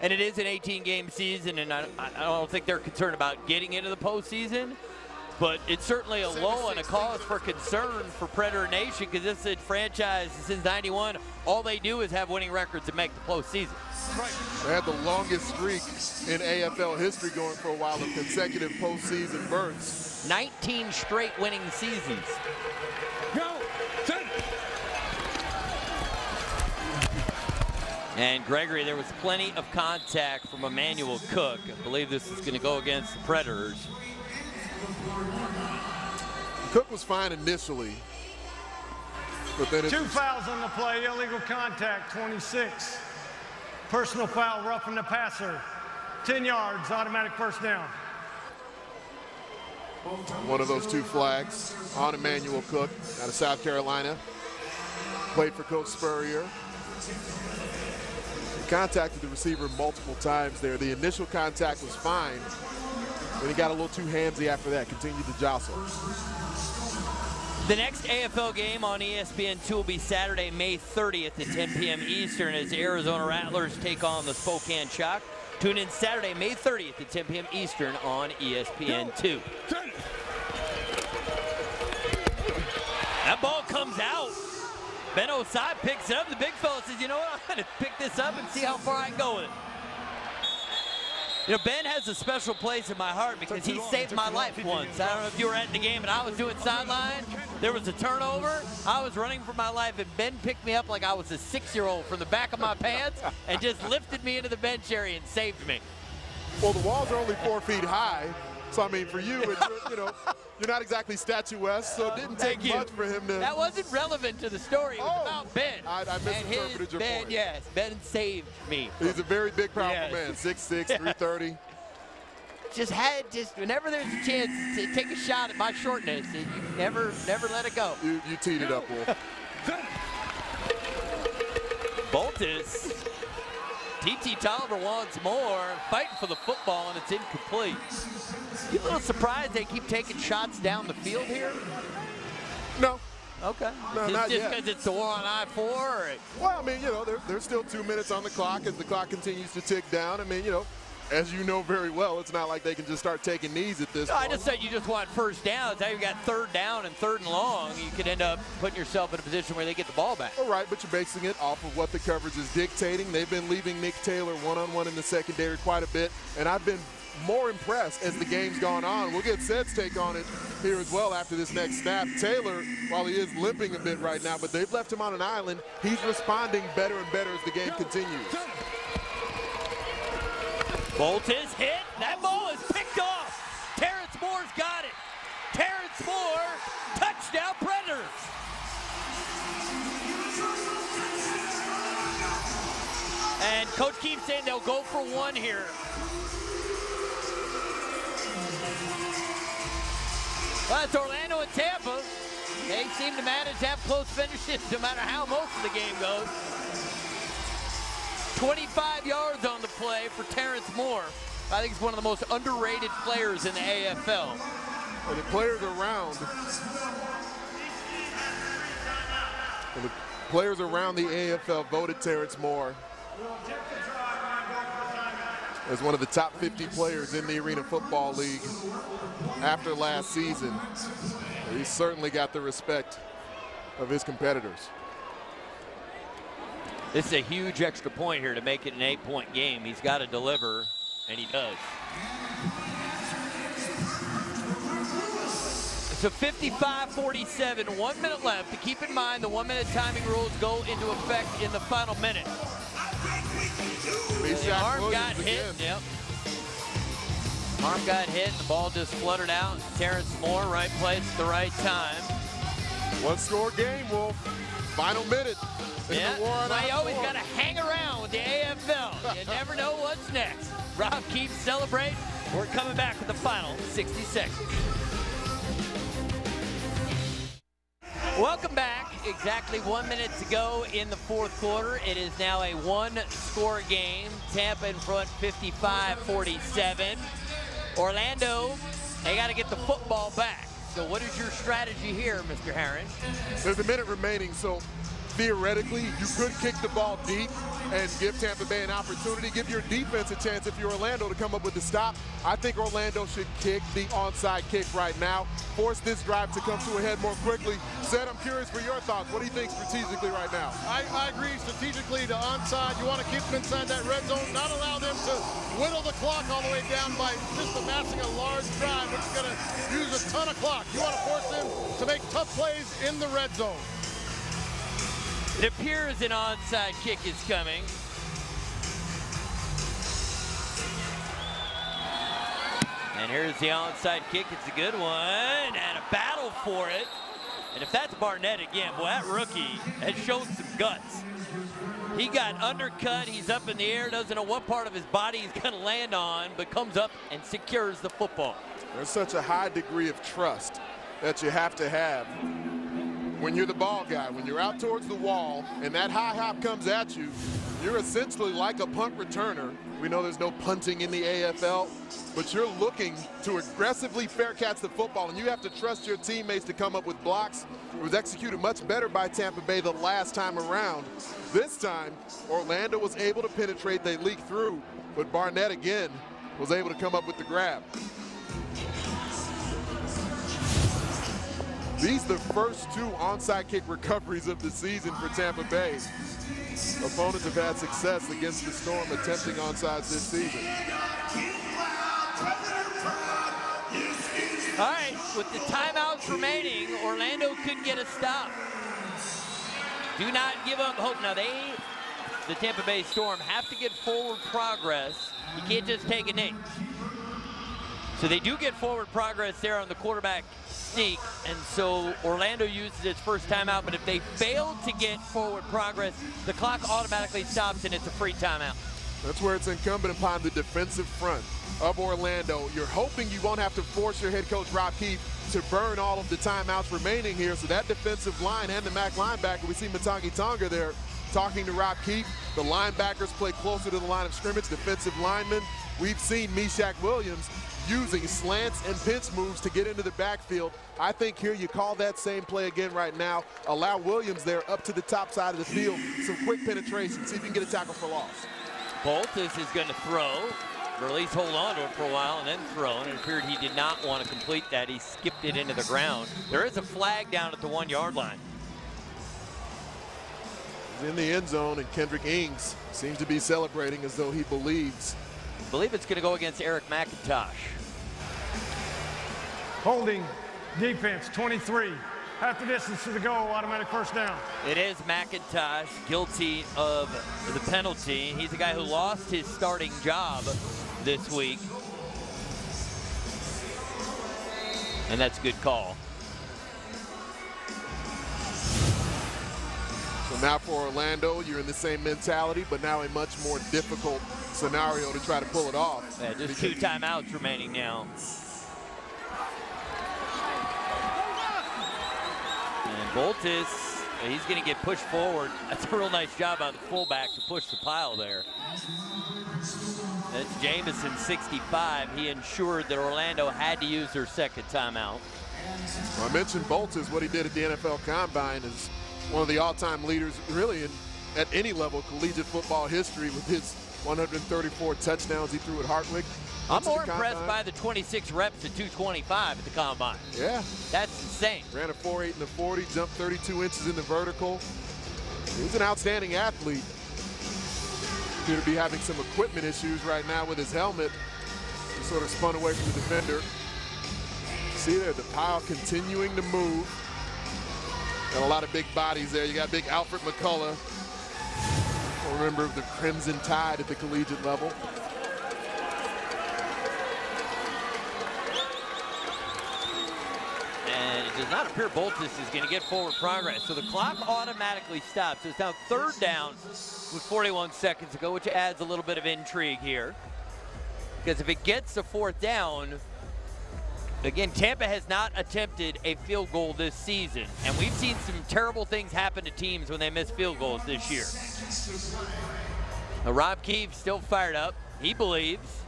And it is an 18-game season, and I, I don't think they're concerned about getting into the postseason. But it's certainly a low and a cause for concern for Predator Nation because this is a franchise since 91. All they do is have winning records and make the postseason. They had the longest streak in AFL history going for a while of consecutive postseason berths. 19 straight winning seasons. Go, set. And Gregory, there was plenty of contact from Emmanuel Cook. I believe this is going to go against the Predators. Cook was fine initially, but then Two fouls on the play, illegal contact, 26. Personal foul, roughing the passer. 10 yards, automatic first down. one of those two flags on Emmanuel Cook out of South Carolina. Played for Coach Spurrier. He contacted the receiver multiple times there. The initial contact was fine, but he got a little too handsy after that, continued to jostle. The next AFL game on E ESPN2 will be Saturday, May 30th at 10 p.m. Eastern as Arizona Rattlers take on the Spokane Shock. Tune in Saturday, May 30th at 10 p.m. Eastern on E ESPN2. That ball comes out. Ben Osai picks it up. The big fella says, you know what, I'm going to pick this up and see how far I can go with it. You know, Ben has a special place in my heart because he saved my life once. I don't know if you were at the game and I was doing sideline. There was a turnover. I was running for my life and Ben picked me up like I was a six-year-old from the back of my pants and just lifted me into the bench area and saved me. Well, the walls are only four feet high, so I mean, for you, you know, you're not exactly statuesque, so it didn't take you. much for him to. That wasn't relevant to the story. It was Oh. about Ben. I- I And misinterpreted your Ben, point. yes, Ben saved me. He's a very big, powerful Yes. man, 6'6", *laughs* Yes. 330. Just had just whenever there's a chance to take a shot at my shortness, you never never let it go. You, you teed it up, Wolf. *laughs* Boltus TT Tolliver wants more, fighting for the football, and it's incomplete. You a little surprised they keep taking shots down the field here? No. Okay. No, just not just yet. because it's the war on I-4? Well, I mean, you know, there, there's still two minutes on the clock as the clock continues to tick down. I mean, you know, as you know very well, it's not like they can just start taking knees at this No, I just said you just want first downs. Now you've got third down and third and long. You could end up putting yourself in a position where they get the ball back. All right, but you're basing it off of what the coverage is dictating. They've been leaving Nick Taylor one-on-one in the secondary quite a bit, and I've been more impressed as the game's gone on. We'll get Sid's take on it here as well after this next snap. Taylor, while he is limping a bit right now, but they've left him on an island, he's responding better and better as the game continues. Bolt is hit. That ball is picked off. Terrence Moore's got it. Terrence Moore, touchdown Predators. And coach keeps saying they'll go for one here. Well, it's Orlando and Tampa. They seem to manage to have close finishes no matter how most of the game goes. 25 yards on the play for Terrence Moore. I think he's one of the most underrated players in the AFL. And the players around the players around the AFL voted Terrence Moore as one of the top 50 players in the Arena Football League after last season. He certainly got the respect of his competitors. This is a huge extra point here to make it an eight-point game. He's got to deliver, and he does. So 55-47, one minute left. To keep in mind, the one-minute timing rules go into effect in the final minute. The arm got hit. Yep. Arm got hit. The ball just fluttered out. Terrence Moore, right place at the right time. One score game, Wolf. Final minute. In Yeah, the war on well, you always got to hang around with the AFL. You never know what's next. Rob keeps celebrating. We're coming back with the final 60 seconds. Welcome back. Exactly one minute to go in the fourth quarter. It is now a one-score game. Tampa in front 55-47. Orlando, they got to get the football back. So what is your strategy here, Mr. Herron? There's a minute remaining, so theoretically, you could kick the ball deep and give Tampa Bay an opportunity, give your defense a chance if you're Orlando to come up with the stop. I think Orlando should kick the onside kick right now, force this drive to come to a head more quickly. Seth, I'm curious for your thoughts. What do you think strategically right now? I, I agree strategically to onside. You want to keep them inside that red zone, not allow them to whittle the clock all the way down by just amassing a large drive, which is going to use a ton of clock. You want to force them to make tough plays in the red zone. It appears an onside kick is coming. And here's the onside kick. It's a good one. And a battle for it. And if that's Barnett again, boy, that rookie has shown some guts. He got undercut. He's up in the air. Doesn't know what part of his body he's going to land on, but comes up and secures the football. There's such a high degree of trust that you have to have when you're the ball guy. When you're out towards the wall and that high hop comes at you, you're essentially like a punt returner. We know there's no punting in the AFL, but you're looking to aggressively fair catch the football, and you have to trust your teammates to come up with blocks. It was executed much better by Tampa Bay the last time around. This time, Orlando was able to penetrate. They leaked through, but Barnett again was able to come up with the grab. These the first two onside kick recoveries of the season for Tampa Bay. Opponents have had success against the Storm attempting onside this season. All right, with the timeouts remaining, Orlando couldn't get a stop. Do not give up hope. Now they, the Tampa Bay Storm, have to get forward progress. You can't just take a knee. So they do get forward progress there on the quarterback and so Orlando uses its first timeout, but if they fail to get forward progress, the clock automatically stops and it's a free timeout. That's where it's incumbent upon the defensive front of Orlando. You're hoping you won't have to force your head coach Rob Keefe to burn all of the timeouts remaining here. So that defensive line and the MAC linebacker, we see Matangi Tonga there, talking to Rob Keefe, the linebackers play closer to the line of scrimmage, defensive linemen. We've seen Meshak Williams using slants and pinch moves to get into the backfield. I think here you call that same play again right now. Allow Williams there up to the top side of the field. Some quick penetration. See if you can get a tackle for loss. Boltus is going to throw, or at least hold on to it for a while and then throw. And it appeared he did not want to complete that. He skipped it into the ground. There is a flag down at the one yard line. He's in the end zone, and Kendrick Ings seems to be celebrating as though he believes. I believe it's going to go against Eric McIntosh. Holding defense 23. Half the distance to the goal, automatic first down. It is McIntosh guilty of the penalty. He's the guy who lost his starting job this week. And that's a good call. So now for Orlando, you're in the same mentality, but now a much more difficult scenario to try to pull it off. Yeah, just two timeouts remaining now. And Boltus, he's going to get pushed forward. That's a real nice job by the fullback to push the pile there. That's Jamison, 65. He ensured that Orlando had to use their second timeout. Well, I mentioned Boltus, what he did at the NFL Combine is one of the all-time leaders, really, in, at any level collegiate football history with his 134 touchdowns he threw at Hartwick. I'm more impressed by the 26 reps at 225 at the combine. Yeah. That's insane. Ran a 4.8 in the 40, jumped 32 inches in the vertical. He's an outstanding athlete. Appear to be having some equipment issues right now with his helmet. He sort of spun away from the defender. See there, the pile continuing to move. Got a lot of big bodies there. You got big Alfred McCullough, a member of the Crimson Tide at the collegiate level. And it does not appear Boltus is going to get forward progress. So the clock automatically stops. So it's now third down with 41 seconds to go, which adds a little bit of intrigue here. Because if it gets to fourth down, again, Tampa has not attempted a field goal this season. And we've seen some terrible things happen to teams when they miss field goals this year. Now, Rob Keefe still fired up. He believes.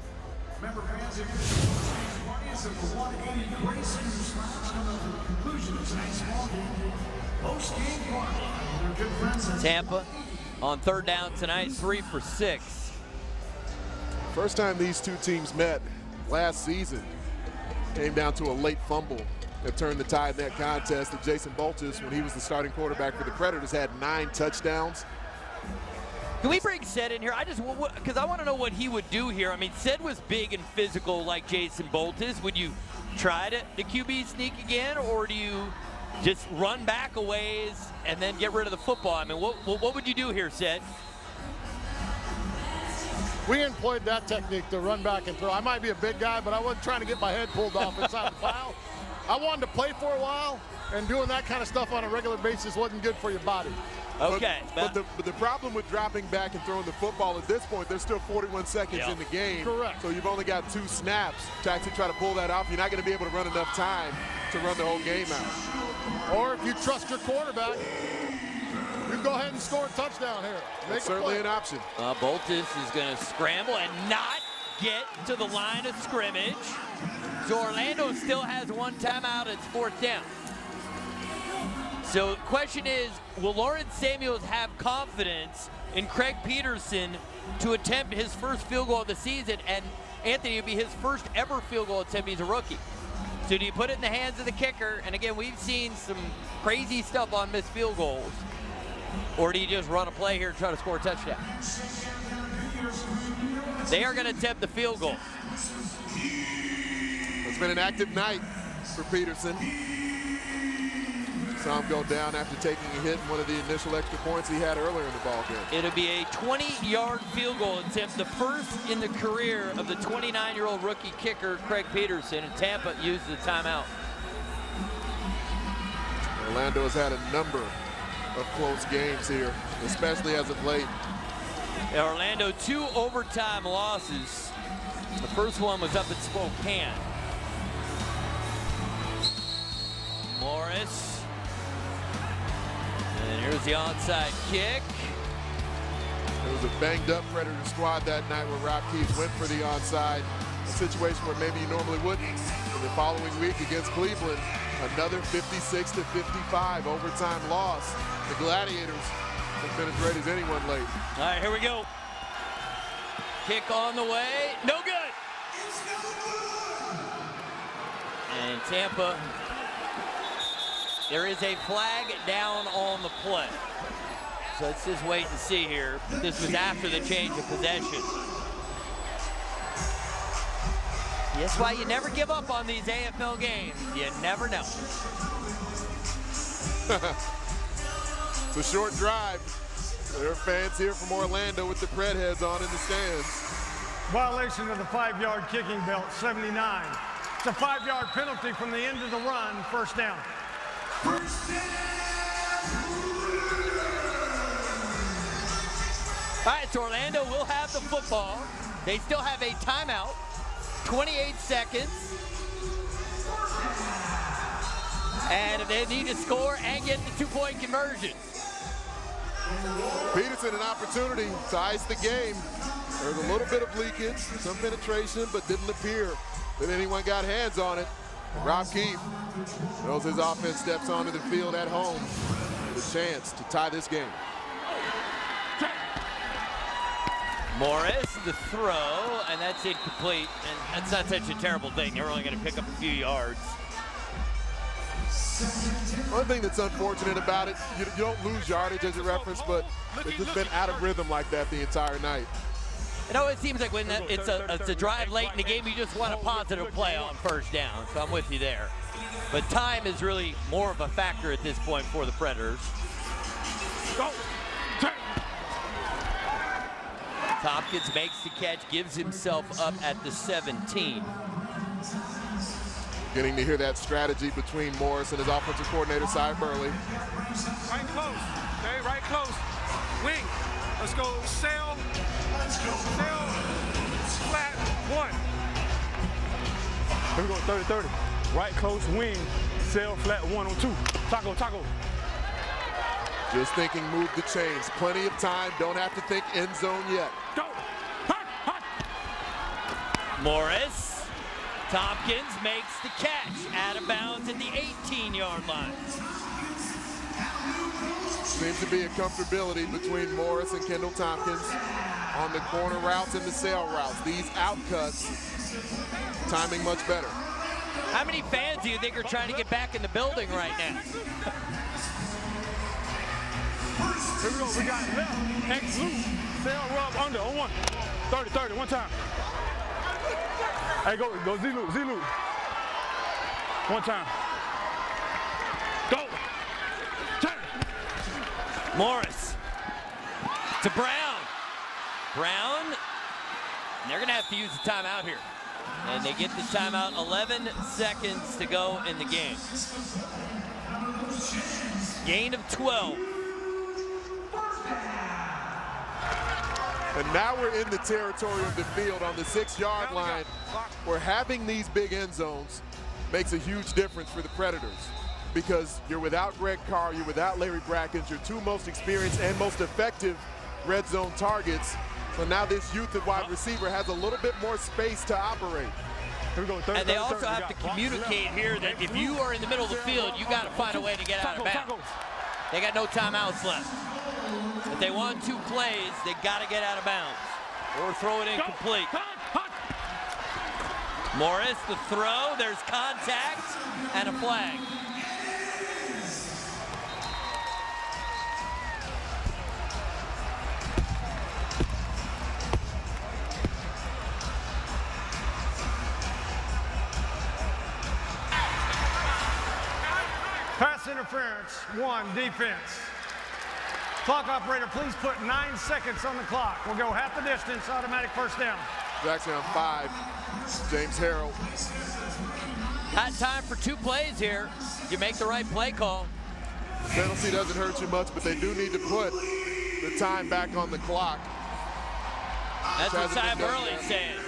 Tampa on third down tonight, three for six. First time these two teams met last season came down to a late fumble that turned the tide in that contest. And Jason Boltus, when he was the starting quarterback for the Predators, had nine touchdowns. Can we bring Sid in here? I just, because I want to know what he would do here. I mean, Sid was big and physical like Jason Boltus. Would you try to the QB sneak again, or do you just run back a ways and then get rid of the football? I mean, what, what would you do here, Sid? We employed that technique to run back and throw. I might be a big guy, but I wasn't trying to get my head pulled off inside the pile. I wanted to play for a while, and doing that kind of stuff on a regular basis wasn't good for your body. Okay. But, but, the, but the problem with dropping back and throwing the football at this point, there's still 41 seconds Yep. in the game. Correct. So you've only got two snaps to actually try to pull that off. You're not going to be able to run enough time to run the whole game out. Or if you trust your quarterback, you go ahead and score a touchdown here. Make That's a certainly play. an option. Uh, Boltus is going to scramble and not get to the line of scrimmage. So Orlando still has one timeout. It's fourth down. So the question is, will Lawrence Samuels have confidence in Craig Peterson to attempt his first field goal of the season? And Anthony, it'll be his first ever field goal attempt. He's a rookie. So do you put it in the hands of the kicker? And again, we've seen some crazy stuff on missed field goals. Or do you just run a play here and try to score a touchdown? They are going to attempt the field goal. It's been an active night for Peterson. Saw him go down after taking a hit in one of the initial extra points he had earlier in the ball game. It'll be a 20-yard field goal attempt, the first in the career of the 29-year-old rookie kicker Craig Peterson, and Tampa uses the timeout. Orlando has had a number of close games here, especially as of late. Orlando, two overtime losses. The first one was up at Spokane. Morris. And here's the onside kick. It was a banged-up Predator squad that night where Rob Keefe went for the onside, a situation where maybe you normally wouldn't. And the following week against Cleveland, another 56 to 55 overtime loss. The Gladiators have been as great as anyone late. All right, here we go. Kick on the way, no good. And Tampa, there is a flag down on the play. So let's just wait and see here. This was after the change of possession. That's why you never give up on these AFL games. You never know. it's *laughs* a short drive. There are fans here from Orlando with the Pred heads on in the stands. Violation of the five-yard kicking belt, 79. It's a five-yard penalty from the end of the run, first down. First down. All right, so Orlando will have the football. They still have a timeout, 28 seconds. And if they need to score and get the two-point conversion. Peterson an opportunity to ice the game. There's a little bit of leakage, some penetration, but didn't appear that anyone got hands on it. Rob Keefe knows his offense steps onto the field at home with a chance to tie this game. Morris, the throw, and that's incomplete. And that's not such a terrible thing. You're only going to pick up a few yards. One thing that's unfortunate about it, you, you don't lose yardage as a reference, but it's just been out of rhythm like that the entire night. It always seems like when it's a, it's a drive late in the game, you just want a positive play on first down. So I'm with you there. But time is really more of a factor at this point for the Predators. Go. Tompkins makes the catch, gives himself up at the 17. Getting to hear that strategy between Morris and his offensive coordinator, Cy Burley. Right close, okay, right close. Wing, let's go sail, sail, flat, one. Here we go, 30-30. Right close, wing, sail, flat, one on two. Taco, taco. Just thinking move the chains. Plenty of time. Don't have to think end zone yet. Go. Hot, hot. Morris. Tompkins makes the catch out of bounds at the 18-yard line. Seems to be a comfortability between Morris and Kendall Tompkins on the corner routes and the sail routes. These out cuts, timing much better. How many fans do you think are trying to get back in the building right now? *laughs* Here we go. We got left, X loose, sail rub under on one. 30, 30, one time. Hey, go, go Z loop, Z loop. One time. Go. Turn. Morris to Brown. Brown, they're going to have to use the timeout here. And they get the timeout, 11 seconds to go in the game. Gain of 12. And now we're in the territory of the field on the six-yard line where having these big end zones makes a huge difference for the Predators. Because you're without Greg Carr, you're without Larry Brackins, your two most experienced and most effective red zone targets. So now this youth of wide receiver has a little bit more space to operate. Here we go, third, and they also have to communicate here that if you are in the middle of the field, you got to find a way to get out of bounds. They got no timeouts left. If they want two plays, they got to get out of bounds or throw it incomplete. Morris, the throw, there's contact and a flag. Pass interference, one, defense. Clock operator, please put nine seconds on the clock. We'll go half the distance, automatic first down. Jackson on five, James Harrell. Got time for two plays here. You make the right play call. The penalty doesn't hurt you much, but they do need to put the time back on the clock. That's what Cy Burley's saying.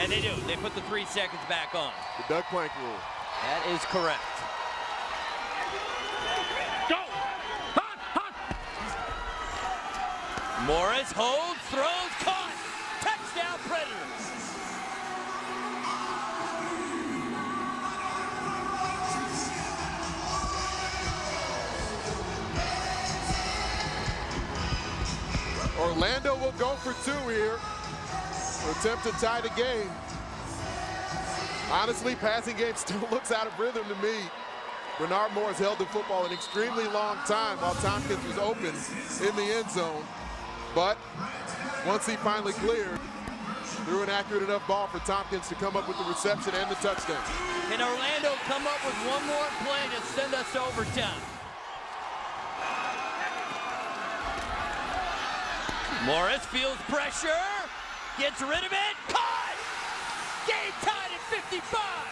And they do. They put the three seconds back on. The duck plank rule. That is correct. Morris holds, throws, caught. Touchdown Predators. Orlando will go for two here. Attempt to tie the game. Honestly, passing game *laughs* still looks out of rhythm to me. Bernard Morris held the football an extremely long time while Tompkins was open in the end zone. But once he finally cleared, threw an accurate enough ball for Tompkins to come up with the reception and the touchdown. Can Orlando come up with one more play to send us to overtime? Morris feels pressure, gets rid of it, caught! Game tied at 55!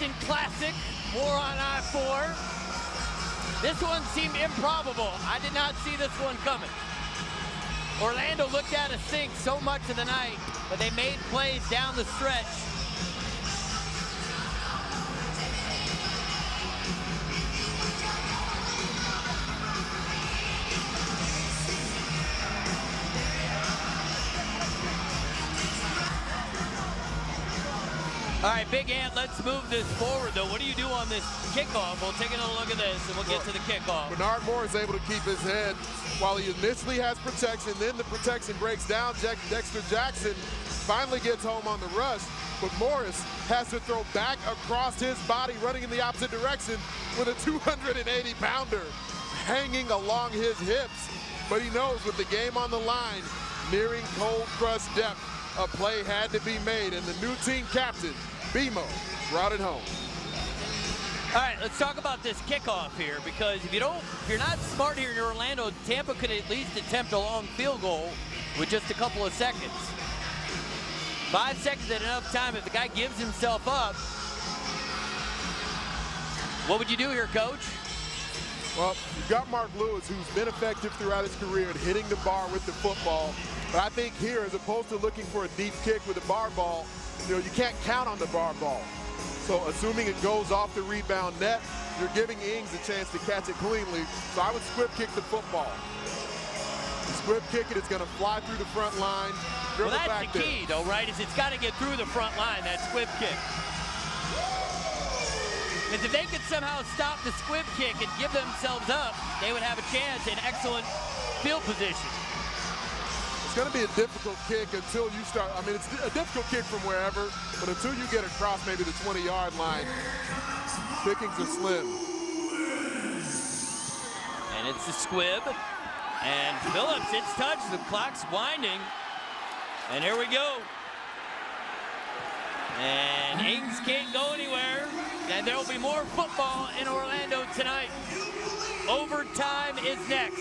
Instant classic, war on I-4. This one seemed improbable. I did not see this one coming. Orlando looked out of sync so much of the night, but they made plays down the stretch. All right, Big Ant, let's move this forward, though. What do you do on this kickoff? We'll take another look at this, and we'll get to the kickoff. Bernard Moore is able to keep his head while he initially has protection. Then the protection breaks down. Dexter Jackson finally gets home on the rush, but Morris has to throw back across his body, running in the opposite direction with a 280-pounder hanging along his hips. But he knows with the game on the line, nearing cold crush depth, a play had to be made, and the new team captain, BMO, brought it home. All right, let's talk about this kickoff here because if you don't, if you're not smart here in Orlando, Tampa could at least attempt a long field goal with just a couple of seconds. Five seconds at enough time. If the guy gives himself up, what would you do here, Coach? Well, you've got Mark Lewis, who's been effective throughout his career at hitting the bar with the football. But I think here, as opposed to looking for a deep kick with a bar ball, you know, you can't count on the bar ball. So assuming it goes off the rebound net, you're giving Ings a chance to catch it cleanly. So I would squib kick the football. Squib kick it, it's going to fly through the front line. Well, that's the key, there. though, right? Is it's got to get through the front line, that squib kick. Because if they could somehow stop the squib kick and give themselves up, they would have a chance in excellent field position. It's going to be a difficult kick until you start. I mean, it's a difficult kick from wherever, but until you get across maybe the 20-yard line, pickings are slim. And it's a squib. And Phillips, it's touched. The clock's winding. And here we go. And Ings can't go anywhere. And there will be more football in Orlando tonight. Overtime is next.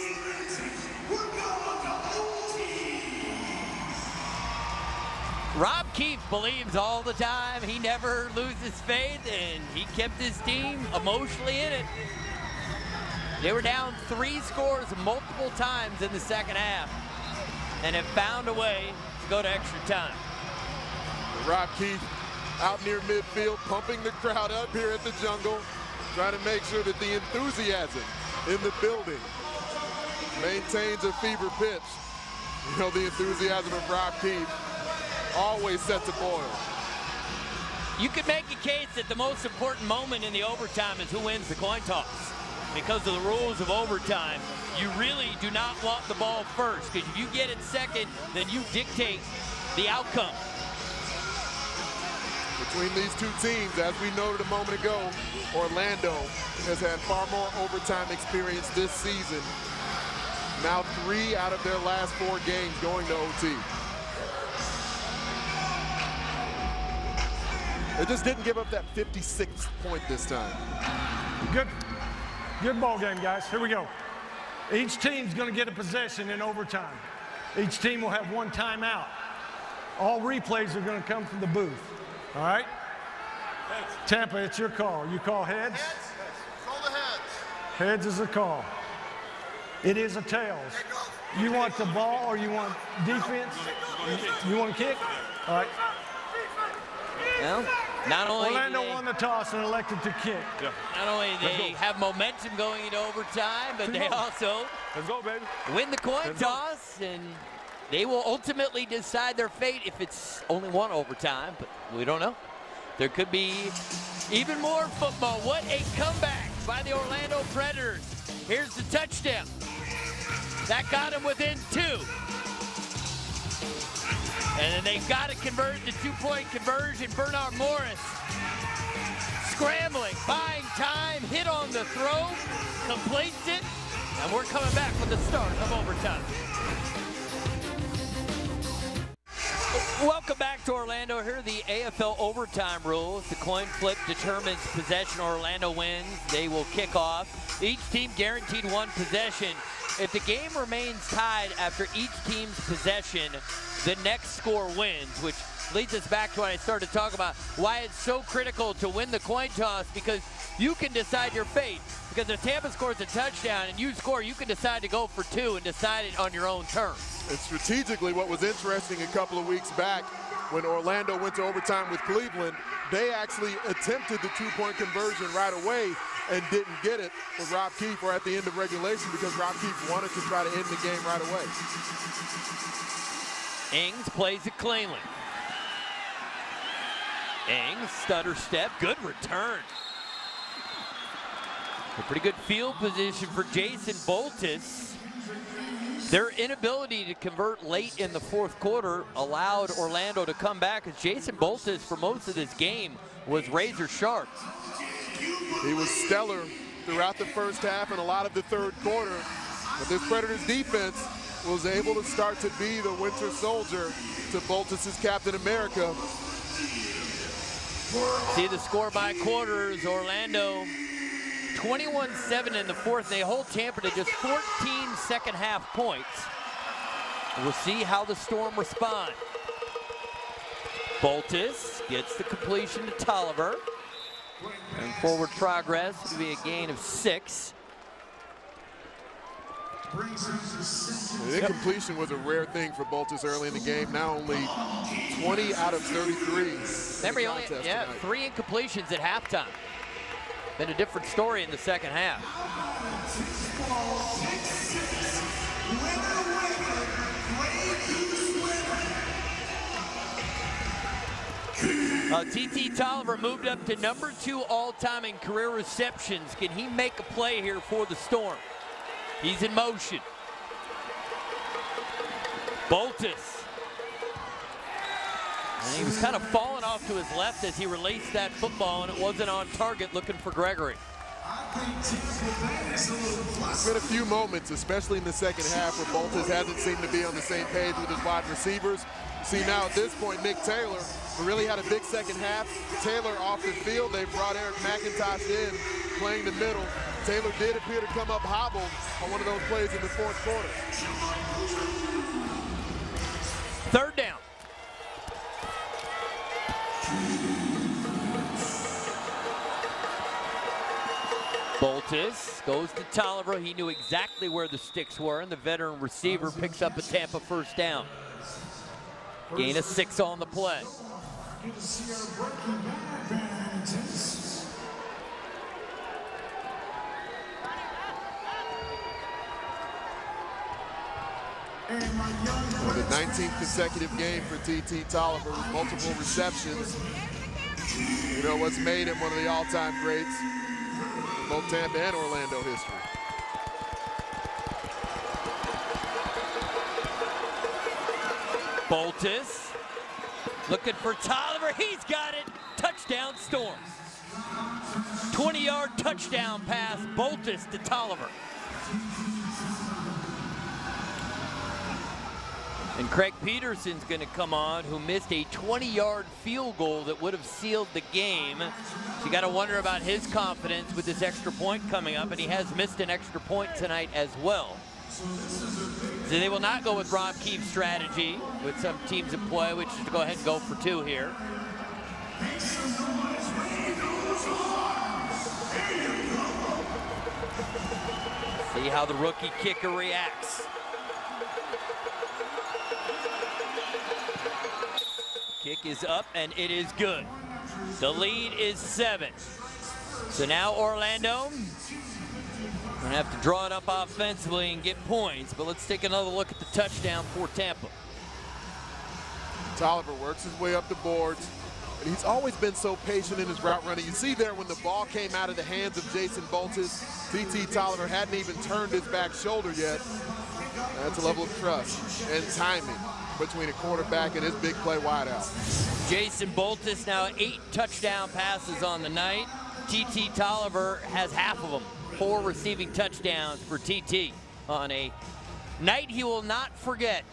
Rob Keefe believes all the time. He never loses faith, and he kept his team emotionally in it. They were down three scores multiple times in the second half and have found a way to go to extra time. Rob Keefe out near midfield, pumping the crowd up here at the jungle, trying to make sure that the enthusiasm in the building maintains a fever pitch. You know, the enthusiasm of Rob Keefe always set to boil. You could make a case that the most important moment in the overtime is who wins the coin toss. Because of the rules of overtime, you really do not want the ball first, because if you get it second, then you dictate the outcome. Between these two teams, as we noted a moment ago, Orlando has had far more overtime experience this season. Now three out of their last four games going to OT. They just didn't give up that 56th point this time. Good, good ball game, guys. Here we go. Each team's going to get a possession in overtime. Each team will have one timeout. All replays are going to come from the booth. All right? Tampa, it's your call. You call heads? Heads. Call the heads. Heads is a call. It is a tails. You want the ball or you want defense? You want to kick? All right. Well, not only Orlando they, won the toss and elected to kick. Yeah. not only they have momentum going into overtime, but Two they more. also Let's go, baby. win the coin Let's go. toss, and they will ultimately decide their fate if it's only one overtime, but we don't know. There could be even more football. What a comeback by the Orlando Predators. Here's the touchdown. That got them within two. And they've got to convert the two-point conversion. Bernard Morris scrambling, buying time, hit on the throw, completes it, and we're coming back with the start of overtime. Welcome back to Orlando. Here are the AFL overtime rules. The coin flip determines possession. Orlando wins. They will kick off. Each team guaranteed one possession. If the game remains tied after each team's possession, the next score wins, which leads us back to what I started to talk about, why it's so critical to win the coin toss because you can decide your fate. Because if Tampa scores a touchdown and you score, you can decide to go for two and decide it on your own terms. And strategically, what was interesting a couple of weeks back when Orlando went to overtime with Cleveland, they actually attempted the two-point conversion right away and didn't get it with Rob Keefe or at the end of regulation because Rob Keefe wanted to try to end the game right away. Ings plays it cleanly. Ings, stutter step, good return. A pretty good field position for Jason Boltus. Their inability to convert late in the fourth quarter allowed Orlando to come back as Jason Boltus for most of this game was razor sharp. He was stellar throughout the first half and a lot of the third quarter. But this Predators defense was able to start to be the winter soldier to Boltus' Captain America. See the score by quarters. Orlando 21-7 in the fourth. They hold Tampa to just 14 second half points. We'll see how the Storm respond. Boltus gets the completion to Toliver. And forward progress will be a gain of six. The incompletion was a rare thing for Boltus early in the game. Now only 20 out of 33. in Remember, only, yeah, tonight. three incompletions at halftime. Been a different story in the second half. Uh, TT Toliver moved up to number two all-time in career receptions. Can he make a play here for the Storm? He's in motion. Boltus. And he was kind of falling off to his left as he released that football, and it wasn't on target looking for Gregory. There's been a few moments, especially in the second half, where Boltus hasn't seemed to be on the same page with his wide receivers. See now at this point, Nick Taylor, really had a big second half. Taylor off the field. They brought Eric McIntosh in, playing the middle. Taylor did appear to come up hobbled on one of those plays in the fourth quarter. Third down. Boltus goes to Toliver. He knew exactly where the sticks were, and the veteran receiver picks up a Tampa first down. Gain of six on the play. For the 19th consecutive game for TT Toliver with multiple receptions. You know what's made him one of the all-time greats in both Tampa and Orlando history. Boltus looking for Toliver. He's got it. Touchdown Storm. 20-yard touchdown pass, Boltus to Toliver. And Craig Peterson's going to come on, who missed a 20-yard field goal that would have sealed the game. So you got to wonder about his confidence with this extra point coming up, and he has missed an extra point tonight as well. So they will not go with Rob Keefe's strategy with some teams in play, which is to go ahead and go for two here. See how the rookie kicker reacts. Kick is up and it is good. The lead is seven. So now Orlando gonna have to draw it up offensively and get points, but let's take another look at the touchdown for Tampa. Toliver works his way up the boards, and he's always been so patient in his route running. You see there when the ball came out of the hands of Jason Boltus, T.T. Toliver hadn't even turned his back shoulder yet. That's a level of trust and timing between a quarterback and his big play wideout. Jason Boltus now eight touchdown passes on the night. T.T. Toliver has half of them. Four receiving touchdowns for T.T. on a night he will not forget.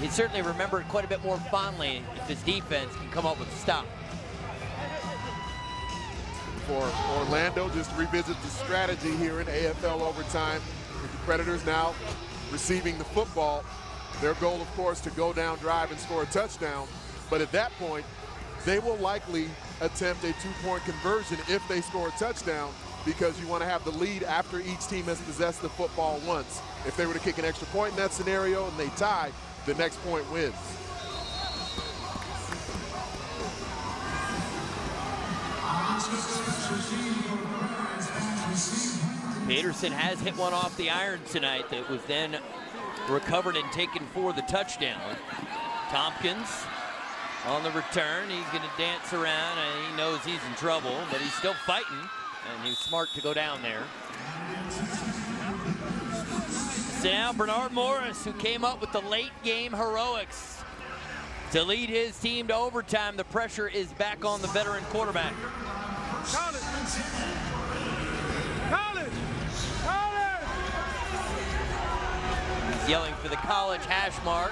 He certainly remembered quite a bit more fondly if his defense can come up with a stop. For Orlando, just revisit the strategy here in AFL overtime. With the Predators now receiving the football, their goal, of course, to go down, drive, and score a touchdown. But at that point, they will likely attempt a two-point conversion if they score a touchdown because you want to have the lead after each team has possessed the football once. If they were to kick an extra point in that scenario and they tie, the next point wins. Peterson has hit one off the iron tonight that was then recovered and taken for the touchdown. Tompkins on the return. He's going to dance around and he knows he's in trouble, but he's still fighting and he's smart to go down there. So now Bernard Morris, who came up with the late game heroics to lead his team to overtime. The pressure is back on the veteran quarterback. Yelling for the college hash mark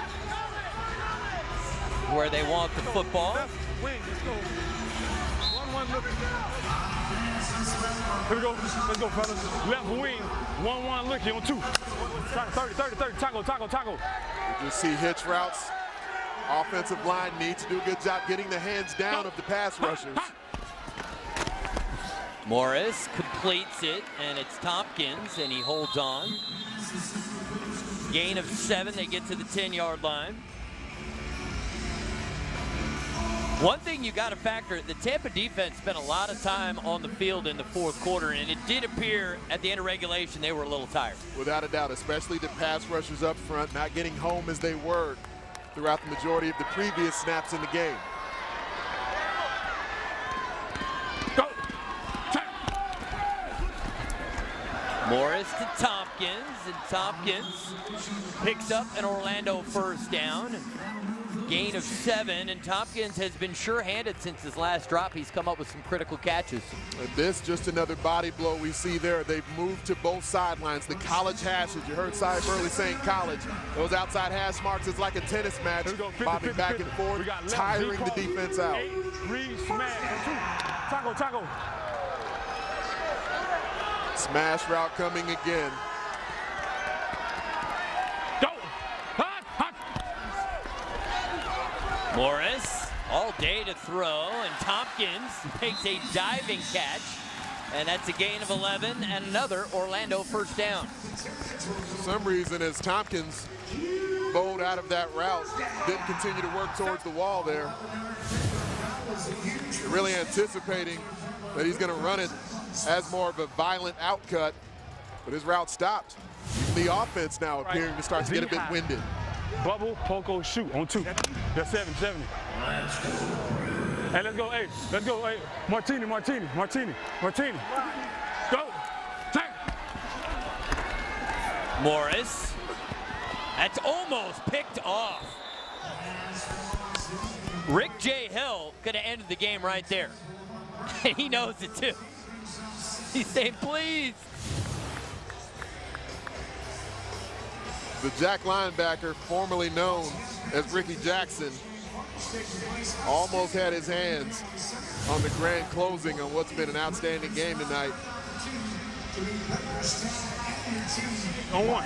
where they want the football. Wing, let's go. One, one, look. Here we go. Let's go, fellas. Left wing. One, one, looking on two. 30, 30, 30. Taco, taco, taco. You see hitch routes. Offensive line needs to do a good job getting the hands down of the pass rushers. Morris completes it, and it's Tompkins, and he holds on. Gain of seven, they get to the 10-yard line. One thing you got to factor, the Tampa defense spent a lot of time on the field in the fourth quarter, and it did appear at the end of regulation they were a little tired. Without a doubt, especially the pass rushers up front, not getting home as they were throughout the majority of the previous snaps in the game. Morris to Tompkins, and Tompkins picks up an Orlando first down. Gain of seven, and Tompkins has been sure-handed since his last drop. He's come up with some critical catches. And this, just another body blow we see there. They've moved to both sidelines. The college hashes, you heard Cy Burley saying college. Those outside hash marks is like a tennis match. Go, 50, Bobbing 50, back 50. and forth, tiring the defense out. Eight, three, smash, taco, taco. Smash route coming again. Go. Hot, hot. Morris all day to throw, and Tompkins makes a diving catch, and that's a gain of 11 and another Orlando first down. For some reason, as Tompkins bowled out of that route, didn't continue to work towards the wall there. Really anticipating that he's going to run it as more of a violent outcut, but his route stopped. Even the offense now appearing to start to get a bit winded. Bubble, Poco, oh, shoot on two. That's seven, 70. Hey, let's go. Hey, let's go. Hey, Martini, Martini, Martini, Martini. Go. Take. Morris. That's almost picked off. Rick J. Hill could have ended the game right there. *laughs* he knows it too. *laughs* He's saying, please. The Jack linebacker, formerly known as Ricky Jackson, almost had his hands on the grand closing on what's been an outstanding game tonight. On one.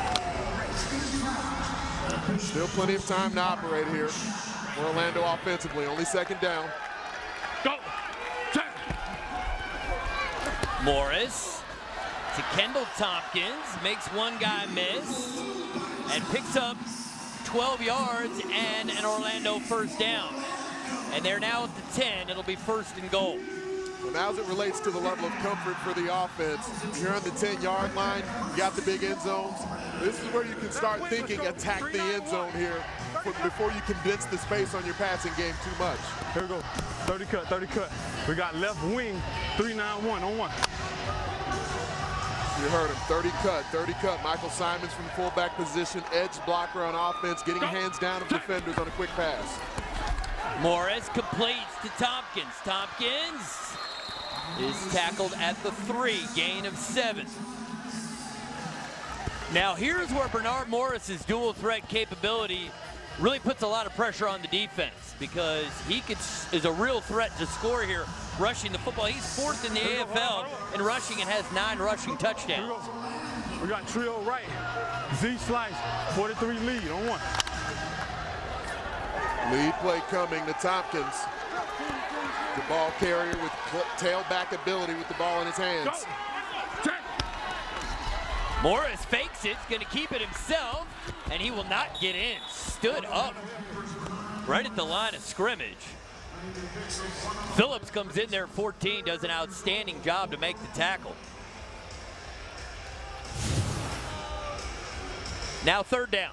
Still plenty of time to operate here for Orlando offensively. Only second down. Go. Morris to Kendall Tompkins, makes one guy miss, and picks up 12 yards and an Orlando first down. And they're now at the 10. It'll be first and goal. Now as it relates to the level of comfort for the offense, you're on the 10-yard line, you got the big end zones. This is where you can start thinking attack the end zone here before you condense the space on your passing game too much. Here we go, 30 cut, 30 cut. We got left wing, 391 on one. You heard him, 30 cut, 30 cut. Michael Simons from fullback position, edge blocker on offense, getting hands down of defenders on a quick pass. Morris completes to Tompkins. Tompkins is tackled at the three, gain of seven. Now here's where Bernard Morris's dual threat capability really puts a lot of pressure on the defense because he could, is a real threat to score here rushing the football. He's fourth in the AFL in rushing and has nine rushing touchdowns. We got trio right. Z slice, 43 lead on one. Lead play coming to Tompkins. The ball carrier with tailback ability with the ball in his hands. Morris fakes it, going to keep it himself, and he will not get in. Stood up right at the line of scrimmage. Phillips comes in there 14, does an outstanding job to make the tackle. Now third down.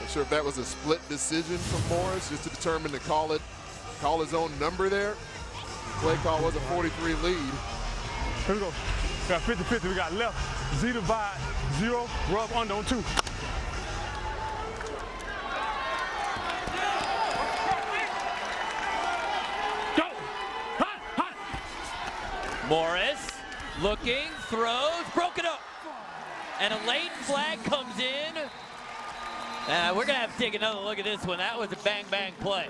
Not sure if that was a split decision from Morris just to determine to call it, call his own number there. The play call was a 43 lead. Here we go. We got 50-50. We got left, Z divide, zero, rub under on two. Go! Hot, hot. Morris looking, throws, broken up. And a late flag comes in. Uh, we're going to have to take another look at this one. That was a bang-bang play.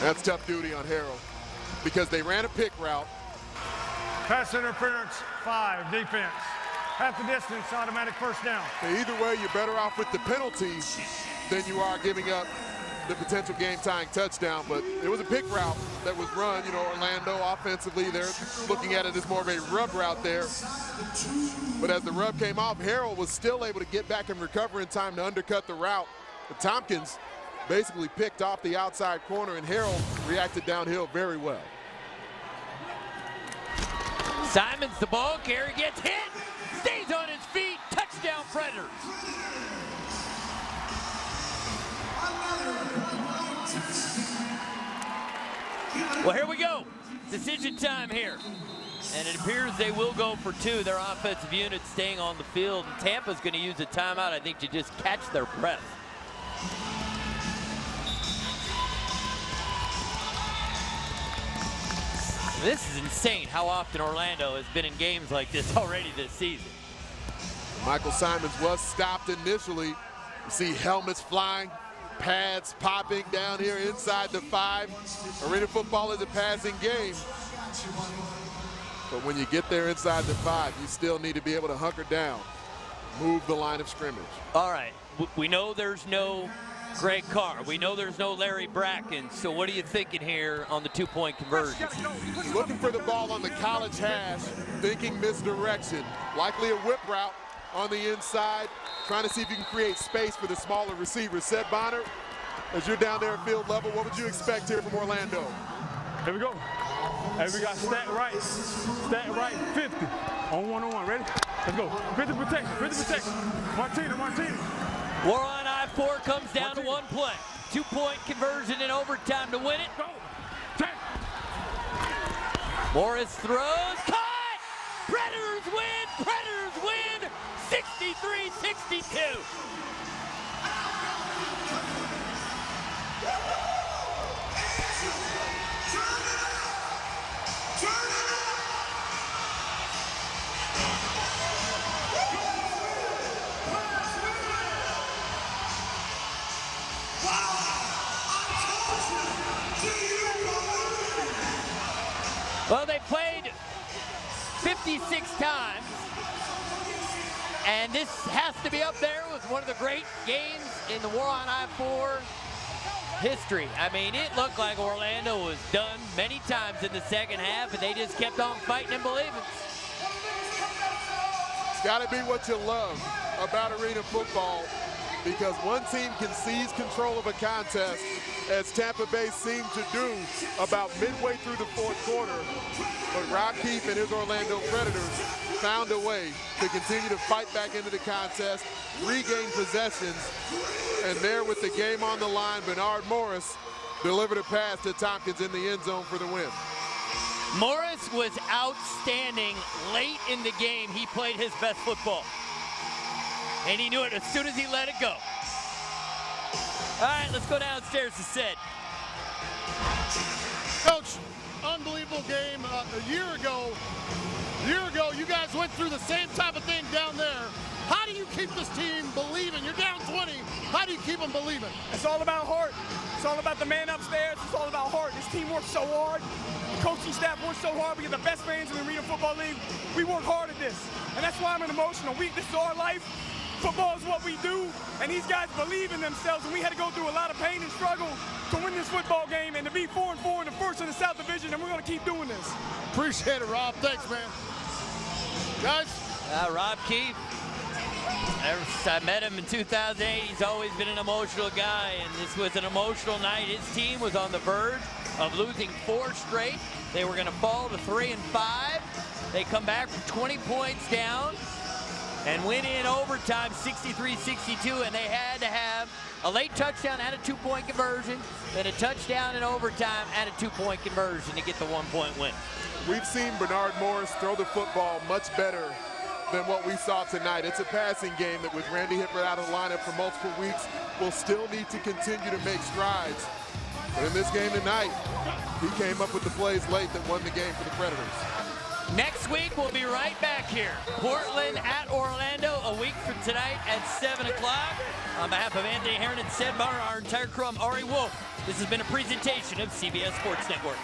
That's tough duty on Harrell because they ran a pick route. Pass interference, five, defense. Half the distance, automatic first down. Either way, you're better off with the penalty than you are giving up the potential game-tying touchdown. But it was a pick route that was run. You know, Orlando offensively, they're looking at it as more of a rub route there. But as the rub came off, Harrell was still able to get back and recover in time to undercut the route. But Tompkins basically picked off the outside corner, and Harrell reacted downhill very well. Simons the ball carrier gets hit, stays on his feet, touchdown Predators. Well, here we go. Decision time here. And it appears they will go for two. Their offensive unit staying on the field. And Tampa's going to use a timeout, I think, to just catch their breath. This is insane how often Orlando has been in games like this already this season. Michael Simons was stopped initially. You see helmets flying, pads popping down here inside the five. Arena football is a passing game. But when you get there inside the five, you still need to be able to hunker down, move the line of scrimmage. All right, we know there's no Greg Carr. We know there's no Larry Bracken. So what are you thinking here on the two-point conversion? Looking for the ball on the college hash, thinking misdirection. Likely a whip route on the inside, trying to see if you can create space for the smaller receiver. Sid Barr, as you're down there at field level, what would you expect here from Orlando? Here we go. Hey, we got stack right, stack right 50 on one on one. Ready? Let's go. 50 protection, 50 protection. Martina, Martina. War on I-4 comes down to one play. Two-point conversion in overtime to win it. Morris throws, caught! Predators win, Predators win, 63-62. Well, they played 56 times, and this has to be up there with one of the great games in the War on I-4 history. I mean, it looked like Orlando was done many times in the second half, but they just kept on fighting and believing. It's got to be what you love about arena football because one team can seize control of a contest as Tampa Bay seemed to do about midway through the fourth quarter. But Rob Keefe and his Orlando Predators found a way to continue to fight back into the contest, regain possessions, and there with the game on the line, Bernard Morris delivered a pass to Tompkins in the end zone for the win. Morris was outstanding late in the game. He played his best football. And he knew it as soon as he let it go. All right, let's go downstairs to Sid. Coach, unbelievable game. Uh, a year ago, a year ago, you guys went through the same type of thing down there. How do you keep this team believing? You're down 20. How do you keep them believing? It's all about heart. It's all about the man upstairs. It's all about heart. This team works so hard. The coaching staff works so hard. We get the best fans in the Arena Football League. We work hard at this. And that's why I'm an emotional. We, this is our life. Football is what we do, and these guys believe in themselves, and we had to go through a lot of pain and struggle to win this football game and to be 4 and 4 in the first in the South Division, and we're going to keep doing this. Appreciate it, Rob. Thanks, man. Guys. Uh, Rob Keefe. Ever since I met him in 2008, he's always been an emotional guy, and this was an emotional night. His team was on the verge of losing four straight. They were going to fall to three and five. They come back from 20 points down and win in overtime 63-62 and they had to have a late touchdown and a two-point conversion then a touchdown in overtime and a two-point conversion to get the one-point win. We've seen bernard morris throw the football much better than what we saw tonight. It's a passing game that with randy Hippeard out of the lineup for multiple weeks will still need to continue to make strides. But in this game tonight he came up with the plays late that won the game for the predators Next week, we'll be right back here. Portland at Orlando, a week from tonight at 7 o'clock. On behalf of Anthony Herron and Sid Barr, our entire crew, I'm Ari Wolfe. This has been a presentation of CBS Sports Network.